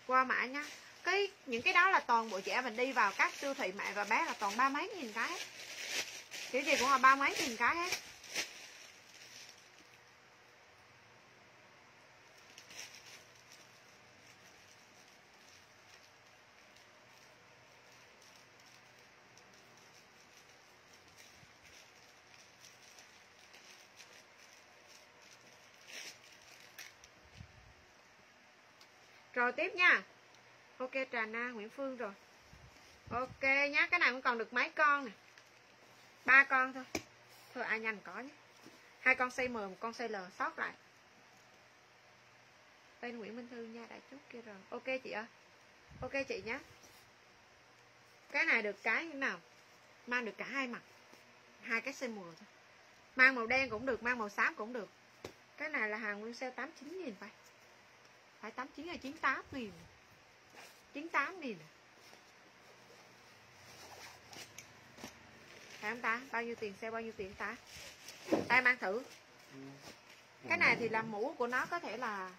qua mã nhá. Cái, những cái đó là toàn bộ trẻ mình đi vào các siêu thị mẹ và bé là toàn ba mấy nghìn cái. Kiểu gì cũng là ba mấy nghìn cái hết. Rồi tiếp nha. Ok, trà na nguyễn phương rồi. Ok nhá, cái này cũng còn được mấy con nè. Ba con thôi. Thôi, ai nhanh có nhé. Hai con xây M, một con xây L, sót lại. Tên Nguyễn Minh Thư nha đã chút kia rồi. Ok, chị ơi. Ok, chị nhé cái này được cái như nào? Mang được cả hai mặt. Hai cái xây mùa thôi. Mang màu đen cũng được, mang màu xám cũng được. Cái này là hàng nguyên sale 89 nghìn phải phải 89 hay 98 nghìn 98 nghìn à? Phải không ta? Bao nhiêu tiền xe bao nhiêu tiền ta? Đây mang thử Cái này thì là mũ của nó có thể là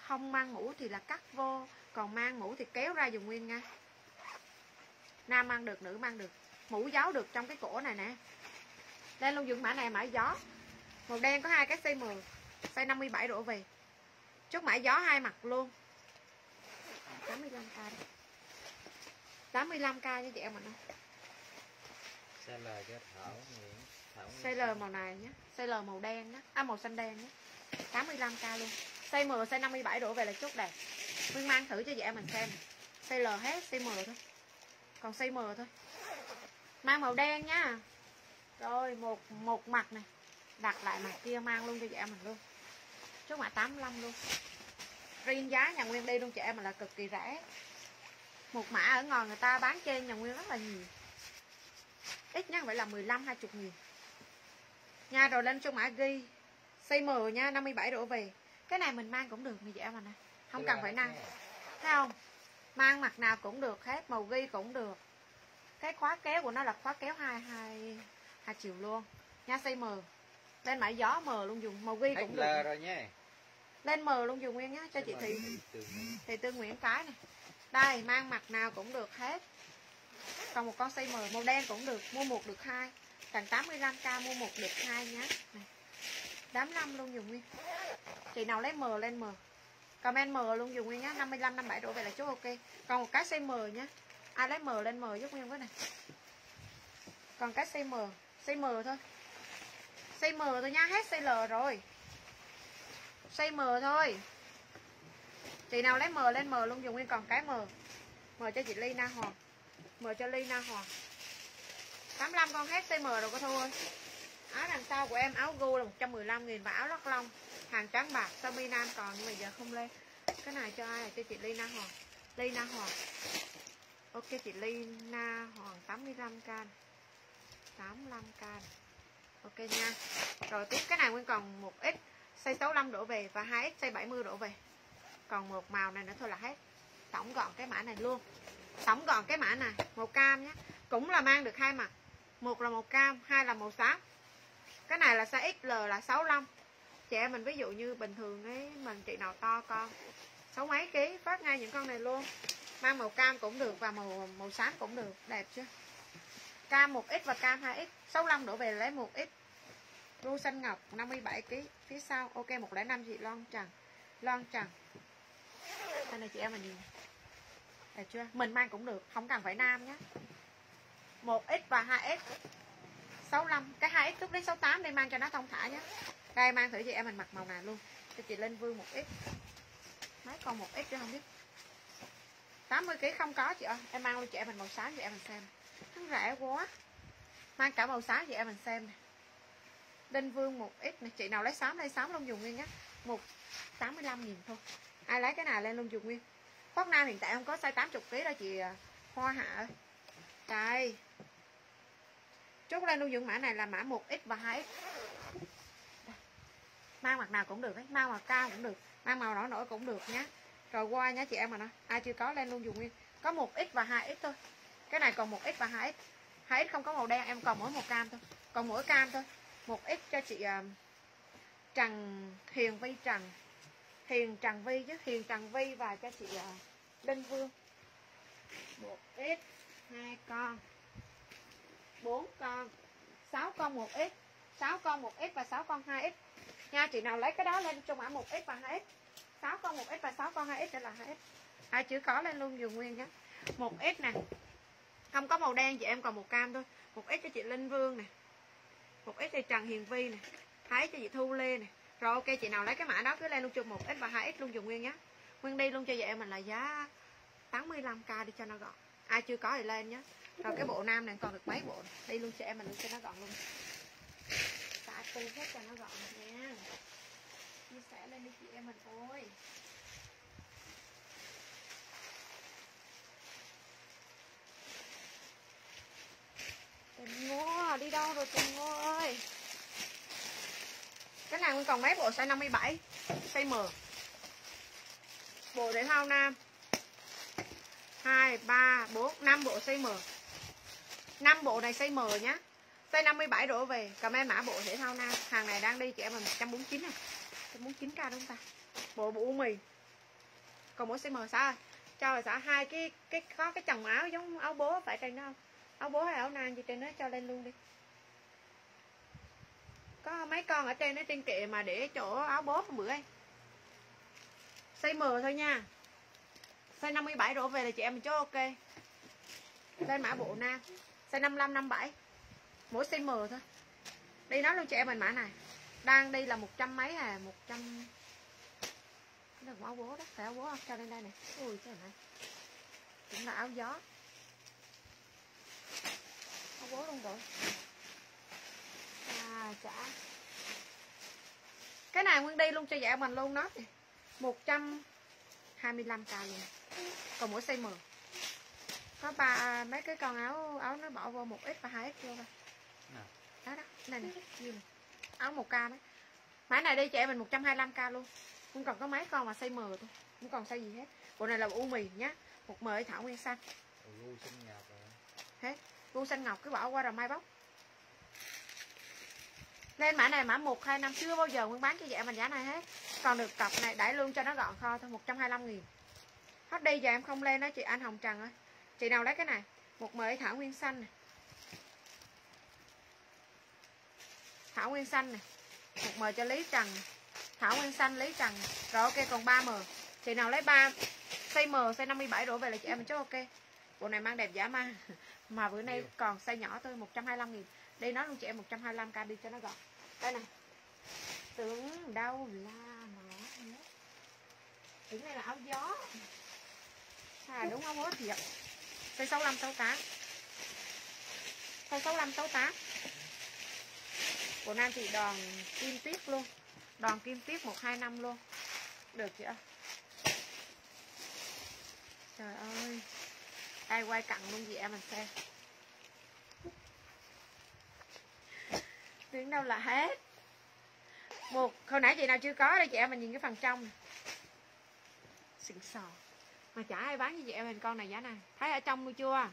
Không mang mũ thì là cắt vô Còn mang mũ thì kéo ra dùng nguyên nha Nam mang được, nữ mang được Mũ giấu được trong cái cổ này nè đây luôn dùng mã này mã gió Màu đen có hai cái size 10 Size 57 đổ về. Chốt mã gió hai mặt luôn. 85k đây. 85k cho chị em mình ơi Xe lời cho Thảo Nguyễn. Thảo Nguyễn. Màu này nhé Size L màu đen nhé À màu xanh đen nhé 85k luôn. Size M size 57 đổ về là chốt đẹp Nguyên mang thử cho chị em mình xem. Size L hết size M thôi. Còn size M thôi. Mang màu đen nhá. Rồi một một mặt này. Đặt lại mặt kia mang luôn cho chị em mình luôn Chốt mã 85 luôn. Riêng giá nhà Nguyên đi luôn chị em mình là cực kỳ rẻ. Một mã ở ngoài người ta bán trên nhà Nguyên rất là nhiều. Ít nhất phải là 15 20 nghìn. Nha rồi lên cho mã ghi size M nha 57 đổ về. Cái này mình mang cũng được người dễ mà nè. Không cần phải năng thấy không? Mang mặt nào cũng được hết màu ghi cũng được. Cái khóa kéo của nó là khóa kéo hai hai hai chiều luôn. Nha size M lên mã gió M luôn dùng màu ghi cũng được. rồi nhé lên M luôn dùng nguyên nhá cho chị Thị Nguyễn. thì tương nguyễn cái này. Đây mang mặt nào cũng được hết. Còn một con size M màu đen cũng được mua một được hai. Tặng 85k mua một được hai nhá này. 85 luôn dùng nguyên chị nào lấy M lên M comment M luôn dùng nguyên nhá 55 57 đổ về là chốt ok. Còn một cái size M nhá ai lấy M lên M giúp nguyên với này. Còn cái size M size M thôi size M thôi nha, hết size L rồi. Size M thôi. Chị nào lấy M lên M luôn, dùng nguyên còn cái M M cho chị Ly Na Hoàng. M cho Ly Na Hoàng 85 con hết size M rồi cô Thu ơi áo đằng sau của em áo gu là 115 nghìn và áo lót lông. Hàng trắng bạc, sơ mi nam còn, nhưng mà giờ không lên. Cái này cho ai? Cho chị Ly Na Hoàng. Ly Na Hoàng. Ok, chị Ly Na Hoàng 85 can. 85 can ok nha. Rồi tiếp, cái này nguyên còn một x size 65 đổ về và 2x size 70 đổ về. Còn một màu này nữa thôi là hết. Tổng gọn cái mã này luôn. Tổng gọn cái mã này, màu cam nhé. Cũng là mang được hai mặt. Một là màu cam, hai là màu xám. Cái này là size XL là 65 chị em mình ví dụ như bình thường ấy mình chị nào to con, sáu mấy ký, phát ngay những con này luôn. Mang màu cam cũng được và màu màu xám cũng được. Đẹp chưa cam 1x và cam 2x 65 đổ về lấy 1x ru xanh ngọc 57 kg phía sau, ok 105 chị Loan Trần. Loan Trần. Đây này chị em mình nhìn. Đẹp chưa? Mình mang cũng được, không cần phải nam nhé 1x và 2x 65 cái 2x lúc đến 68 đây mang cho nó thông thả nhé đây, mang thử chị em mình mặc màu này luôn. Cho chị lên vương 1x mấy con 1x chứ không biết. 80 kg không có chị ơi. Em mang luôn chị em mình màu xám cho em mình xem nó rẻ quá. Mang cả màu xám chị em mình xem nè. Đinh Vương 1X nè. Chị nào lấy xám lấy xám luôn dùng nguyên nhé 85 nghìn thôi. Ai lấy cái nào lên luôn dùng nguyên? Phóc Nam hiện tại không có size 80 kg đâu chị à, Hoa Hạ ơi. Đây. Chốt lên luôn dùng mã này là mã 1X và 2X Mang mặt nào cũng được ấy Mang màu cao cũng được. Mang màu nổi nổi cũng được nhé Rồi qua nhá chị em mà nó Ai chưa có lên luôn dùng nguyên. Có 1X và 2X thôi. Cái này còn 1X và 2X 2X không có màu đen em còn mỗi màu cam thôi. Còn mỗi cam thôi. Một x cho chị uh, Trần Hiền Vi Trần. Hiền Trần Vi chứ Hiền Trần Vi và cho chị uh, Đinh Vương. Một x hai con. Bốn con. Sáu con một x sáu con một x và sáu con hai x nha chị nào lấy cái đó lên trong mã một x và hai x sáu con một x và sáu con hai x sẽ là hai x hai chữ có lên luôn dùng nguyên nhé một x nè không có màu đen chị em còn một cam thôi. Một ít cho chị Linh Vương nè. Một ít cho Trần Hiền Vi nè. Hai cho chị Thu Lê nè. Rồi ok, chị nào lấy cái mã đó cứ lên luôn chụp một ít và hai ít luôn dùng nguyên nhé nguyên đi luôn cho chị em mình là giá 85k đi cho nó gọn. Ai chưa có thì lên nhé rồi cái bộ nam này còn được mấy bộ. Này. đi luôn cho em mình luôn cho nó gọn luôn. Xả tư hết cho nó gọn nha chia sẻ lên đi chị em mình thôi. Trần Ngô, đi đâu rồi Trần Ngô ơi? Cái này mình còn mấy bộ size 57 Size M. Bộ thể thao nam. 2, 3, 4, 5 bộ size M. Năm bộ này size M nhá. Size 57 đổ về comment mã bộ thể thao nam. Hàng này đang đi chị em là 149 này 149k đúng không ta? Bộ bộ u mì. Còn mỗi size M sao? Ơi? cho là xã hai cái cái có cái chồng áo giống áo bố phải trên đó không? Áo bố hay áo nam gì trên đó, cho lên luôn đi. Có mấy con ở trên nó trên kệ mà để chỗ áo bố hôm bữa ấy. Size M thôi nha. Size 57 đổ về là chị em mình chốt ok. Lên mã bộ nam size 55 57 mỗi size M thôi. Đi nói luôn chị em mình mã này. Đang đi là một trăm mấy à một trăm cái đừng áo bố đó phải áo bố không? Cho lên đây này. Ui, trời này cũng là áo gió áo bố luôn rồi. À chả. Cái này nguyên đi luôn cho dạ mình luôn nó một trăm hai mươi lăm k luôn còn mỗi size M có ba mấy cái con áo áo nó bỏ vô một x và hai x luôn rồi đó đó. Này này gì này. Áo một k đấy. Mã này đi chị em mình 125 k luôn. Không còn có mấy con mà size M thôi. Không còn size gì hết. Bộ này là bộ u mì nhá. Một mời thảo nguyên xanh. Rồi gu xanh ngọc cứ bỏ qua rồi mai bóc. Lên mã này mã 1 2 năm, chưa bao giờ Nguyên bán cho dạ mình giá này hết. Còn được cọc này đẩy luôn cho nó gọn kho thôi 125 nghìn. Hết đi giờ em không lên đó, chị anh Hồng Trần ơi. Chị nào lấy cái này? Một mời thảo nguyên xanh này thảo nguyên xanh này một mời cho Lý Trần này. thảo nguyên xanh, Lý Trần. Này. rồi ok, còn 3 m chị nào lấy 3 size M size 57 đổ về là chị em mình chốt ok. Bộ này mang đẹp giả ma mà bữa nay còn size nhỏ thôi 125 nghìn. Đi nói luôn chị em 125k đi cho nó gọn. Đây này tưởng đâu là nó tưởng này là áo gió. À đúng áo bố thiệt. Size 65 68 size 65 68 bộ nam chị đòn kim tuyết luôn. Đòn kim tuyết 125 luôn. Được chưa? Trời ơi ai quay cặn luôn chị em mình xem. Tiếng đâu là hết? Một hồi nãy chị nào chưa có đây chị em mình nhìn cái phần trong. Xịn sò. Mà chả ai bán như chị em mình con này giá này thấy ở trong mua chưa?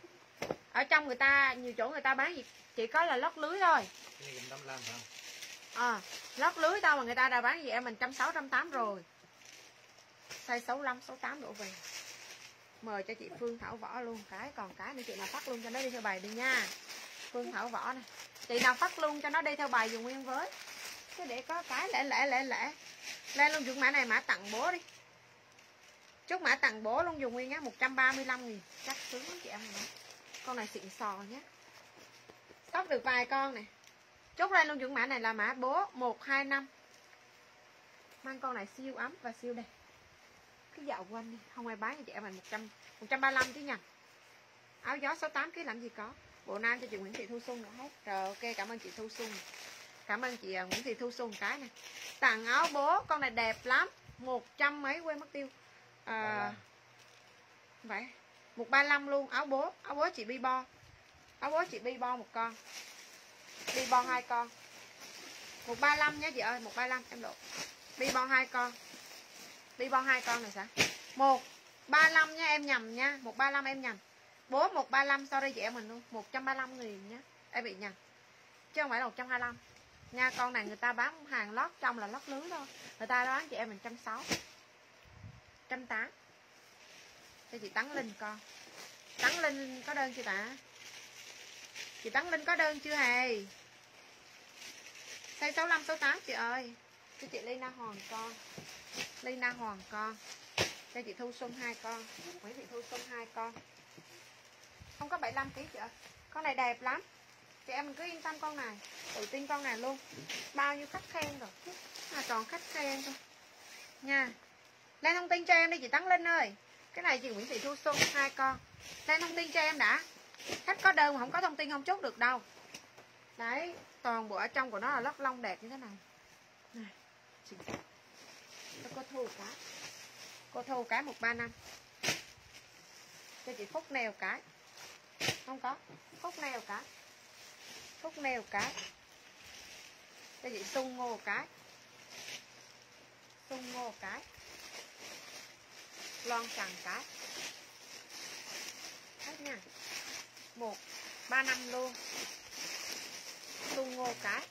Ở trong người ta nhiều chỗ người ta bán gì chỉ có là lót lưới thôi. Cái này cũng 55 phải không à, lót lưới tao mà người ta đã bán gì em mình trăm sáu trăm tám rồi. Size 65 68 đổ về mời cho chị Phương Thảo Võ luôn. Cái còn cái nữa, chị nào phát luôn cho nó đi theo bài đi nha. Phương Thảo Võ này chị nào phát luôn cho nó đi theo bài dùng nguyên với. Chứ để có cái lẻ lẻ lẻ lẻ. Lên luôn dùng mã này, mã tặng bố đi. Chúc mã tặng bố luôn dùng nguyên nhá 135 nghìn. Chắc sướng lắm chị em này con này xịn sò nhé. Sóc được vài con này chốt lên luôn dùng mã này là mã bố 125 mang con này siêu ấm và siêu đẹp cái dạo quanh đi. Không ai bán cho chị em mình 100 135 chứ nhầm áo gió 68 kg làm gì có. Bộ nam cho chị Nguyễn Thị Thu Xuân nữa hết. Rồi ok cảm ơn chị Thu Xuân. Cảm ơn chị à, Nguyễn Thị Thu Xuân cái này tặng áo bố con này đẹp lắm. Một trăm mấy quên mất tiêu. À, vậy một ba luôn. Áo bố áo bố chị bi bo áo bố chị bi bo một con. Bi bo hai con. Một ba nha chị ơi một ba em độ. Bi bo hai con bi bo hai con này sao? Một, ba nha, em nhầm nha. Một, ba em nhầm. Bố 135 sorry chị em mình luôn. 135 nghìn nhá. Em bị nhầm. Chứ không phải là 125 nha, con này người ta bán hàng lót trong là lót lưới thôi. Người ta bán chị em mình trăm sáu, trăm tám. Cho chị tấn linh con tấn linh có đơn chưa ta chị tấn linh có đơn chưa hề? Size 65 68 chị ơi. Cho chị Lina Hoàng con Lina Hoàng, con. Cho chị Thu Xuân hai, con. Nguyễn Thị Thu Xuân hai, con. Không có 75 kg chị ơi con này đẹp lắm. Chị em mình cứ yên tâm con này. Tự tin con này luôn. Bao nhiêu khách khen rồi. Là toàn khách khen thôi. Nha. Lên thông tin cho em đi, chị Tấn Linh ơi. Cái này chị Nguyễn Thị Thu Xuân hai, con. Lên thông tin cho em đã. Khách có đơn mà không có thông tin không chốt được đâu. Đấy, toàn bộ ở trong của nó là lót lông đẹp như thế này. Này chị có thu cái cô thu cái một ba năm. Cho chị phúc nèo cái? Không có. Phúc nèo cái. Phúc nèo cái. Cho chị sung ngô cái? Sung ngô cái. Lon sàng cái. Hết nha. Một, ba năm luôn. Sung ngô cái.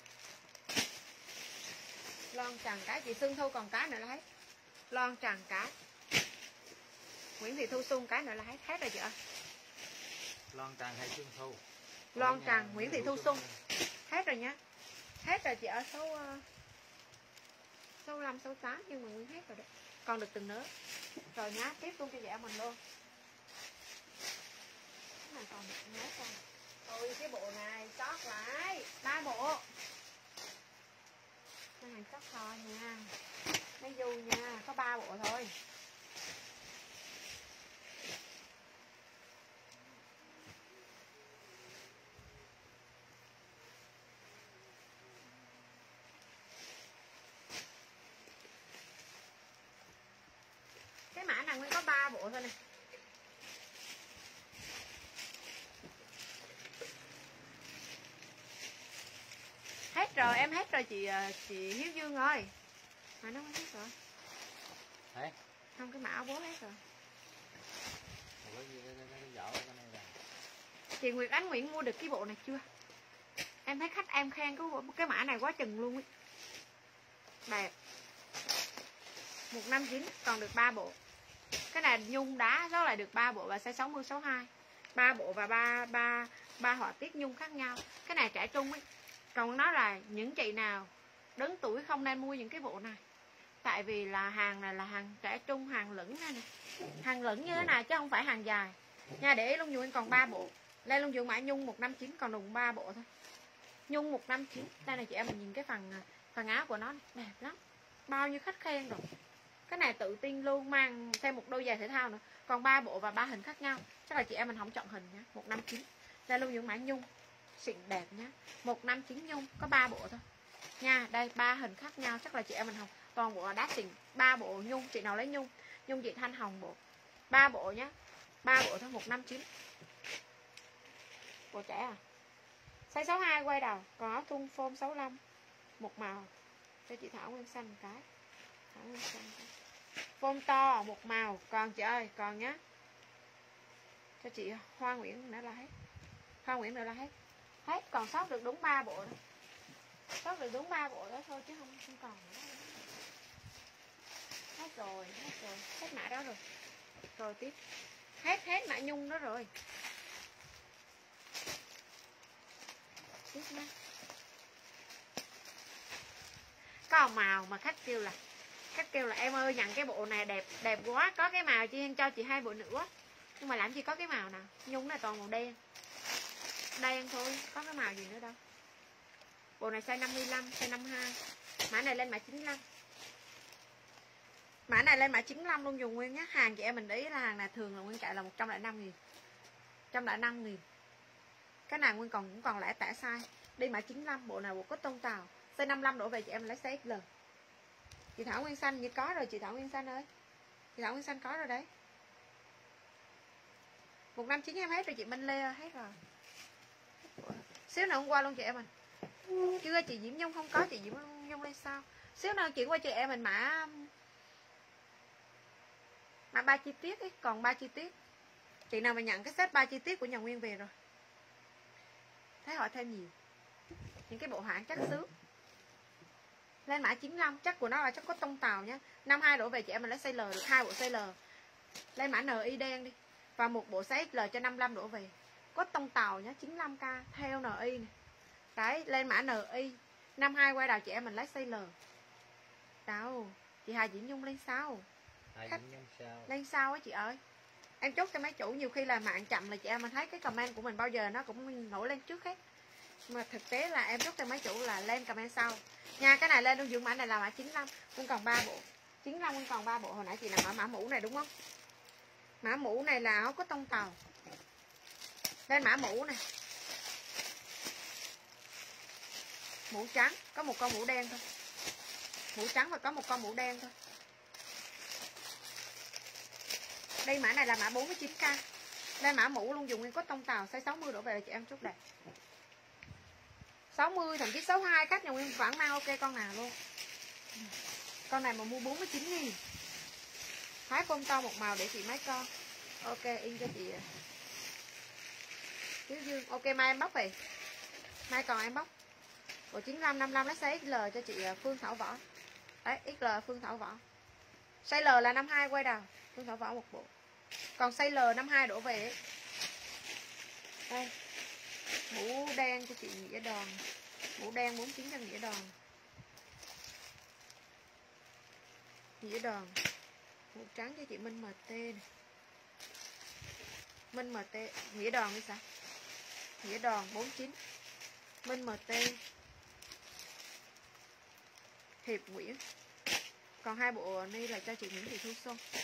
Lon chằng cái. Chị xương thu còn cái nữa là hết lon tràn cái nguyễn thị thu xuân cái nữa là hết hết rồi chị ơi. Lon tràn hay xuân thu? Lon tràn nhà nguyễn thị thu Xuân hết rồi nhá hết rồi chị ở số ờ, số 5, số 8 nhưng mà nguyên hết rồi đấy còn được từng nữa rồi nhá tiếp luôn cho dạ mình luôn. Cái này còn được mấy con? Ôi cái bộ này sót lại. Ba bộ cái hàng cắt thôi nha. Mấy du nha có ba bộ thôi cái mã này nguyên có ba bộ thôi này hết rồi em hết rồi chị ờ, chị hiếu dương ơi. Mà nó không hết rồi. Đấy. không cái mã áo bố hết rồi. Là chị Nguyệt Ánh Nguyễn mua được cái bộ này chưa? Em thấy khách em khen cái cái mã này quá chừng luôn ấy. đẹp. Một năm chín còn được ba bộ. Cái này nhung đá đó lại được ba bộ và size 60 62 ba bộ và ba ba ba họa tiết nhung khác nhau. Cái này trẻ trung ấy còn nó là những chị nào đứng tuổi không nên mua những cái bộ này. Tại vì là hàng này là hàng trẻ trung hàng lửng này nè. Hàng lửng như thế này chứ không phải hàng dài. Nha để ý luôn dù còn ba bộ. Lên luôn dùng mã nhung 159 còn đụng ba bộ thôi. Nhung 159 đây này chị em mình nhìn cái phần à, phần áo của nó này, đẹp lắm. Bao nhiêu khách khen rồi. Cái này tự tin luôn mang thêm một đôi giày thể thao nữa. Còn ba bộ và ba hình khác nhau. Chắc là chị em mình không chọn hình nhá. 159 đây luôn dùng mã nhung xịn đẹp nhá. 159 nhung, có ba bộ thôi. Nha, đây, ba hình khác nhau, chắc là chị em mình học. Toàn bộ là đá xịn ba bộ nhung, chị nào lấy nhung? Nhung chị thanh hồng bộ. Ba bộ nhá, ba bộ thôi 159 bộ trẻ à? Size 62 quay đầu còn áo thun form 65 một màu. Cho chị Thảo Nguyên xanh một cái. Thảo Nguyên xanh một cái. form to, một màu. Còn chị ơi, còn nhá. Cho chị Hoa Nguyễn nữa là hết. Hoa Nguyễn nữa là hết hết còn sót được đúng ba bộ thôi sót được đúng ba bộ đó thôi chứ không không còn nữa. Hết rồi hết rồi. Hết mã đó rồi. Rồi tiếp. Hết hết mã nhung đó rồi. Tiếp nha có màu mà khách kêu là, khách kêu là em ơi, nhận cái bộ này đẹp đẹp quá. Có cái màu chị cho chị hai bộ nữa. Nhưng mà làm gì có cái màu nào? Nhung là toàn màu đen đen thôi, có cái màu gì nữa đâu. Bộ này size 55 size 52 mã này lên mã 95 mã này lên mã 95 luôn dùng nguyên nhá. Hàng chị em mình ý là hàng này thường là nguyên chạy là 105 nghìn. 105 nghìn. Cái này nguyên còn, cũng còn lẻ tẻ sai đi mã 95 bộ này bộ có tông tàu. Size 55 đổ về chị em lấy size XL chị Thảo Nguyên Xanh, như có rồi chị Thảo Nguyên Xanh ơi. Chị Thảo Nguyên Xanh có rồi đấy. 159 em hết rồi chị Minh Lê hết rồi xíu nào hôm qua luôn chị em mình. Chưa, chị Diễm Nhung không có, chị Diễm Nhung lên sao? Xíu nào chuyển qua chị em mình mã mã ba chi tiết ấy, còn ba chi tiết. Chị nào mà nhận cái set ba chi tiết của nhà Nguyên về rồi. Thấy hỏi thêm nhiều những cái bộ hãng chắc xứ. Lên mã 95 chắc của nó là chắc có tông tàu nhá. Năm hai đổ về chị em mình lấy size L được hai bộ size L lên mã NI đen đi. Và một bộ size L cho 55 đổ về có tông tàu nhá 95k theo NI này đấy lên mã NI 52 quay đầu chị em mình lấy size L. Đâu chị Hà Diễm Nhung lên hai Khách- lên sao á chị ơi. Em chốt cho mấy chủ nhiều khi là mạng chậm là chị em mình thấy cái comment của mình bao giờ nó cũng nổi lên trước hết. Mà thực tế là em chốt cho mấy chủ là lên comment sau. Nha cái này lên luôn dưỡng mã này là mã 95 cũng còn 3 bộ. 95 cũng còn 3 bộ hồi nãy chị nào hỏi mã mũ này đúng không? Mã mũ này là áo có tông tàu lên mã mũ này mũ trắng, có một con mũ đen thôi. Mũ trắng và có một con mũ đen thôi. Đây, mã này là mã 49k đây, mã mũ luôn dùng nguyên có tông tàu size 60 đổ về là chị em chút đẹp. 60 thậm chí 62 cách nhà nguyên vẫn mang ok con nào luôn. Con này mà mua 49 nghìn. Thái phong to một màu để chị mấy con ok, in cho chị. ạ. Hiếu Dương, ok, mai em bóc về mai còn em bóc. Bộ 95 55 nó size XL cho chị à, Phương Thảo Võ. Đấy XL Phương Thảo Võ. Size L là 52 quay đầu. Phương Thảo Võ một bộ. Còn size L 52 đổ về ấy. đây. Mũ đen cho chị Nghĩa Đòn mũ đen 49 cho Nghĩa Đòn Nghĩa Đòn mũ trắng cho chị Minh MT này. Minh MT Nghĩa Đòn đi sao? Nghĩa Đòn 49 Minh MT Hiệp Nguyễn. Còn hai bộ này là cho chị Nguyễn Thị Thu Xuân. À,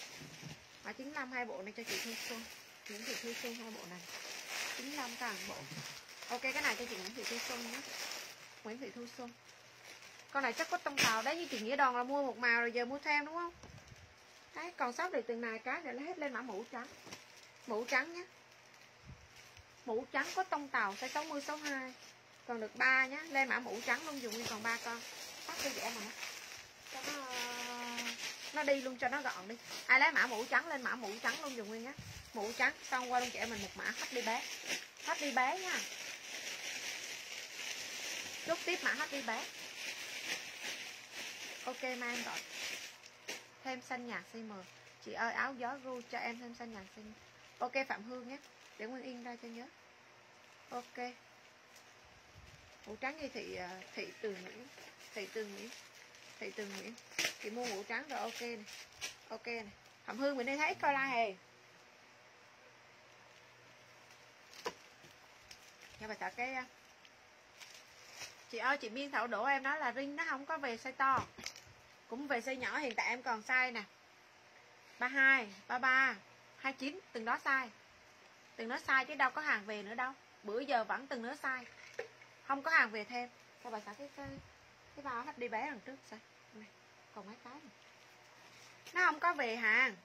mã 95 hai bộ này cho chị Thu Xuân. Nguyễn Thị Thu Xuân hai bộ này. 95 càng bộ. Ok, cái này cho chị Nguyễn Thị Thu Xuân nhé. Nguyễn Thị Thu Xuân. Con này chắc có tông tàu đấy như chị Nghĩa Đòn là mua một màu rồi giờ mua thêm, đúng không? Đấy, còn sót được từng này cái để lấy hết lên mã mũ trắng. Mũ trắng nhé mũ trắng có tông tàu size 60 62 còn được 3 nhé lên mã mũ trắng luôn, dùng nguyên còn ba con. Phát cho dễ mà. Cho nó nó đi luôn, cho nó gọn đi. Ai lấy mã mũ trắng lên mã mũ trắng luôn, dùng nguyên nhé mũ trắng, xong qua luôn chị em mình một mã hấp đi bé hấp đi bé nha. Chốt tiếp mã hấp đi bé ok mang rồi thêm xanh nhạt CM chị ơi, áo gió ru cho em thêm xanh nhạt xinh ok, phạm hương nhé để nguyên in ra cho nhớ. Ok. Mũ trắng như thị à, thị từ nguyễn. Thị từ nguyễn. Thị từ nguyễn. Chị mua mũ trắng rồi, ok này ok này thầm hương mình đi thấy coi la hề. Nha bà tạo cái à, chị ơi, chị biên thảo đổ em nói là ring nó không có về size to. Cũng về size nhỏ, hiện tại em còn size nè. 32 33 29 từng đó size từng nói sai chứ đâu có hàng về nữa đâu. Bữa giờ vẫn từng nói sai. Không có hàng về thêm. Sao bà xã cái cái cái bao hấp đi bé đằng trước sao? Này, còn mấy cái này. nó không có về hàng.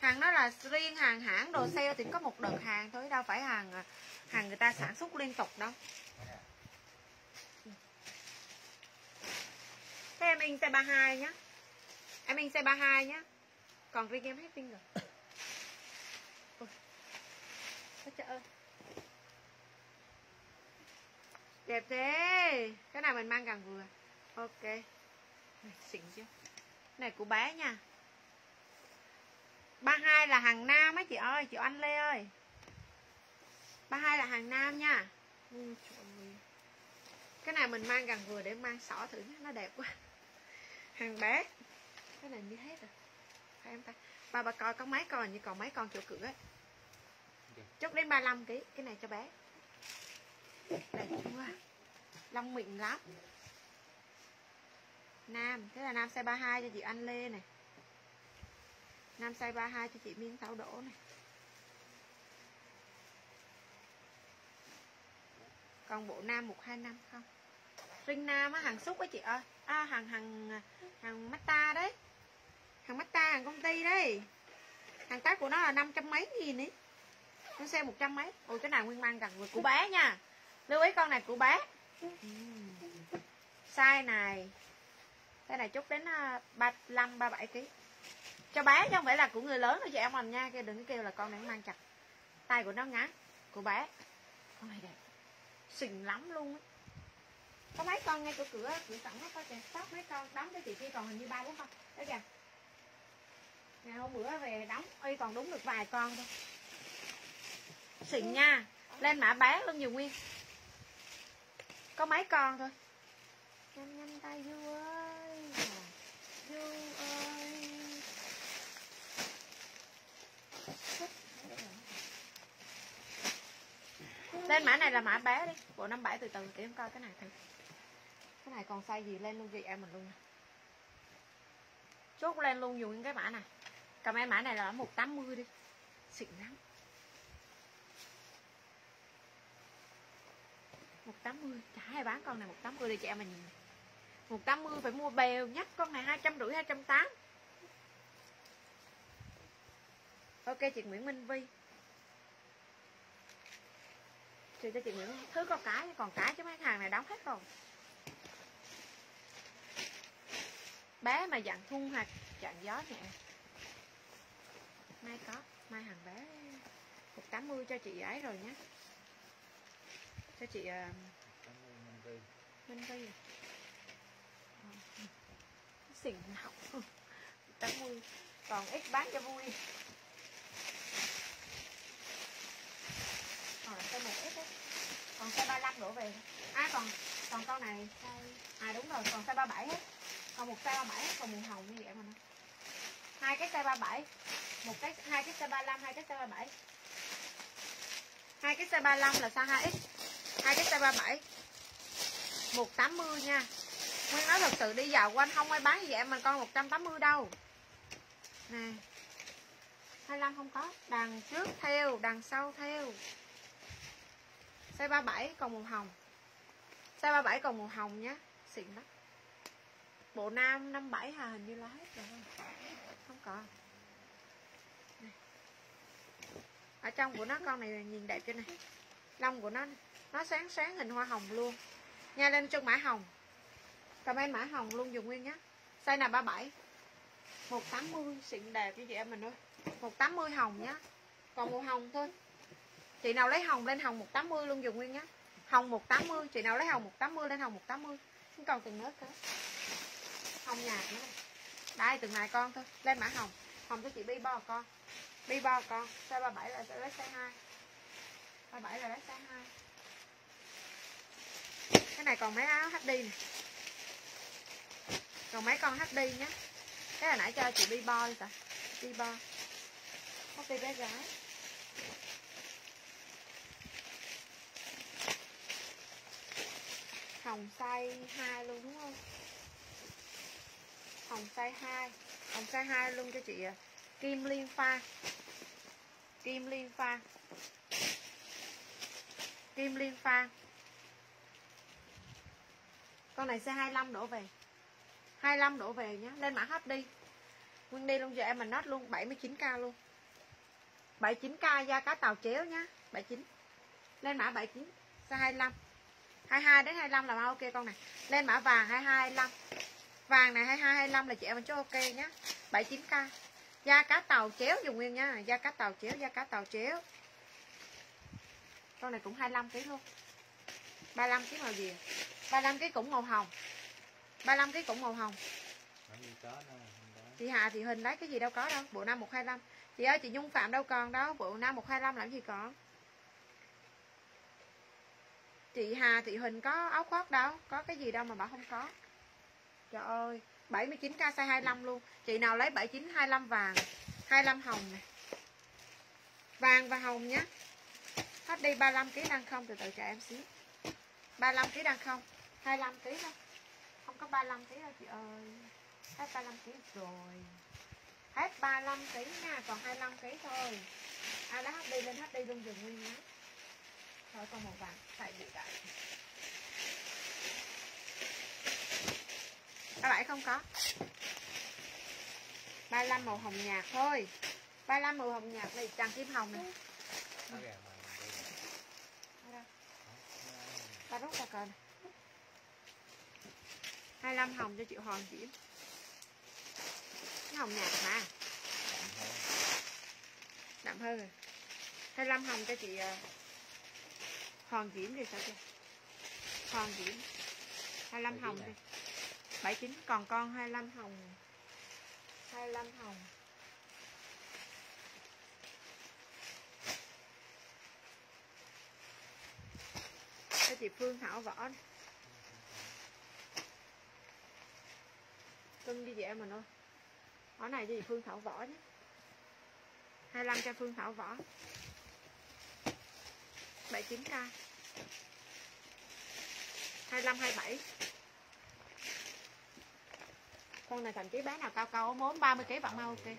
Hàng nó là riêng hàng hãng đồ sale thì có một đợt hàng thôi, đâu phải hàng à, hàng người ta sản xuất liên tục đâu. Thế em in xe 32 nhá. Em in xe 32 nhá. Còn riêng em hết pin rồi Ôi chợ Đẹp thế. Cái này mình mang càng vừa. Ok. Này, Xịn chưa Này của bé nha. 32 là hàng nam á chị ơi Chị Anh Lê ơi. 32 là hàng nam nha. Ừ, trời. Cái này mình mang gần vừa để mang xỏ thử nó đẹp quá. Hàng bé. Cái này như hết rồi Phải em ta? Ba bà coi có mấy con như còn mấy con chỗ cửa ấy. Chốt đến 35 kg Cái này cho bé. Đẹp chưa long mịn lắm. Nam Thế là nam size 32 cho chị Anh Lê này. Nam size 32 cho chị Miên Thảo Đỗ này. Còn bộ nam 125 không? Ring nam á, hàng xúc á chị ơi. À, Hàng hàng hàng Mata đấy. Hàng Mata, hàng công ty đấy. Hàng tác của nó là 500 mấy nghìn ấy. Nó xe 100 mấy. Ôi cái này nguyên mang gần người của bé nha. Lưu ý con này của bé. Size này. Cái này chút đến à, 35, 37 kg Cho bé chứ không phải là của người lớn đâu chị em mình nha. Đừng kêu là con này mang chặt. Tay của nó ngắn Của bé. Con này đẹp. Xinh lắm luôn á. Có mấy con ngay cửa cửa Cửa sẵn nó có kìa. Sóc mấy con Đóng cho chị kia còn hình như ba bốn con. Đấy kìa. Ngày hôm bữa về đóng Y còn đúng được vài con thôi. Xịn nha. Lên mã bán luôn nhiều nguyên. Có mấy con thôi. Nhanh nhanh tay Du ơi. Du ơi. Lên mã này là mã bé đi. Bộ 57 từ từ để em coi cái này thử. Cái này còn size gì? Lên luôn chị em mình luôn Chốt lên luôn dùng cái mã này. Cầm em mã này là 180 đi. Xịn lắm 180 Chả ai bán con này 180 đi cho em mình nhìn. 180 phải mua bèo nhắc con này 250 280 Ok, chị Nguyễn Minh Vi Chị cho chị Nguyễn Thứ có cái, còn cái chứ mấy hàng này đóng hết rồi. Bé mà dạng thun hoặc dạng gió nhẹ. Mai có, Mai hàng bé. 180 cho chị ấy rồi nhé cho chị à, Tư. Minh Vy Ờ, xỉn học 80 còn ít bán cho vui. Còn là size 1 ít đấy còn size 35 đổ về. À còn còn con này. À đúng rồi còn size 37 hết còn một size 37 hết còn màu hồng như vậy mà hai cái size 37 một cái hai cái size 35 hai cái size 37 hai cái size 35 là size 2x hai cái size 37 180 nha. Nguyên nói thật sự đi vào quanh không ai bán như vậy mình con 180 đâu. Nè. 25 không có. Đằng trước theo, đằng sau theo. Size 37 còn màu hồng. Size 37 còn màu hồng nhá. Xịn lắm. Bộ nam 57 hà hình như là hết rồi. Không còn Ở trong của nó con này nhìn đẹp chưa này Lông của nó này. Nó sáng sáng hình hoa hồng luôn. Nha lên chân mã hồng. Comment mã hồng luôn, dùng nguyên nhé. Size là 37 180 xịn đẹp như chị em mình ơi. 180 hồng nhá. Còn màu hồng thôi. Chị nào lấy hồng lên hồng 180 luôn, dùng nguyên nhá Hồng 180 Chị nào lấy hồng 180 lên hồng 180 Không còn từng nớt nữa. Hồng nhạt nữa. Đây, từng này con thôi. Lên mã hồng. Hồng cho chị bi bo con. Bi bo con. Size 37 là sẽ lấy size 2 37 là lấy size 2 cái này còn mấy áo HD nè. Còn mấy con HD nhé cái hồi nãy cho chị bi bo đi ta bi bo. HD bé gái. Hồng size hai luôn đúng không? Hồng size hai. Hồng size hai luôn cho chị à. kim liên pha. Kim liên pha. Kim liên pha con này xe 25 đổ về. 25 đổ về nhá. Lên mã hấp đi Nguyên đi luôn giờ em mình nốt luôn 79k luôn. 79k da cá tàu chéo nhá. 79 lên mã 79 xe 25 22 đến 25 là mã ok con này. Lên mã vàng 22 25 vàng này 22 25 là chị em mình cho ok nhá. 79k da cá tàu chéo dùng nguyên nha. Da cá tàu chéo da cá tàu chéo. Con này cũng 25 kg luôn. 35 kg màu gì? 35 kg cũng màu hồng. 35 kg cũng màu hồng. Chị Hà thì hình lấy cái gì đâu có đâu bộ năm. 125 chị ơi chị Nhung Phạm đâu còn đâu bộ năm 125 làm gì có chị Hà thị Huỳnh có áo khoác đâu có cái gì đâu mà bảo không có. Trời ơi 79k size 25 luôn. Chị nào lấy 79 25 vàng 25 hồng này vàng và hồng nhé hết đi 35 kg đang không từ từ chờ em xíu 35 kg đang không? 25 kg đâu không có 35 kg đâu chị ơi. Hết 35 kg rồi. Hết 35 kg nha còn 25 kg thôi. Ai lấy hết đi lên hết đi luôn dùng nguyên nhé. Thôi con màu vàng tại bị đại các bạn không có. 35 màu hồng nhạt thôi. 35 màu hồng nhạt này tràng kim hồng này. Nó gà mà mình đi. Ở đâu? Đó, rút ra coi này 25 hồng cho chị Hoàng Diễm cái hồng nhạt mà. Đậm hơn. rồi. 25 hồng cho chị ờ, Hoàng Diễm đi sao chưa Hoàng Diễm. 25 hồng đi. 79 còn con 25 hồng. 25 hồng chị Phương Thảo Võ cưng đi vậy mà thôi ở này cho chị Phương Thảo Võ nhé. 25 cho Phương Thảo Võ. 79k 25 27 con này thậm chí bé nào cao cao ốm ốm 30 kg vẫn mau ok.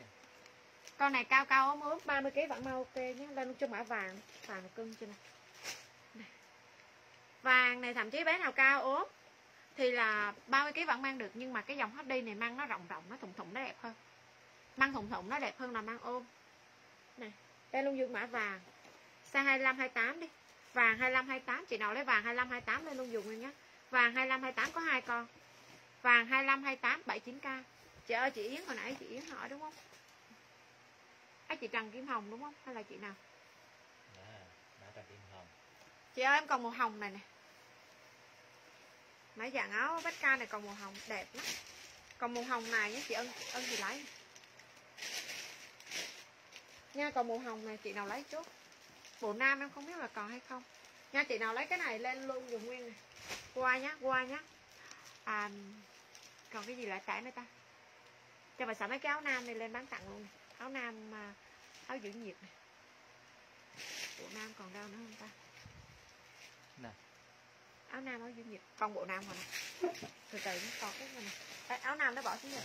Con này cao cao ốm ốm 30 kg vẫn mau ok nhé. Lên cho mã vàng vàng cưng chưa nè vàng này thậm chí bé nào cao ốm thì là 30 kg vẫn mang được nhưng mà cái dòng HD này mang nó rộng rộng nó thùng thùng nó đẹp hơn mang thùng thùng nó đẹp hơn là mang ôm này đây luôn dùng mã vàng size 25 28 đi vàng 25 28 chị nào lấy vàng 25 28 lên luôn dùng nhé vàng 25 28 có hai con vàng 25 28 79k chị ơi chị Yến hồi nãy chị Yến hỏi đúng không à, chị Trần Kim Hồng đúng không hay là chị nào Đó, đã ra kim hồng chị ơi em còn màu hồng này nè. Mấy dạng áo vest ca này còn màu hồng đẹp lắm. Còn màu hồng này nhé chị ân ân thì lấy. Nha còn màu hồng này chị nào lấy chút bộ nam em không biết là còn hay không. Nha chị nào lấy cái này lên luôn dùng nguyên này. Qua nhá qua nhá. À, còn cái gì lại tải nữa ta? Cho bà sợ mấy cái áo nam này lên bán tặng luôn. Áo nam à, áo giữ nhiệt này. Bộ nam còn đâu nữa không ta? Nè. áo nam áo giữ nhiệt còn bộ nam rồi nè từ từ nó còn cái này áo nam nó bỏ xuống rồi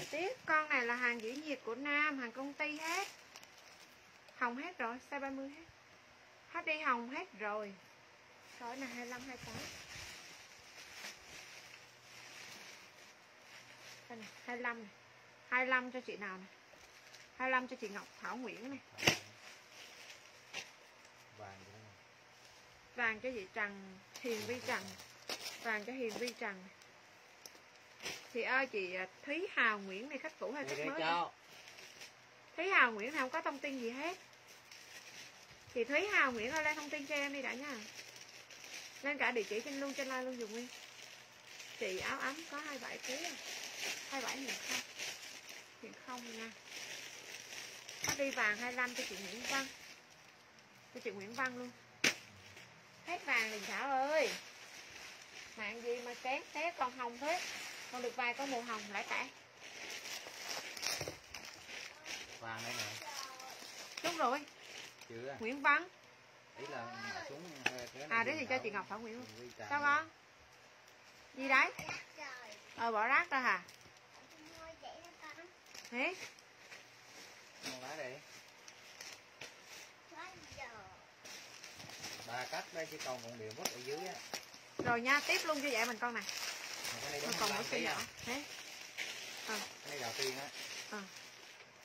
Dạ. Rồi, tiếp con này là hàng giữ nhiệt của Nam, hàng công ty hết. Hồng hết rồi, size 30 hết. Hết đi hồng hết rồi. Rồi này 25 28. Đây này, 25 này. 25 cho chị nào này? 25 cho chị Ngọc Thảo Nguyễn này. vàng. Vàng cho chị Trần Hiền Vi Trần. Vàng cho Hiền Vi Trần. này. Chị ơi chị à, Thúy Hào Nguyễn này khách cũ hay khách mới? cho Thúy Hào Nguyễn không có thông tin gì hết. Chị Thúy Hào Nguyễn ơi lên thông tin cho em đi đã nha. Lên cả địa chỉ trên luôn trên like luôn dùng đi. Chị áo ấm có 27 kg à. 27 hiện không. Hiện không nha. Có đi vàng 25 cho chị Nguyễn Văn. Cho chị Nguyễn Văn luôn. Hết vàng liền Thảo ơi. Mạng gì mà kén thế còn hồng thế Còn được vài con màu hồng lại tẻ vàng đây nè. Đúng rồi. Chưa Nguyễn Văn. Ý là mà xuống cái này À đấy thì cho chị Ngọc Thảo Nguyễn Sao con? Gì đấy? Ờ bỏ rác ra hả? con Thế? Con lá đây ba cắt đây chỉ còn còn điều vứt ở dưới á. Rồi nha, tiếp luôn cho vậy mình con này mà còn mỗi ký nhỏ à Thế? cái này đầu tiên á.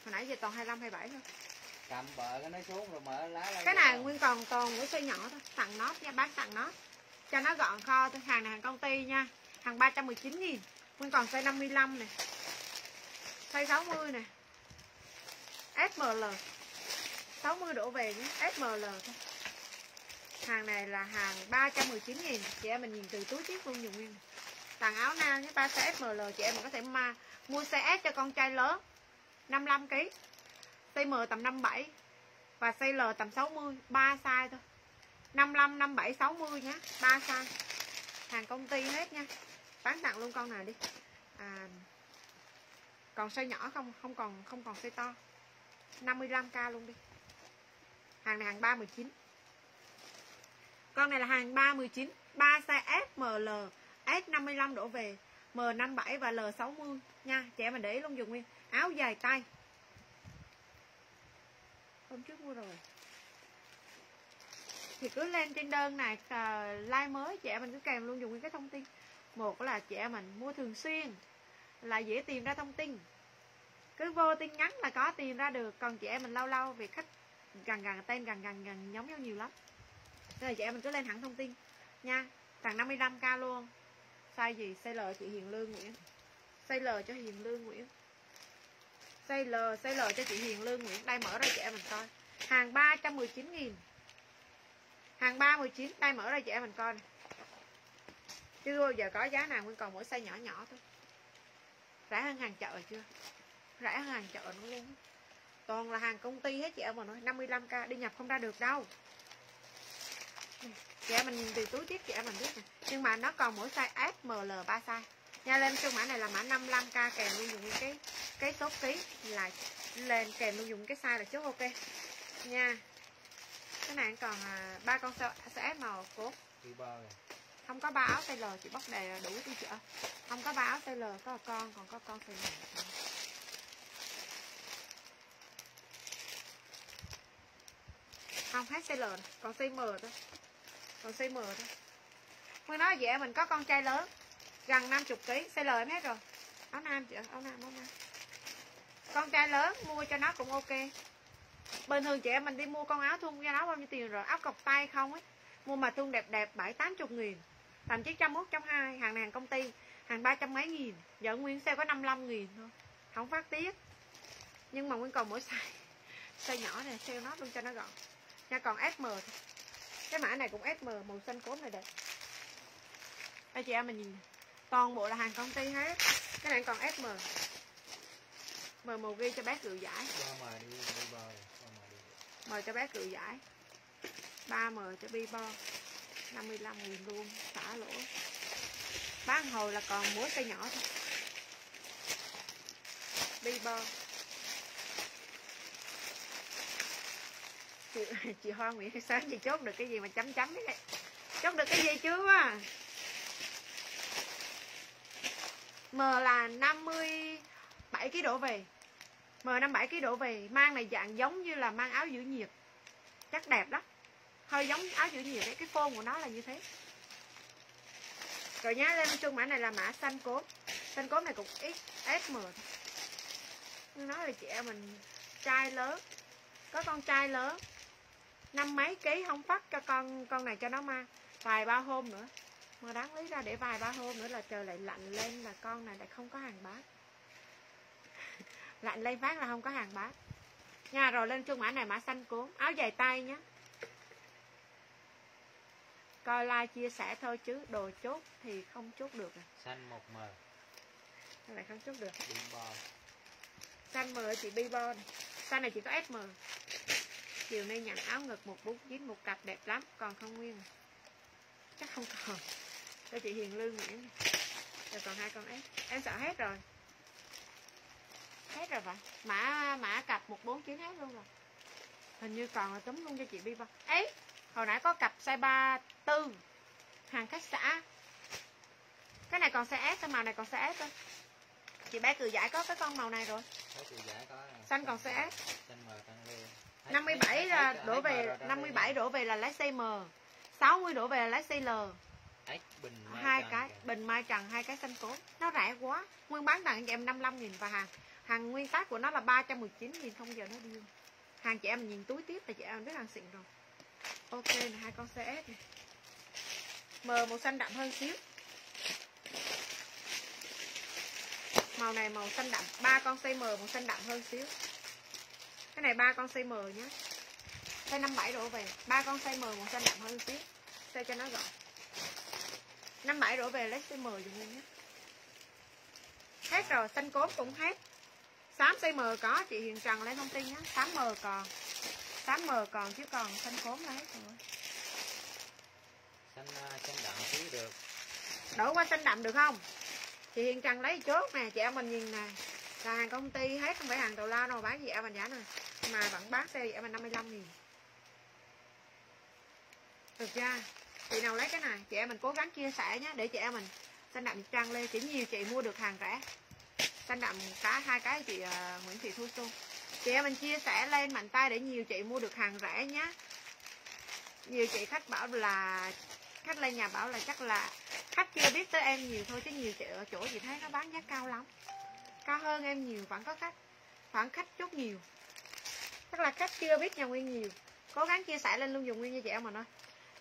Hồi nãy giờ toàn 25, 27 thôi. Cầm bờ cái nó xuống rồi mở lá ra Cái này nguyên còn toàn mỗi size nhỏ thôi. Tặng nót nha, bán tặng nót Cho nó gọn kho thôi. Hàng này hàng công ty nha. Hàng 319 nghìn. Nguyên còn size 55 này Size 60 này SML 60 đổ về nhé. SML thôi. Hàng này là hàng 319 nghìn. Chị em mình nhìn từ túi tiếp luôn dùng nguyên tàng áo nam với ba size SML chị em có thể ma mua size S cho con trai lớn 55 kg size M tầm 57 và size L tầm 60 ba size thôi. 55 57 60 nhá ba size. Hàng công ty hết nha. Bán tặng luôn con này đi. À, còn size nhỏ không không còn không còn size to. 55k luôn đi. Hàng này hàng 319 con này là hàng 319 3 size SML S55 đổ về M57 và L60 nha. Trẻ mình để ý luôn dùng nguyên. Áo dài tay. Hôm trước mua rồi. Thì cứ lên trên đơn này uh, like mới trẻ mình cứ kèm luôn dùng nguyên cái thông tin. Một là trẻ mình mua thường xuyên là dễ tìm ra thông tin. Cứ vô tin nhắn là có tìm ra được còn trẻ mình lâu lâu vì khách gần gần tên gần gần gần giống nhau nhiều lắm. Nên là trẻ mình cứ lên hẳn thông tin nha. Thằng 55k luôn. Size gì? Size L chị Hiền Lương Nguyễn. Size L cho Hiền Lương Nguyễn. Size L, size L cho chị Hiền Lương Nguyễn. Đây mở ra chị em mình coi. Hàng 319 nghìn. Hàng 319 Đây mở ra chị em mình coi này. chưa bao giờ có giá nào Nguyên còn mỗi size nhỏ nhỏ thôi. Rẻ hơn hàng chợ chưa? Rẻ hơn hàng chợ nó luôn. Toàn là hàng công ty hết chị em mà nói 55k đi nhập không ra được đâu em mình từ túi tiếp chị em mình biết nè nhưng mà nó còn mỗi size S, ML 3 size. Nha lên trong mã này là mã 55k kèm luôn dùng cái cái số ký là lên kèm luôn dùng cái size là chốt ok. Nha. Cái này còn à, ba con size S màu rồi không có ba áo size L chị bóc đề đủ chị ơi không có ba áo size L có con còn có con size L. Không hết size L này. còn size M thôi còn size M thôi. Mới nói vậy mình có con trai lớn, gần 50 kg size L em hết rồi. Áo nam chị áo nam áo nam. Con trai lớn, mua cho nó cũng ok. Bình thường chị em mình đi mua con áo thun cho nó bao nhiêu tiền rồi, áo cộc tay không ấy. Mua mà thun đẹp đẹp, bảy, tám chục nghìn. Thậm chí trăm mốt, trăm hai, hàng hàng công ty, hàng ba trăm mấy nghìn. Giờ nguyên xe có 55 nghìn thôi. Không phát tiếc nhưng mà nguyên còn mỗi size. Size nhỏ này sale nó luôn cho nó gọn. Nha, còn SM thôi cái mã này cũng SM màu xanh cốm này đẹp. Đây chị em mình nhìn toàn bộ là hàng công ty hết. Cái này còn SM mời màu ghi cho bé cự giải. Mời cho bé cự giải. 3M cho bi bo 55 nghìn luôn xả lỗ. Bán hồi là còn mỗi cây nhỏ thôi. Bi bo chị, chị Hoa Nguyễn sáng chị chốt được cái gì mà chấm chấm đấy chốt được cái gì chưa? M là 57 kg đổ về. M 57 kg đổ về mang này dạng giống như là mang áo giữ nhiệt. Chắc đẹp đó hơi giống áo giữ nhiệt đấy cái phôn của nó là như thế. Rồi nhá lên chung mã này là mã xanh cốm xanh cốm này cũng x SM nói là chị em mình trai lớn có con trai lớn năm mấy ký không phát cho con con này cho nó mang vài ba hôm nữa. Mà đáng lý ra để vài ba hôm nữa là trời lại lạnh lên là con này lại không có hàng bán lạnh lên phát là không có hàng bán nha rồi lên chung mã này mã xanh cuốn. Áo dài tay nhé. Coi like chia sẻ thôi chứ đồ chốt thì không chốt được à. Xanh một m. Lại không chốt được? Xanh M chị bi bo này xanh này chỉ có SM chiều nay nhận áo ngực 149 một cặp đẹp lắm còn không nguyên. Chắc không còn. Cho chị Hiền Lương Nguyễn rồi còn hai con S. Em sợ hết rồi. Hết rồi vậy mã mã cặp 149 hết luôn rồi. Hình như còn là túm luôn cho chị bi bo ấy hồi nãy có cặp size 34 hàng khách xã cái này còn size S cái màu này còn size S thôi chị bé cử giải có cái con màu này rồi. Có chị giải có. Xanh còn size S. Xanh m tăng lên. Hết- 57 hết- là đổ về M rồi, tăng 57 lên. đổ về là lấy size M 60 đổ về là lấy size L. Hai cái bình mai trần hai cái xanh cốt. Nó rẻ quá. Nguyên bán tặng cho em 55 nghìn và hàng hàng nguyên tác của nó là 319 nghìn không giờ nó điêu. Hàng chị em nhìn túi tiếp là chị em biết hàng xịn rồi. Ok này hai con CS này. M màu xanh đậm hơn xíu. Màu này màu xanh đậm ba con size M màu xanh đậm hơn xíu cái này ba con size M nhé size 57 đổ về. Ba con size M màu xanh đậm hơn xíu size cho nó gọn. 57 đổ về lấy size M dùm em nhé. Hết rồi xanh cốm cũng hết. Xám size M có chị Hiền Trần lên thông tin nhé 8M còn. 8M còn chứ còn xanh cốm là hết rồi. Xanh à, xanh đậm xíu được. đổ qua xanh đậm được không? Chị Hiền Trần lấy chốt nè chị em mình nhìn nè. Là hàng công ty hết không phải hàng tàu lao đâu bán gì em mình giá này mà vẫn bán xe em mà 55 nghìn. Được chưa? Chị nào lấy cái này chị em mình cố gắng chia sẻ nhé để chị em mình xanh đậm trang lên chỉ nhiều chị mua được hàng rẻ. Xanh đậm cả hai cái chị uh, Nguyễn Thị Thu Xuân. Chị em mình chia sẻ lên mạnh tay để nhiều chị mua được hàng rẻ nhé. Nhiều chị khách bảo là khách lên nhà bảo là chắc là khách chưa biết tới em nhiều thôi chứ nhiều chị ở chỗ chị thấy nó bán giá cao lắm. Cao hơn em nhiều vẫn có khách vẫn khách chút nhiều tức là khách chưa biết nhà nguyên nhiều cố gắng chia sẻ lên luôn dùng nguyên như chị em mình ơi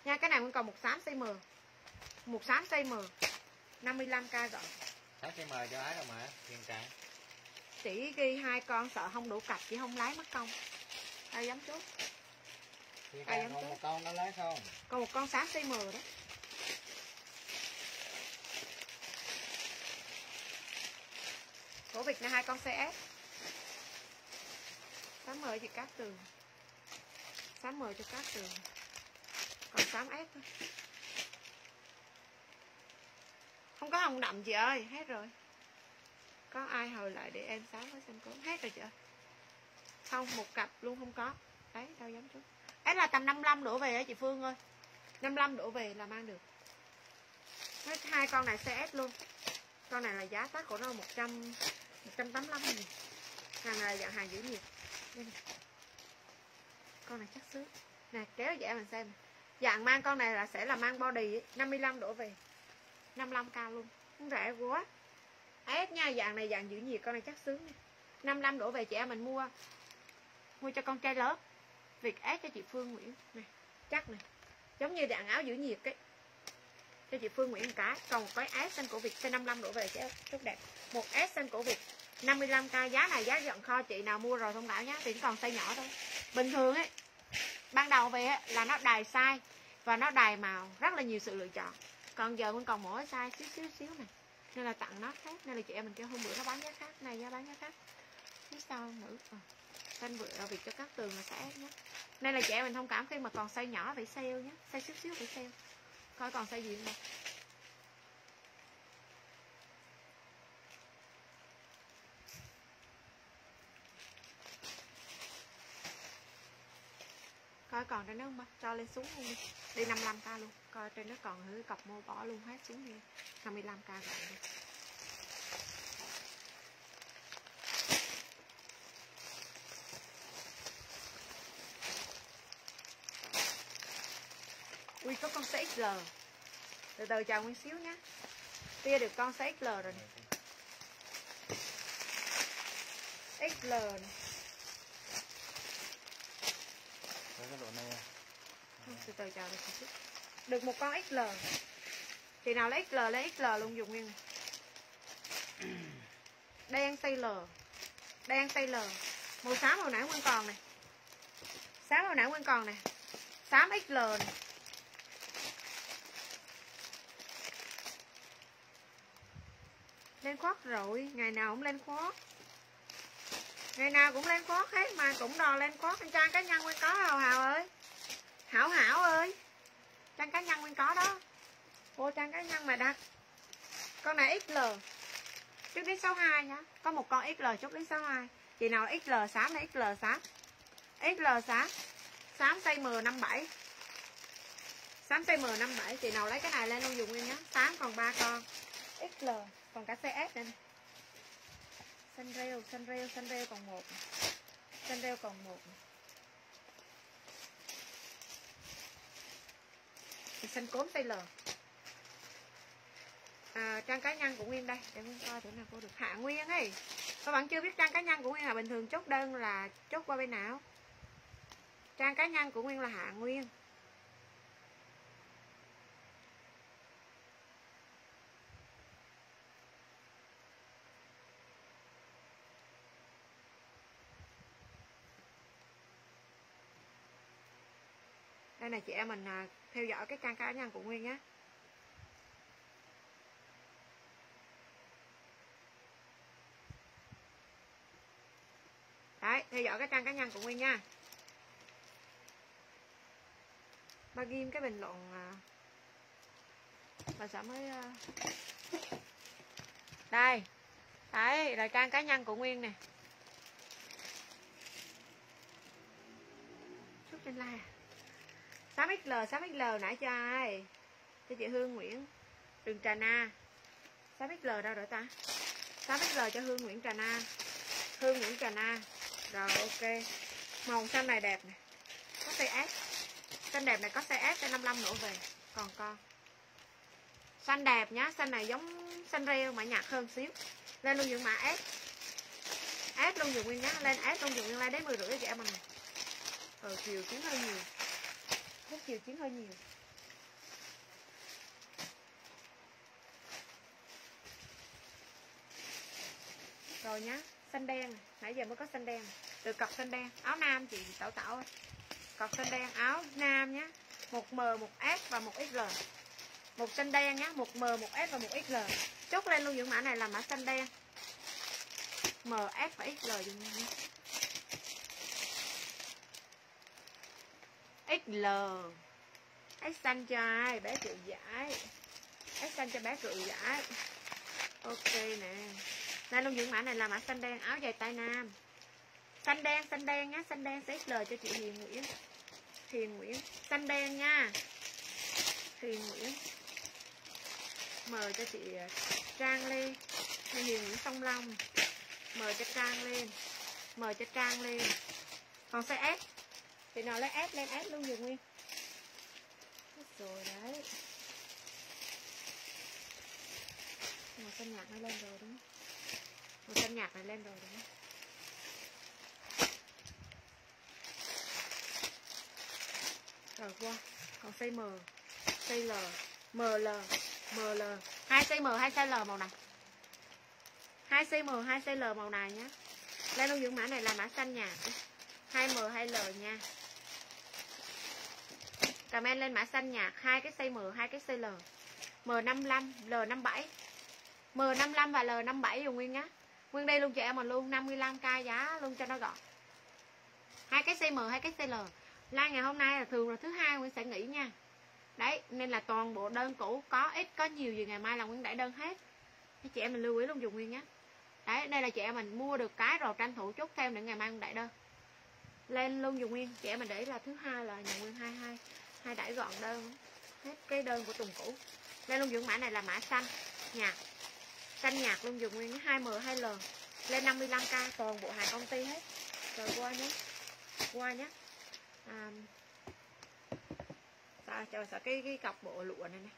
nha cái này vẫn còn một xám size M một xám size M 55k gọn Sáu cm cho ái đâu mà. Hiện trạng. chỉ ghi hai con sợ không đủ cặp chỉ không lái mất công ai dám chốt Hiện Ai dám chết? một con nó lấy không? còn một con xám size M đó của Việt là hai con CS xám M cho cát tường. Xám M cho cát tường. Còn xám S thôi. Không có hồng đậm chị ơi, hết rồi. Có ai hồi lại để em xám với xem cốm hết rồi chị ơi. Không, một cặp luôn không có. Đấy đâu dám chút ấy là tầm 55 đổ về á chị Phương ơi. 55 đổ về là mang được. Hết, hai con này CS luôn. Con này là giá tác của nó 100 185 nghìn. Hàng này là dạng hàng giữ nhiệt. Đây này. con này chắc sướng nè kéo dễ mình xem dạng mang con này là sẽ là mang body ấy, 55 đổ về. 55 cao luôn. Cũng rẻ quá. Ép nha dạng này dạng giữ nhiệt con này chắc sướng nha. 55 đổ về chị em mình mua. Mua cho con trai lớn việc ép cho chị Phương Nguyễn. Này chắc này giống như dạng áo giữ nhiệt ấy. Cho chị Phương Nguyễn một cái. Còn một cái ép xanh cổ Việt size 55 đổ về chị rất đẹp. Một s xanh cổ Việt. 55k giá này giá dọn kho chị nào mua rồi thông báo nhé, thì còn size nhỏ thôi. Bình thường ấy ban đầu về ấy, là nó đài size và nó đài màu rất là nhiều sự lựa chọn. Còn giờ mình còn mỗi size xíu xíu xíu này. Nên là tặng nó khác nên là chị em mình kêu hôm bữa nó bán giá khác này giá bán giá khác. Phía sau nữ. Ờ. À, xanh bữa ờ, việc cho các tường là sẽ nhé nên là chị em mình thông cảm khi mà còn size nhỏ phải sale nhé size xíu xíu phải sale. Coi còn size gì không coi còn trên nước không ba cho lên xuống luôn đi. Đi 55 k luôn, coi trên nước còn hứa cọc mô bỏ luôn hết xuống đi 55 k gọn đi. Ui có con XL từ từ chào nguyên xíu nhé tia được con XL rồi nè. XL này Với cái độ này từ từ chờ được được một con XL chị nào lấy XL lấy XL luôn dùng nguyên đen size L. Đen size L. Màu xám màu nãy nguyên còn này xám màu nãy nguyên còn này xám XL này lên khoác rồi ngày nào cũng lên khoác ngày nào cũng lên phốt hết, mà cũng đò lên phốt anh trang cá nhân nguyên có hào hào ơi. Hảo hảo ơi. Trang cá nhân nguyên có đó. Cô trang cá nhân mà đặt. Con này XL chút đến 62 nhá có một con XL chút đến 62 chị nào XL xám là XL xám. XL xám. Xám tay M57 xám tay M57 chị nào lấy cái này lên luôn dùng nguyên nhá. Xám còn ba con. XL còn cả cs nữa xanh rêu xanh rêu xanh rêu còn một. Xanh rêu còn một. Thì xanh cốm tây lờ, à, trang cá nhân của Nguyên đây. Để Nguyên coi thử nào cô được. Hạ Nguyên ấy. Các bạn chưa biết trang cá nhân của Nguyên là bình thường chốt đơn là chốt qua bên nào? Trang cá nhân của Nguyên là Hạ Nguyên. Đây này chị em mình à, theo dõi cái trang cá nhân của Nguyên nhé. Đấy, theo dõi cái trang cá nhân của Nguyên nha. Ba ghim cái bình luận à, bà xã mới à, đây, đấy, là trang cá nhân của Nguyên nè. Chút trên like à? 6XL 6XL nãy cho ai? Cho chị Hương Nguyễn. Đường Trà Na. 6XL đâu rồi ta? 6XL cho Hương Nguyễn Trà Na. Hương Nguyễn Trà Na. Rồi ok. Màu xanh này đẹp nè. Có size S. Xanh đẹp này có size S size 55 nữa về. Còn con xanh đẹp nhá xanh này giống xanh rêu mà nhạt hơn xíu. Lên luôn những mã S. S luôn dùng nguyên nhá lên S luôn dùng nguyên lên đến 10 rưỡi chị em mình Ừ, ờ, chiều kiếm hơi nhiều lúc chiều chiến hơi nhiều. Rồi nhá, xanh đen, nãy giờ mới có xanh đen, từ cọc xanh đen, áo nam chị tảo tảo cọc xanh đen, áo nam nhá, một m, một s và một xl một xanh đen nhá, một m, một s và một xl chốt lên luôn những mã này là mã xanh đen. M, s và xl dùng nha. XL X xanh cho ai? Bé cự giải. X xanh cho bé cự giải. Ok nè. Đây luôn những mã này là mã xanh đen, áo dài tay nam. Xanh đen xanh đen nhá xanh đen XL cho chị Hiền Nguyễn. Hiền Nguyễn. Xanh đen nha. Hiền Nguyễn. Mời cho chị ờ, Trang lên Hiền Nguyễn Song Long. Mời cho Trang lên mời cho Trang lên còn size S chị nào lấy ép lên ép luôn dùng nguyên. Hết rồi đấy. Màu xanh nhạt nó lên rồi đúng không? Màu xanh nhạt này lên rồi đúng không? Rồi qua. Còn size M. Size L. ML ML hai size M hai size L màu này. Hai size M hai size L màu này nhé lên luôn những mã này là mã xanh nhạt 2M 2L nha comment lên mã xanh nhạt hai cái size M, hai cái size L. M55 L57. M55 và L57 dùng nguyên nhá Nguyên đây luôn cho em mà luôn 55k giá luôn cho nó gọn. Hai cái size M, hai cái size L. Like ngày hôm nay là thường là thứ hai Nguyên sẽ nghỉ nha. Đấy, nên là toàn bộ đơn cũ, có ít, có nhiều gì ngày mai là Nguyên đẩy đơn hết. Chị em mình lưu ý luôn dùng nguyên nhá Đấy, đây là chị em mình mua được cái rồi tranh thủ chốt thêm để ngày mai Nguyên đãi đơn. Lên luôn dùng nguyên, Chị em mình để là thứ hai là nhà Nguyên 22 hai đẩy gọn đơn. Hết cái đơn của tuần cũ Lên luôn dùng mã này là mã xanh nhạt xanh nhạt luôn dùng nguyên 2M 2L lên 55k toàn bộ hàng công ty hết. Rồi qua nhé. Qua nhé. À, sao chờ sợ cái cái cọc bộ lụa này này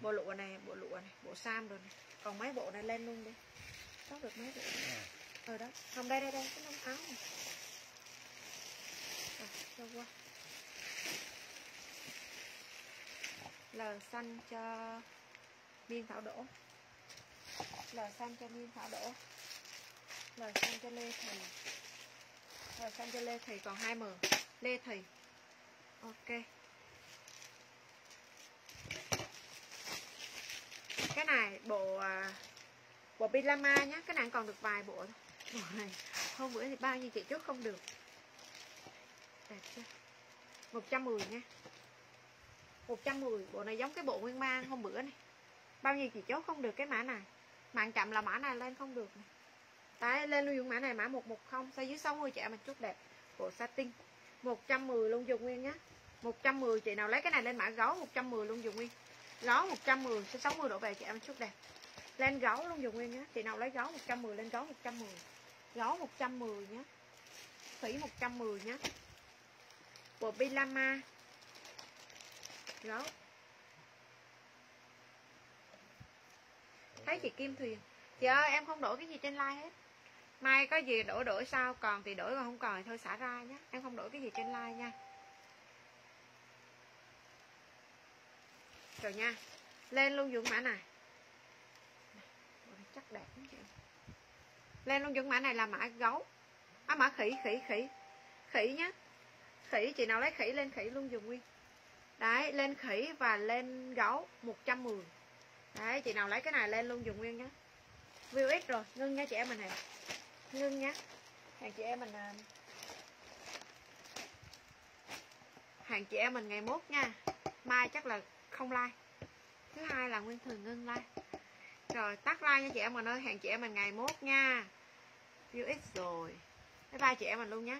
bộ lụa này bộ lụa này bộ sam rồi này còn mấy bộ này lên luôn đi. Có được mấy bộ ờ đó. Không đây đây đây cái nón áo này. Rồi qua lờ xanh cho miên thảo đổ lờ xanh cho miên thảo đổ lờ xanh cho lê thầy. Lờ xanh cho lê thầy còn hai m. Lê thầy. Ok. Cái này bộ à, bộ pilama nhá. Cái này còn được vài bộ thôi. Bộ này, hôm bữa thì bao nhiêu chị trước không được. Đẹp chưa? 110 nha. 110 bộ này giống cái bộ nguyên mang hôm bữa này. Bao nhiêu chị chốt không được cái mã này. Mạng chậm là mã này lên không được này. Đấy, lên luôn dùng mã này mã 110 Size dưới 60 chị mà chút đẹp. Bộ satin. 110 luôn dùng nguyên nhá. 110 chị nào lấy cái này lên mã gấu 110 luôn dùng nguyên. Gấu 110 số 60 đổ về chị em chút đẹp. Lên gấu luôn dùng nguyên nhá. Chị nào lấy gấu 110 lên gấu 110 Gấu 110 nhá. Thủy 110 nhá. Bộ Pilama Gấu thấy chị Kim Thuyền. Chị ơi em không đổi cái gì trên like hết. Mai có gì đổi đổi sao còn thì đổi còn không còn thì thôi xả ra nhé em không đổi cái gì trên like nha. Rồi nha lên luôn dụng mã này. Chắc đẹp lắm chị lên luôn dụng mã này là mã gấu. À, mã khỉ khỉ khỉ. Khỉ nhá. Khỉ chị nào lấy khỉ lên khỉ luôn dùng nguyên đấy, lên khỉ và lên gấu 110 đấy, chị nào lấy cái này lên luôn, dùng nguyên nhé view ít rồi, ngưng nha chị em mình này ngưng nhá. Hàng chị em mình à, hàng chị em mình ngày mốt nha. Mai chắc là không like. Thứ hai là nguyên thường ngưng like. Rồi, tắt like nha chị em mình ơi, hàng chị em mình ngày mốt nha. View ít rồi. Bye bye chị em mình luôn nhé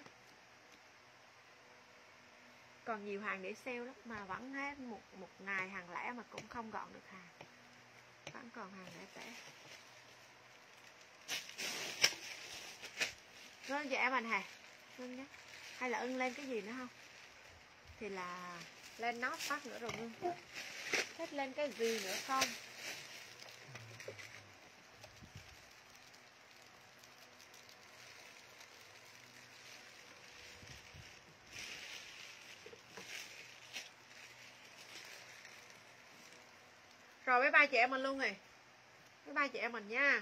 còn nhiều hàng để sale lắm, mà vẫn hết một một ngày hàng lẻ mà cũng không gọn được hàng. Vẫn còn hàng lẻ tẻ. Vâng chị em mình hè Ngưng nhé Hay là ưng lên cái gì nữa không? Thì là lên nốt phát nữa rồi ngưng. Thích lên cái gì nữa không? Chị em mình luôn này, cái ba chị em mình nha.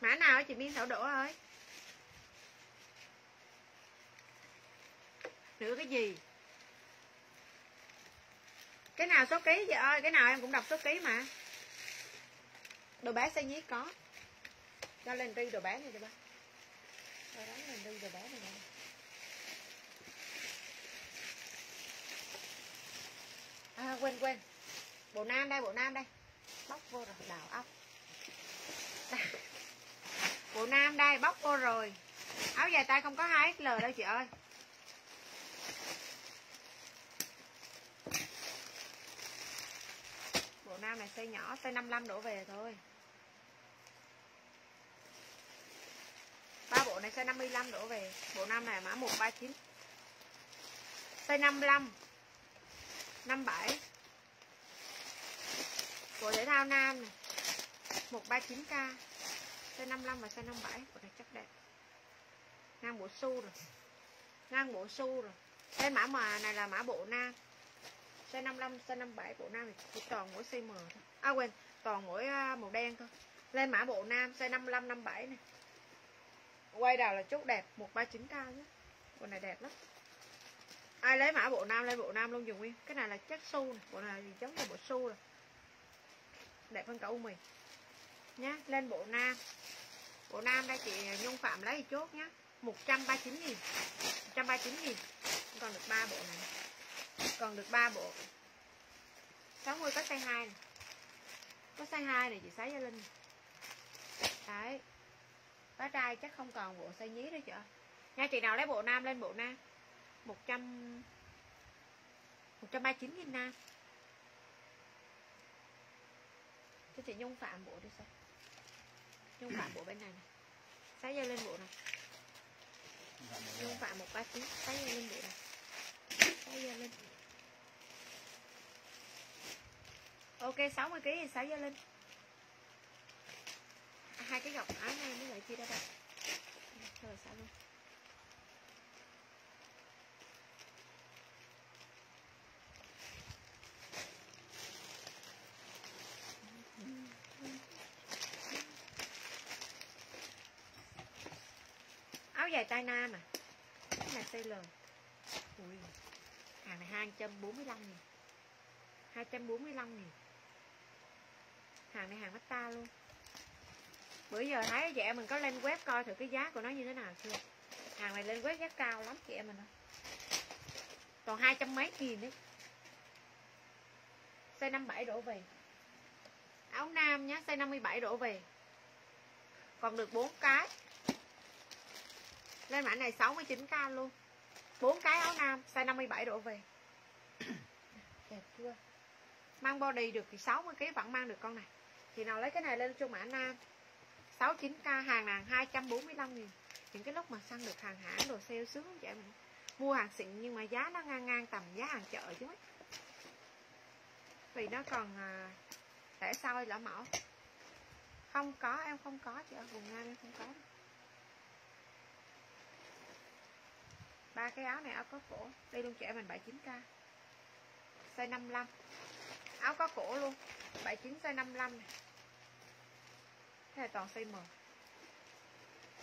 Mã nào chị Miên Thảo Đỗ ơi? Nữa cái gì? Cái nào số ký vậy ơi? Cái nào em cũng đọc số ký mà. Đồ bé xe nhí có. Cho lên ri đồ bé này cho ba. Cho đánh lên ri đồ bé này nè. À quên quên. Bộ nam đây, bộ nam đây. Bóc vô rồi, đào ốc. Bộ nam đây, bóc vô rồi. Áo dài tay không có 2XL đâu chị ơi. Bộ nam này size nhỏ Size 55 đổ về thôi. Ba bộ này này size 55 đổ về. Bộ nam này mã 139 size 55 57 của thể thao nam này. 139k size 55 và size 57 của này chắc đẹp. Ngang bộ su rồi. Ngang bộ su rồi. Cái mã mà này là mã bộ nam. Size 55 size 57 bộ nam thì chỉ toàn mỗi size M thôi. À quên, toàn mỗi à, màu đen thôi. Lên mã bộ nam size 55 57 này. Quay đầu là chốt đẹp 139k nhé. Bộ này đẹp lắm. Ai lấy mã bộ nam lên bộ nam luôn, dùng nguyên. Cái này là chất su này. bộ này thì giống như bộ su rồi đẹp hơn cả u mì nhá, lên bộ nam. Bộ nam đây chị nhung phạm lấy chốt nhá. 139 nghìn. 139 nghìn. Còn được 3 bộ này. Còn được 3 bộ. 60 có size 2 này. Có size 2 này chị sấy cho Linh. Đấy. Bá trai chắc không còn bộ size nhí nữa chị nha, chị nào lấy bộ nam, lên bộ nam. 100 139 nghìn nam. Cho chị Nhung Phạm bộ đi sao? Nhung Phạm bộ bên này này. Sấy dây lên bộ này. Nhung Phạm 139 sấy dây lên bộ này. Sấy dây lên. Ok 60 kg thì sấy dây lên. Hai cái gọc áo này mới lại chia ra đây. Rồi sao luôn áo dài tay nam à cái này CL ui, hàng này 245 nghìn. 245 nghìn. Hàng này hàng ta luôn. Bữa giờ thấy chị em mình có lên web coi thử cái giá của nó như thế nào chưa? Hàng này lên web giá cao lắm chị em mình ơi. Còn hai trăm mấy nghìn đấy size 57 đổ về. Áo nam nhá size 57 đổ về. Còn được 4 cái lên mã này 69k luôn. 4 cái áo nam size 57 độ về. Đẹp chưa? Mang body được thì 60 kg vẫn mang được con này. Thì nào lấy cái này lên cho mã nam. 69k hàng nàng 245 nghìn. Những cái lúc mà săn được hàng hãng đồ sale sướng vậy mình mua hàng xịn nhưng mà giá nó ngang ngang tầm giá hàng chợ chứ mấy. Vì nó còn à, để soi lỡ mẫu. Không có em không có chị ở vùng nam em không có. Ba cái áo này, áo có cổ. Đây luôn, trẻ mình 79k size 55 áo có cổ luôn. 79 size 55 này. Cái này toàn size M.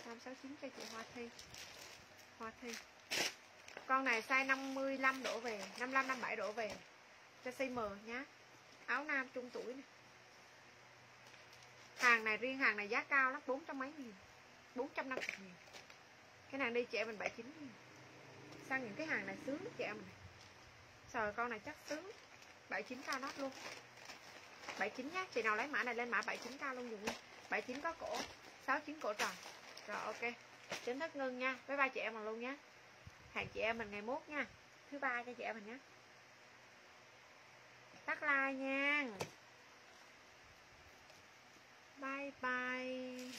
569 cho chị Hoa Thi. Hoa Thi. Con này size 55 đổ về. 55 57 đổ về. Cho size M nhá. Áo nam trung tuổi này hàng này, riêng hàng này giá cao lắm. 400 mấy nghìn. 450 nghìn. Cái này đi, trẻ mình 79 nghìn sang những cái hàng này sướng chị em này? Sờ con này chắc sướng. 79 cao nốt luôn. 79 nhá. Chị nào lấy mã này lên mã 79 cao luôn dùng luôn 79 có cổ. 69 cổ tròn. Rồi, ok. Chính thức ngưng nha. Với ba chị em mình luôn nhé hàng chị em mình ngày mốt nha. Thứ ba cho chị em mình nhé tắt like nha. Bye bye.